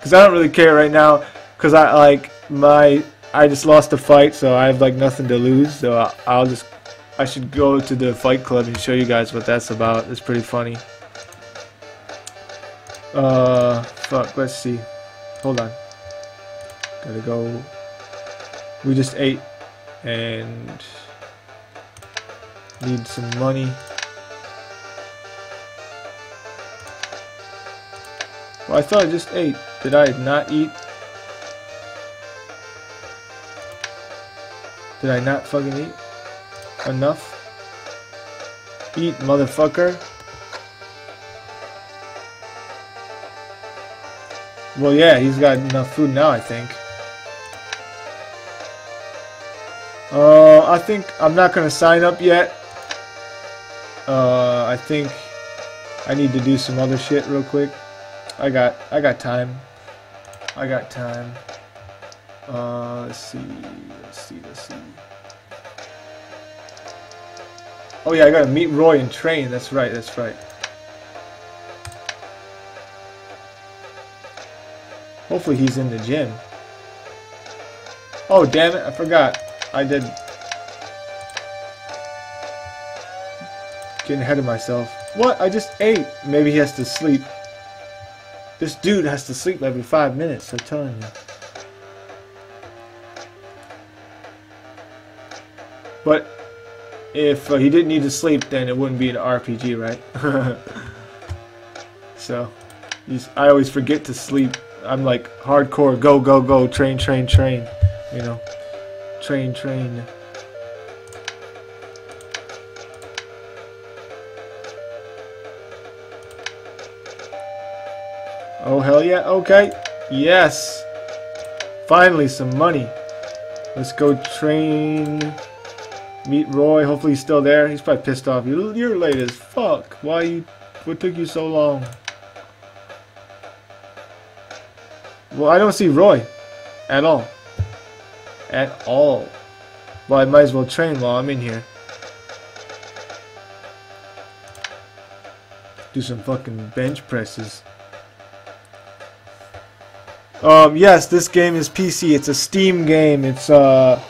Cause I don't really care right now. Cause I like my, I just lost a fight, so I have like nothing to lose. So I'll, I'll just, I should go to the fight club and show you guys what that's about. It's pretty funny. Uh, fuck. Let's see. Hold on. Gotta go. We just ate and need some money. Well, I thought I just ate. Did I not eat? Did I not fucking eat? Enough? Eat, motherfucker. Well, yeah, he's got enough food now, I think. Uh, I think I'm not gonna sign up yet. Uh, I think I need to do some other shit real quick. I got, I got time. I got time. Uh, let's see, let's see, let's see. Oh yeah, I gotta meet Roy and train. That's right, that's right. Hopefully he's in the gym. Oh damn it, I forgot. I did. Getting ahead of myself. What? I just ate. Maybe he has to sleep. This dude has to sleep every five minutes, I'm telling you. But if uh, he didn't need to sleep, then it wouldn't be an RPG, right? so, I always forget to sleep. I'm like hardcore, go, go, go, train, train, train, you know. Train, train. Oh, hell yeah. Okay. Yes. Finally, some money. Let's go train. Meet Roy. Hopefully he's still there. He's probably pissed off. You're, you're late as fuck. Why you... What took you so long? Well, I don't see Roy. At all at all. Well, I might as well train while I'm in here. Do some fucking bench presses. Um, yes, this game is PC. It's a Steam game. It's uh,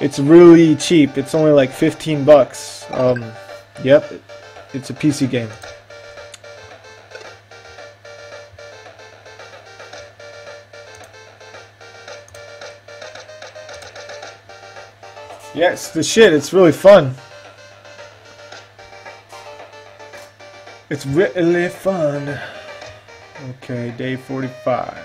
it's really cheap. It's only like 15 bucks. Um, yep, it's a PC game. Yeah, it's the shit. It's really fun. It's really fun. Okay, day 45.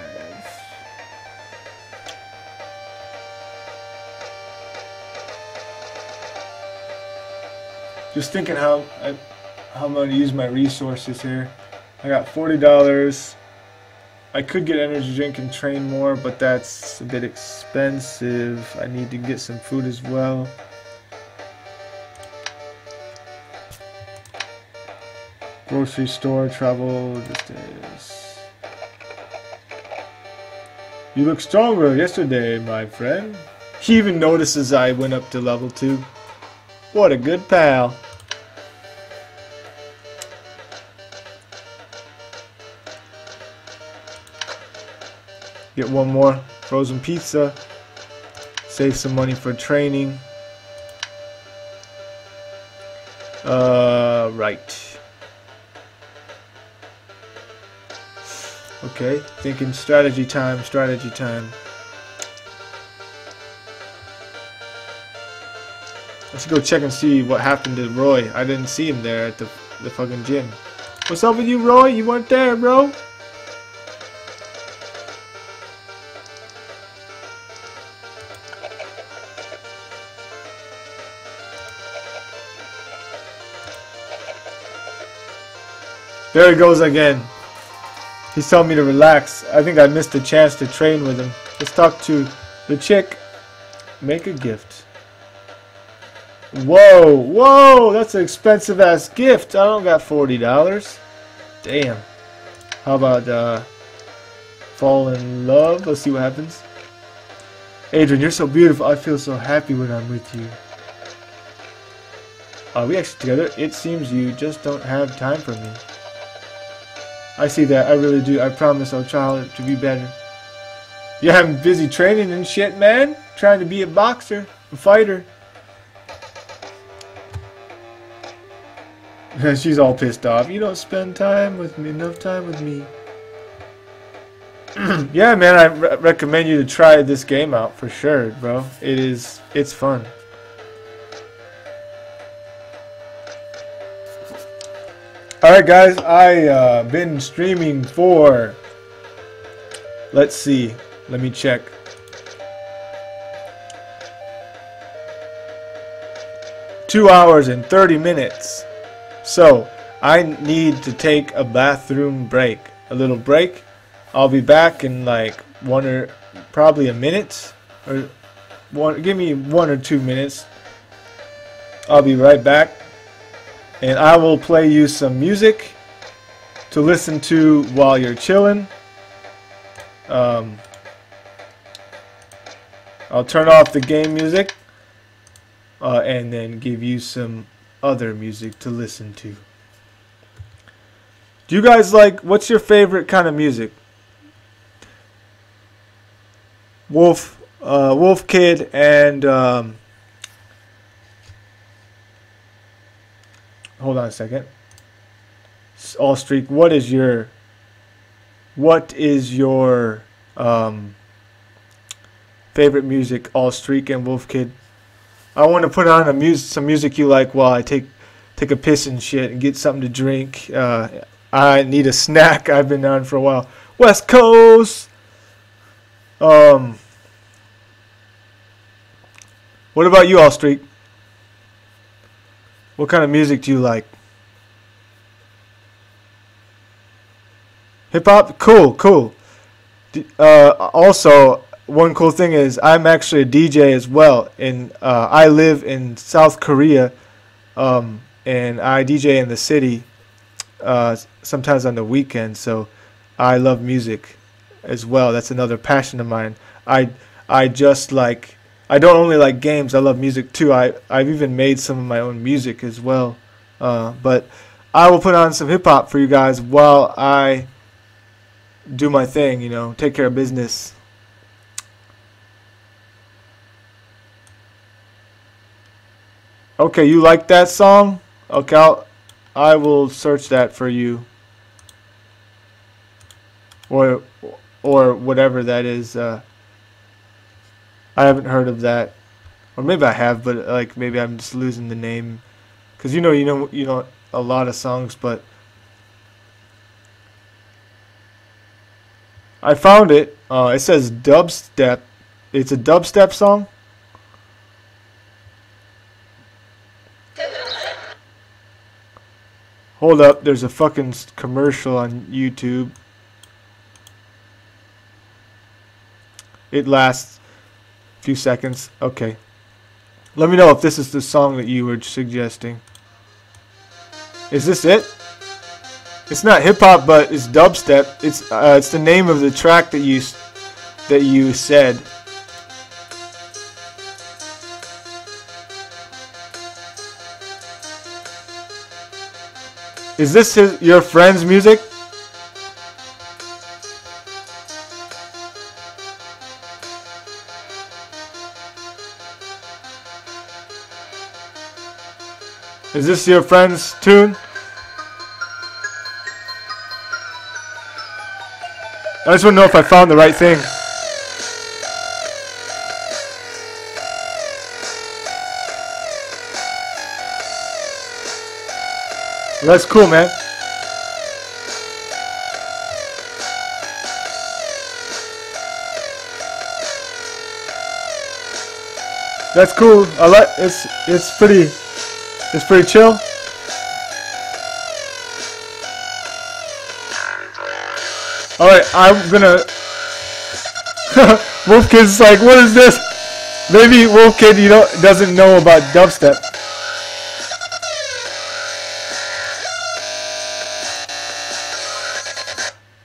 Just thinking how I, how I'm going to use my resources here. I got $40. I could get energy drink and train more, but that's a bit expensive. I need to get some food as well. Grocery store, travel, this is. You look stronger yesterday, my friend. He even notices I went up to level 2. What a good pal. Get one more frozen pizza. Save some money for training. Uh, right. Okay, thinking strategy time, strategy time. Let's go check and see what happened to Roy. I didn't see him there at the, the fucking gym. What's up with you, Roy? You weren't there, bro. There he goes again. He's telling me to relax. I think I missed a chance to train with him. Let's talk to the chick. Make a gift. Whoa, whoa, that's an expensive ass gift. I don't got $40. Damn. How about uh, fall in love? Let's see what happens. Adrian, you're so beautiful. I feel so happy when I'm with you. Are we actually together? It seems you just don't have time for me. I see that. I really do. I promise I'll try to be better. Yeah, I'm busy training and shit, man. Trying to be a boxer, a fighter. She's all pissed off. You don't spend time with me, enough time with me. yeah, man, I re recommend you to try this game out for sure, bro. It is, it's fun. Alright guys, I uh, been streaming for, let's see, let me check. Two hours and 30 minutes. So, I need to take a bathroom break. A little break. I'll be back in like one or probably a minute. Or one, give me one or two minutes. I'll be right back and I will play you some music to listen to while you're chilling. Um, I'll turn off the game music uh, and then give you some other music to listen to. Do you guys like, what's your favorite kind of music? Wolf, uh, Wolf Kid and um, hold on a second. All streak. What is your what is your um, favorite music? All streak and Wolf Kid. I want to put on a music, some music you like while I take take a piss and shit and get something to drink. Uh, I need a snack. I've been on for a while. West Coast. Um. What about you, All Streak? What kind of music do you like? Hip hop? Cool, cool. Uh, also, one cool thing is I'm actually a DJ as well, and uh, I live in South Korea, um, and I DJ in the city uh, sometimes on the weekend. So I love music as well. That's another passion of mine. I I just like I don't only like games. I love music too. I I've even made some of my own music as well. Uh, but I will put on some hip hop for you guys while I do my thing. You know, take care of business. Okay, you like that song? Okay, I'll, I will search that for you. Or or whatever that is. Uh, I haven't heard of that, or maybe I have, but like maybe I'm just losing the name, because you know you know you know a lot of songs, but I found it. Uh, it says dubstep. It's a dubstep song. Hold up, there's a fucking commercial on YouTube. It lasts few seconds. Okay. Let me know if this is the song that you were suggesting. Is this it? It's not hip hop, but it's dubstep. It's uh, it's the name of the track that you that you said. Is this his, your friend's music? Is this your friend's tune? I just want to know if I found the right thing. That's cool, man. That's cool. I like it's it's pretty it's pretty chill. Alright, I'm gonna... Wolf Kid's like, what is this? Maybe Wolf Kid you know, doesn't know about dubstep.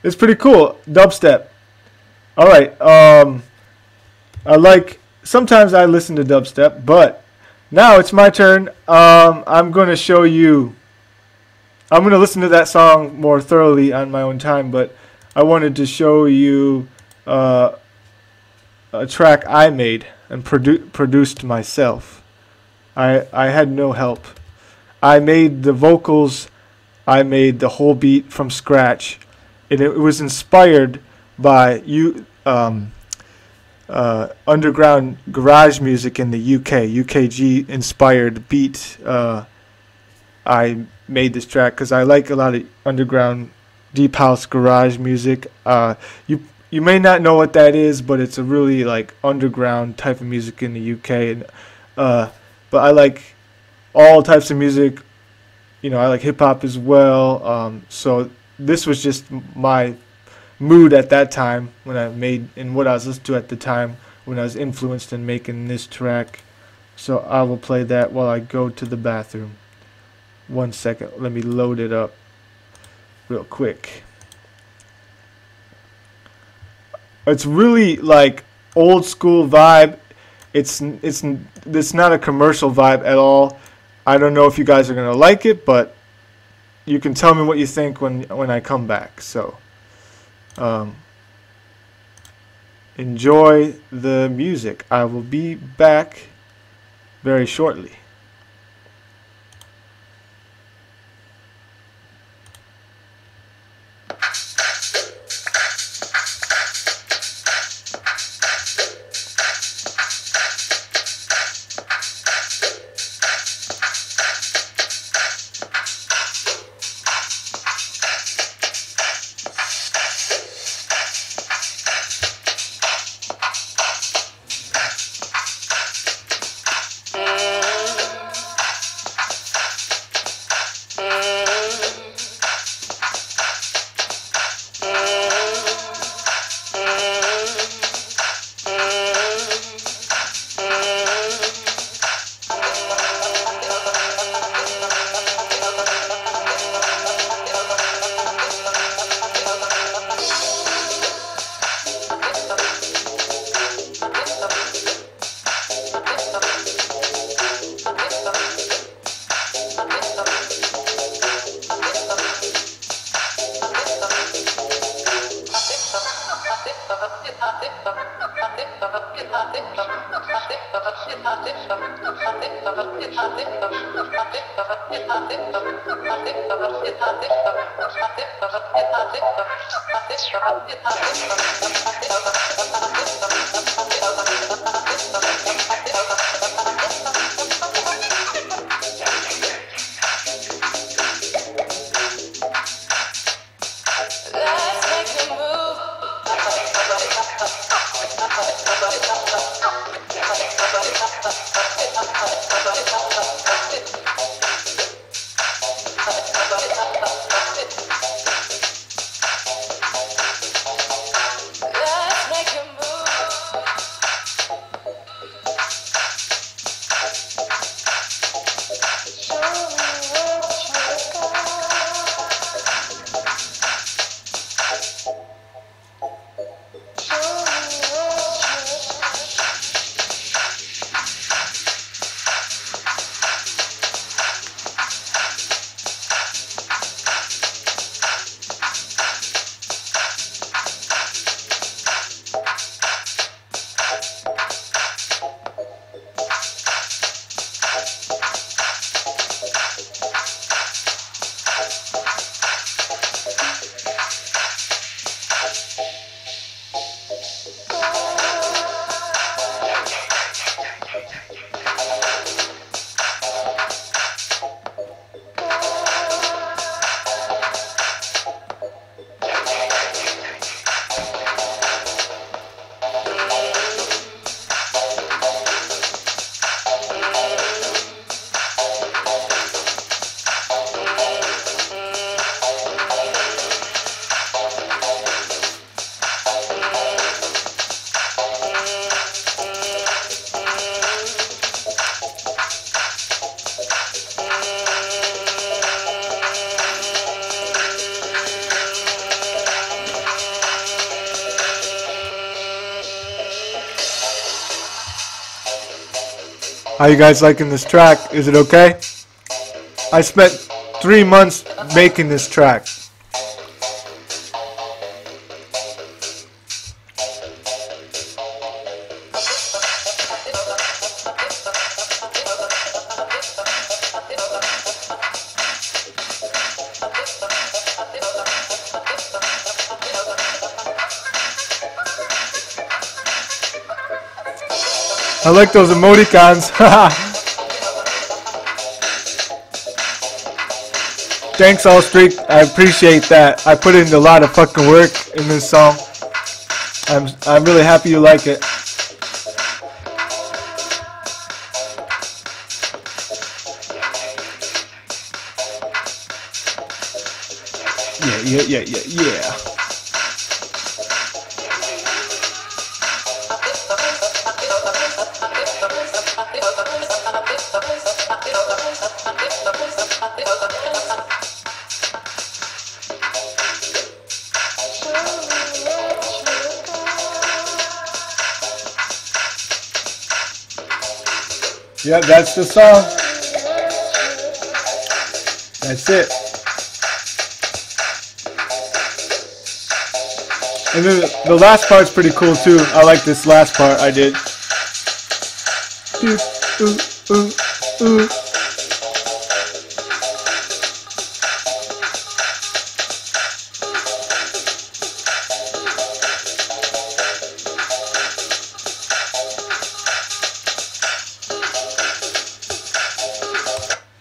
It's pretty cool. Dubstep. All right. Um, I like. Sometimes I listen to dubstep, but now it's my turn. Um, I'm going to show you. I'm going to listen to that song more thoroughly on my own time, but I wanted to show you uh, a track I made and produ- produced myself. I I had no help. I made the vocals. I made the whole beat from scratch, and it was inspired by you um, uh, underground garage music in the UK, UKG inspired beat. Uh, I made this track because I like a lot of underground deep house garage music. Uh, you you may not know what that is, but it's a really like underground type of music in the UK. And uh, but I like all types of music. You know, I like hip hop as well. Um, so this was just my mood at that time when I made and what I was listening to at the time when I was influenced in making this track. So I will play that while I go to the bathroom. One second, let me load it up real quick. It's really like old school vibe. It's it's it's not a commercial vibe at all. I don't know if you guys are gonna like it, but you can tell me what you think when when I come back. So. Um, enjoy the music. I will be back very shortly. How you guys liking this track? Is it okay? I spent three months making this track. Like those emoticons. Thanks, All Streak. I appreciate that. I put in a lot of fucking work in this song. I'm I'm really happy you like it. Yeah, yeah, yeah, yeah, yeah. Yeah, that's the song. That's it. And then the last part's pretty cool too. I like this last part I did. Ooh, Ooh, ooh, ooh,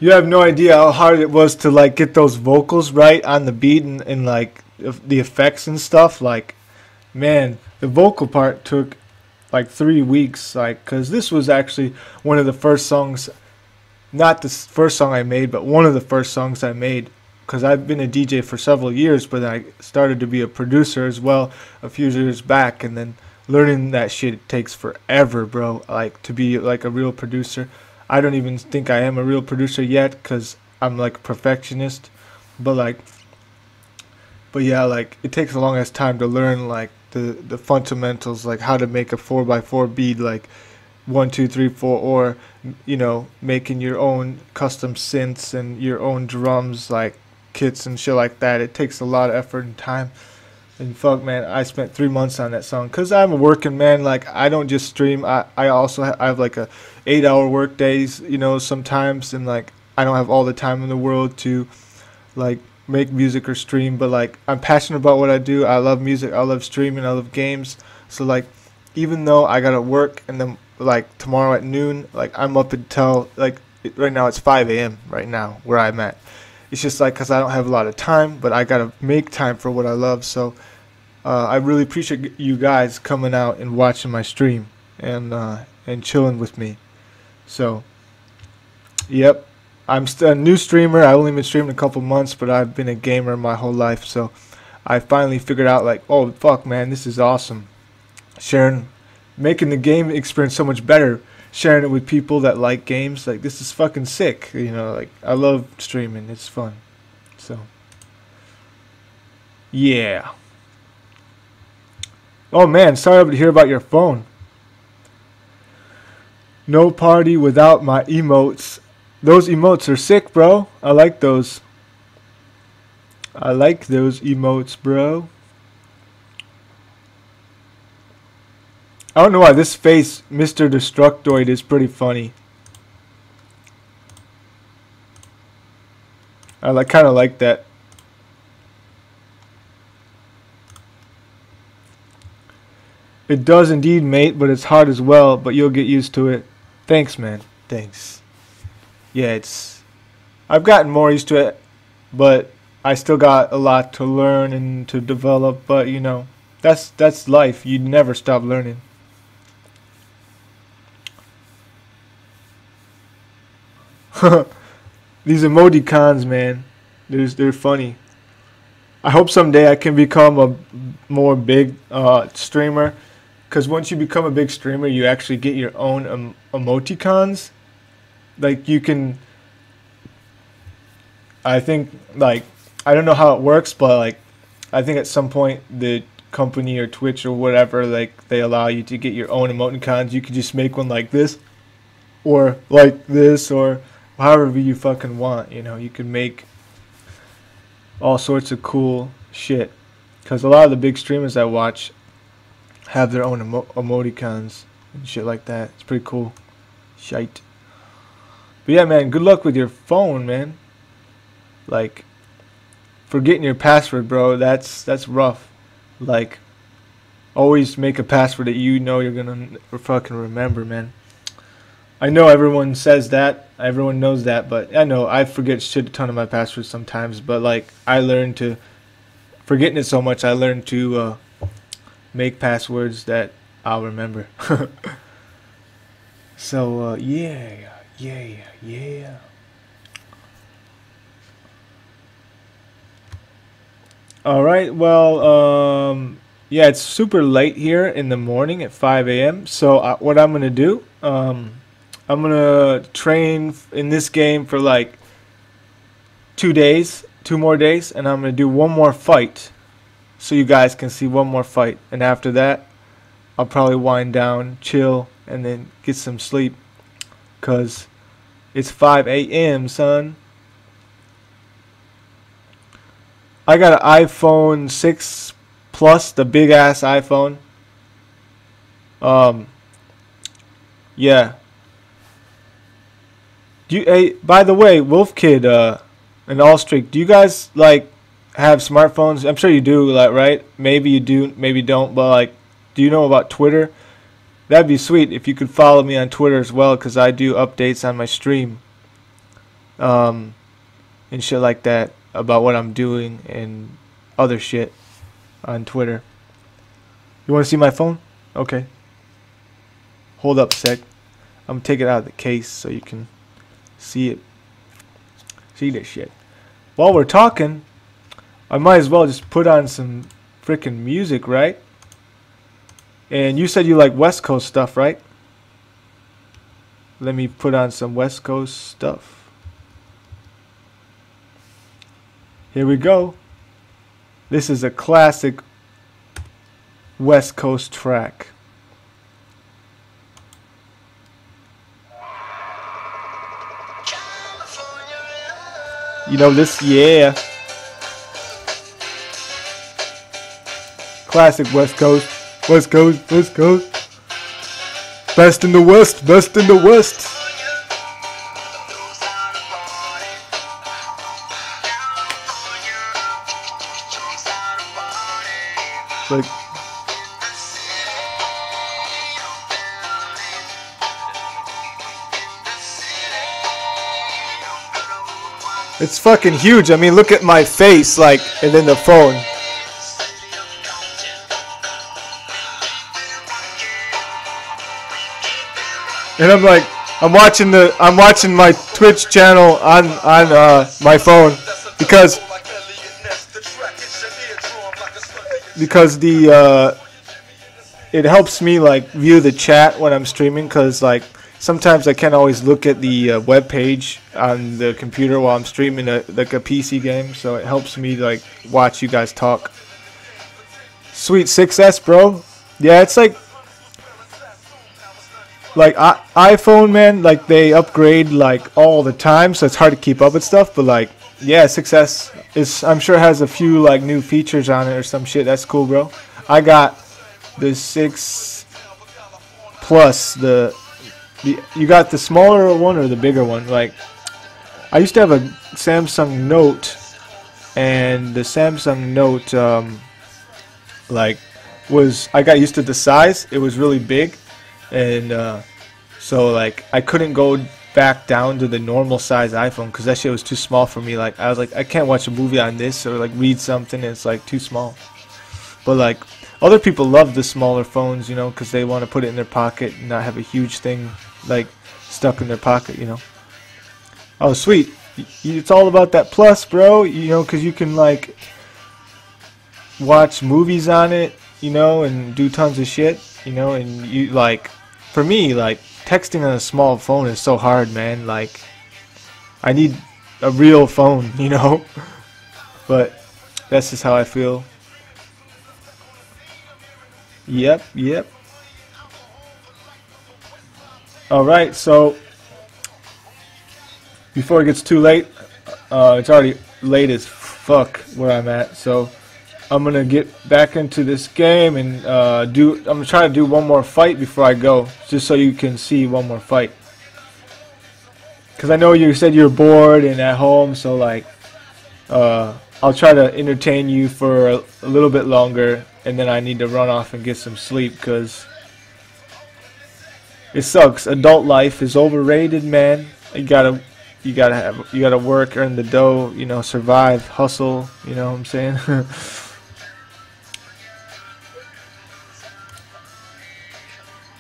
you have no idea how hard it was to like get those vocals right on the beat and, and like the effects and stuff. Like man the vocal part took like three weeks like because this was actually one of the first songs not the first song i made but one of the first songs i made because i've been a dj for several years but i started to be a producer as well a few years back and then learning that shit takes forever bro like to be like a real producer I don't even think I am a real producer yet because I'm like a perfectionist. But like, but yeah, like it takes a long ass time to learn like the the fundamentals, like how to make a four by four beat, like one, two, three, four, or you know, making your own custom synths and your own drums, like kits and shit like that. It takes a lot of effort and time. And fuck, man, I spent three months on that song because I'm a working man. Like I don't just stream. I I also have, I have like a eight hour work days. You know, sometimes and like I don't have all the time in the world to like make music or stream. But like I'm passionate about what I do. I love music. I love streaming. I love games. So like even though I gotta work and then like tomorrow at noon, like I'm up until like right now it's 5 a.m. right now where I'm at. It's just like because I don't have a lot of time, but I gotta make time for what I love. So uh, I really appreciate you guys coming out and watching my stream and uh, and chilling with me. So, yep, I'm still a new streamer. I've only been streaming a couple months, but I've been a gamer my whole life. So, I finally figured out like, oh fuck, man, this is awesome. Sharing, making the game experience so much better. Sharing it with people that like games, like this is fucking sick. You know, like I love streaming. It's fun. So, yeah. Oh man, sorry to hear about your phone. No party without my emotes. Those emotes are sick, bro. I like those. I like those emotes, bro. I don't know why this face, Mr. Destructoid, is pretty funny. I like kind of like that. It does indeed, mate, but it's hard as well, but you'll get used to it. Thanks, man. Thanks. Yeah, it's... I've gotten more used to it, but I still got a lot to learn and to develop, but, you know, that's that's life. You never stop learning. These emoticons, man, they're, they're funny. I hope someday I can become a more big uh, streamer because once you become a big streamer, you actually get your own em- emoticons. Like you can, I think like I don't know how it works, but like I think at some point the company or Twitch or whatever like they allow you to get your own emoticons. You can just make one like this, or like this or however you fucking want. You know, you can make all sorts of cool shit. Because a lot of the big streamers I watch have their own emo- emoticons and shit like that. It's pretty cool. Shite. But yeah, man, good luck with your phone, man. Like, forgetting your password, bro. That's that's rough. Like, always make a password that you know you're gonna fucking remember, man. I know everyone says that, everyone knows that, but I know I forget shit a ton of my passwords sometimes. But like, I learned to forgetting it so much. I learned to uh, make passwords that I'll remember. so uh, yeah, yeah, yeah. All right. Well, um, yeah, it's super late here in the morning at 5 a.m. So uh, what I'm gonna do, um, I'm gonna train in this game for like two days, two more days, and I'm gonna do one more fight, so you guys can see one more fight. And after that, I'll probably wind down, chill, and then get some sleep, cause it's 5 a.m. son. I got an iPhone 6 Plus, the big ass iPhone. Um, yeah. Do you, hey, by the way, Wolf Kid, uh, and Allstreak, do you guys like have smartphones? I'm sure you do, like, right? Maybe you do, maybe don't, but like, do you know about Twitter? That'd be sweet if you could follow me on Twitter as well, because I do updates on my stream, um, and shit like that about what I'm doing and other shit on Twitter. You want to see my phone? Okay. Hold up sec. I'm gonna take it out of the case so you can see it. See this shit. While we're talking, I might as well just put on some freaking music, right? And you said you like West Coast stuff, right? Let me put on some West Coast stuff. Here we go. This is a classic West Coast track. You know this, yeah. Classic West Coast. West Coast, West Coast. Best in the West, best in the West. Like, it's fucking huge. I mean, look at my face, like, and then the phone. And I'm like, I'm watching the, I'm watching my Twitch channel on on uh, my phone because because the uh, it helps me like view the chat when I'm streaming because like sometimes I can't always look at the uh, web page on the computer while I'm streaming a, like a PC game, so it helps me like watch you guys talk. Sweet 6S, bro. Yeah, it's like like I, iPhone, man. Like they upgrade like all the time, so it's hard to keep up with stuff. But like, yeah, 6S is I'm sure has a few like new features on it or some shit. That's cool, bro. I got the six plus the the you got the smaller one or the bigger one. Like I used to have a Samsung Note, and the Samsung Note um, like was I got used to the size. It was really big, and uh, so like I couldn't go back down to the normal size iPhone because that shit was too small for me. Like I was like I can't watch a movie on this or like read something. It's like too small. But like other people love the smaller phones, you know, because they want to put it in their pocket and not have a huge thing like stuck in their pocket, you know. Oh, sweet. It's all about that plus, bro. You know, because you can like watch movies on it, you know, and do tons of shit, you know, and you like for me like texting on a small phone is so hard, man. Like I need a real phone, you know. but that's just how I feel. Yep, yep. All right, so before it gets too late. Uh, it's already late as fuck where I'm at, so I'm gonna get back into this game and uh, do. I'm gonna try to do one more fight before I go, just so you can see one more fight. Cause I know you said you're bored and at home, so like, uh, I'll try to entertain you for a, a little bit longer, and then I need to run off and get some sleep, cause it sucks. Adult life is overrated, man. You gotta, you gotta have, you gotta work, earn the dough, you know, survive, hustle. You know what I'm saying?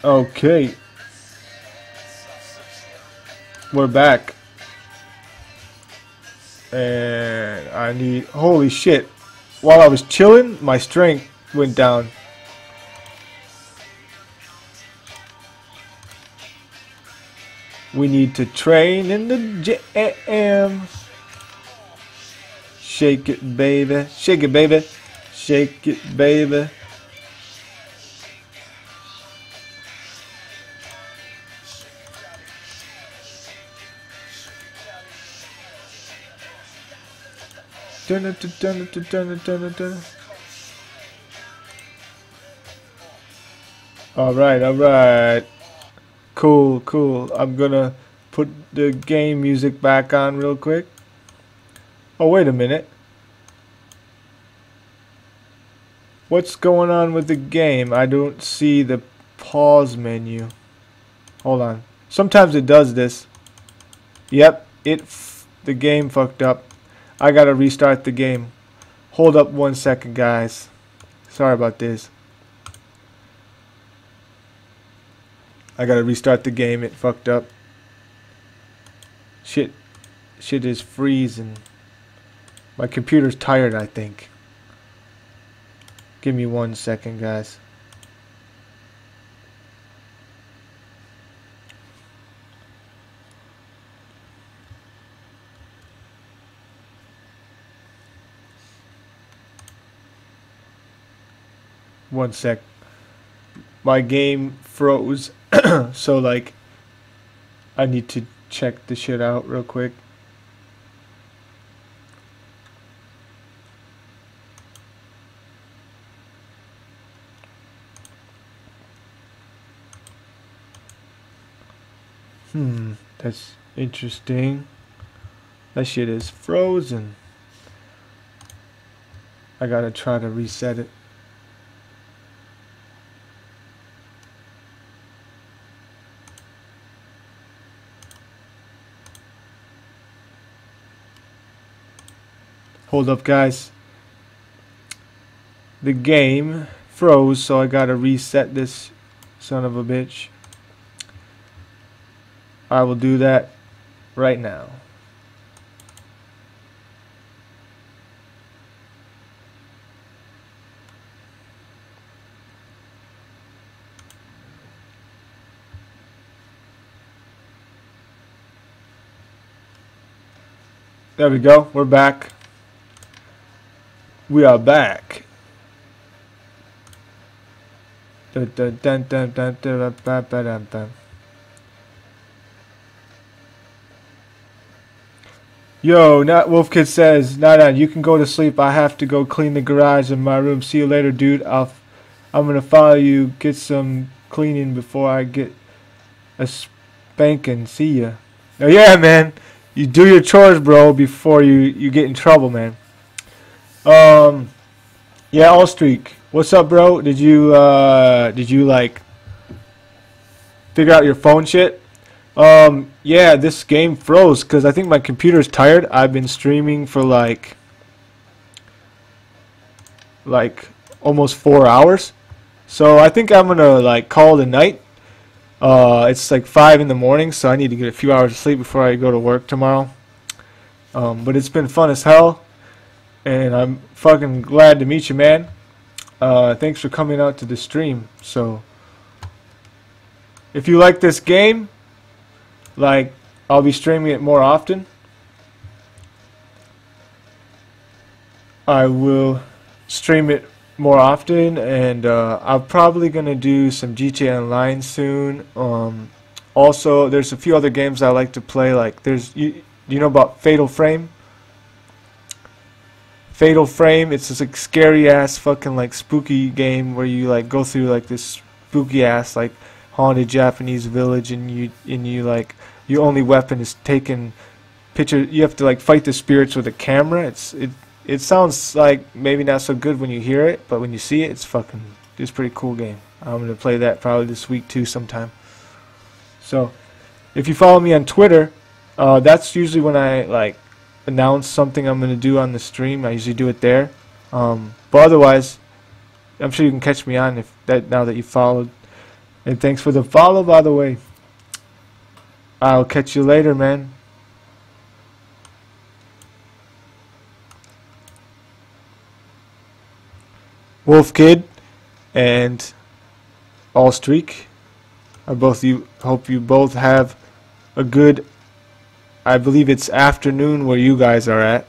okay, we're back, and I need. Holy shit! While I was chilling, my strength went down. We need to train in the jam. Shake it, baby. Shake it, baby. Shake it, baby. Dun dun dun dun dun dun dun dun. All right, all right. Cool, cool. I'm gonna put the game music back on real quick. Oh, wait a minute. What's going on with the game? I don't see the pause menu. Hold on. Sometimes it does this. Yep, it the game fucked up. I gotta restart the game. Hold up one second, guys. Sorry about this. I gotta restart the game. It fucked up. Shit. Shit is freezing. My computer's tired, I think. Give me one second, guys. One sec. My game froze, so like, I need to check the shit out real quick. Hmm, that's interesting. That shit is frozen. I gotta try to reset it. Hold up, guys. The game froze, so I gotta reset this son of a bitch. I will do that right now. There we go. We're back. We are back. Yo, not Wolf Kid says, nah, nah, you can go to sleep. I have to go clean the garage in my room. See you later, dude. I'll, I'm gonna follow you. Get some cleaning before I get a spanking. See ya. Oh yeah, man. You do your chores, bro, before you you get in trouble, man. Um, yeah, All Streak. What's up, bro? Did you uh did you like figure out your phone shit? Um, yeah, this game froze because I think my computer's tired. I've been streaming for like, like almost four hours. So I think I'm gonna like call it a night. Uh, it's like five in the morning, so I need to get a few hours of sleep before I go to work tomorrow. Um, but it's been fun as hell, and I'm fucking glad to meet you, man. Uh, thanks for coming out to the stream. So, if you like this game, like, I'll be streaming it more often. I will stream it more often, and uh, I'm probably gonna do some GTA Online soon. Um, also, there's a few other games I like to play. Like, there's you, you know about Fatal Frame? Fatal Frame, it's this like scary ass fucking like spooky game where you like go through like this spooky ass like haunted Japanese village and you and you like your only weapon is taking picture you have to like fight the spirits with a camera. It's it it sounds like maybe not so good when you hear it, but when you see it it's fucking it's a pretty cool game. I'm gonna play that probably this week too sometime. So if you follow me on Twitter, uh, that's usually when I like announce something I'm gonna do on the stream. I usually do it there. Um, but otherwise, I'm sure you can catch me on if that now that you followed. And thanks for the follow, by the way. I'll catch you later, man. Wolf Kid and All Streak. I both you hope you both have a good I believe it's afternoon where you guys are at.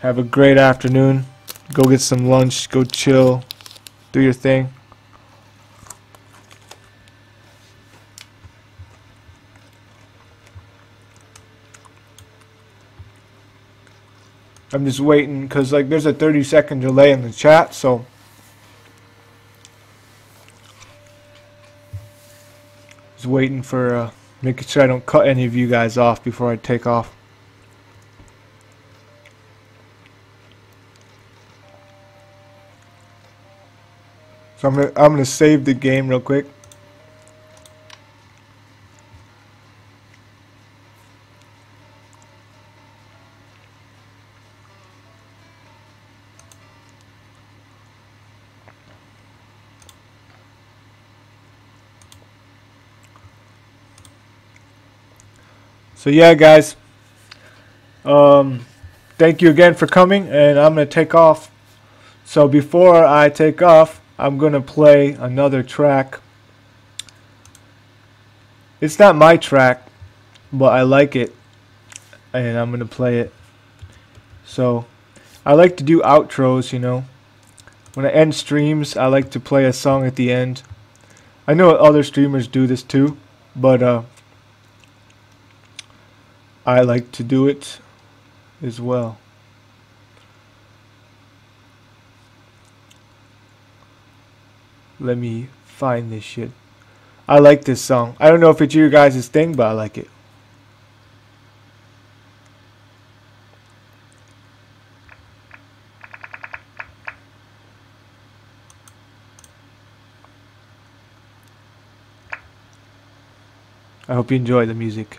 Have a great afternoon. Go get some lunch, go chill, do your thing. I'm just waiting because like there's a 30 second delay in the chat so just waiting for uh, making sure I don't cut any of you guys off before I take off. So I'm gonna I'm gonna save the game real quick So yeah, guys. Um, thank you again for coming, and I'm gonna take off. So before I take off, I'm gonna play another track. It's not my track, but I like it, and I'm gonna play it. So I like to do outros, you know. When I end streams, I like to play a song at the end. I know other streamers do this too, but uh, I like to do it as well. Let me find this shit. I like this song. I don't know if it's your guys' thing, but I like it. I hope you enjoy the music.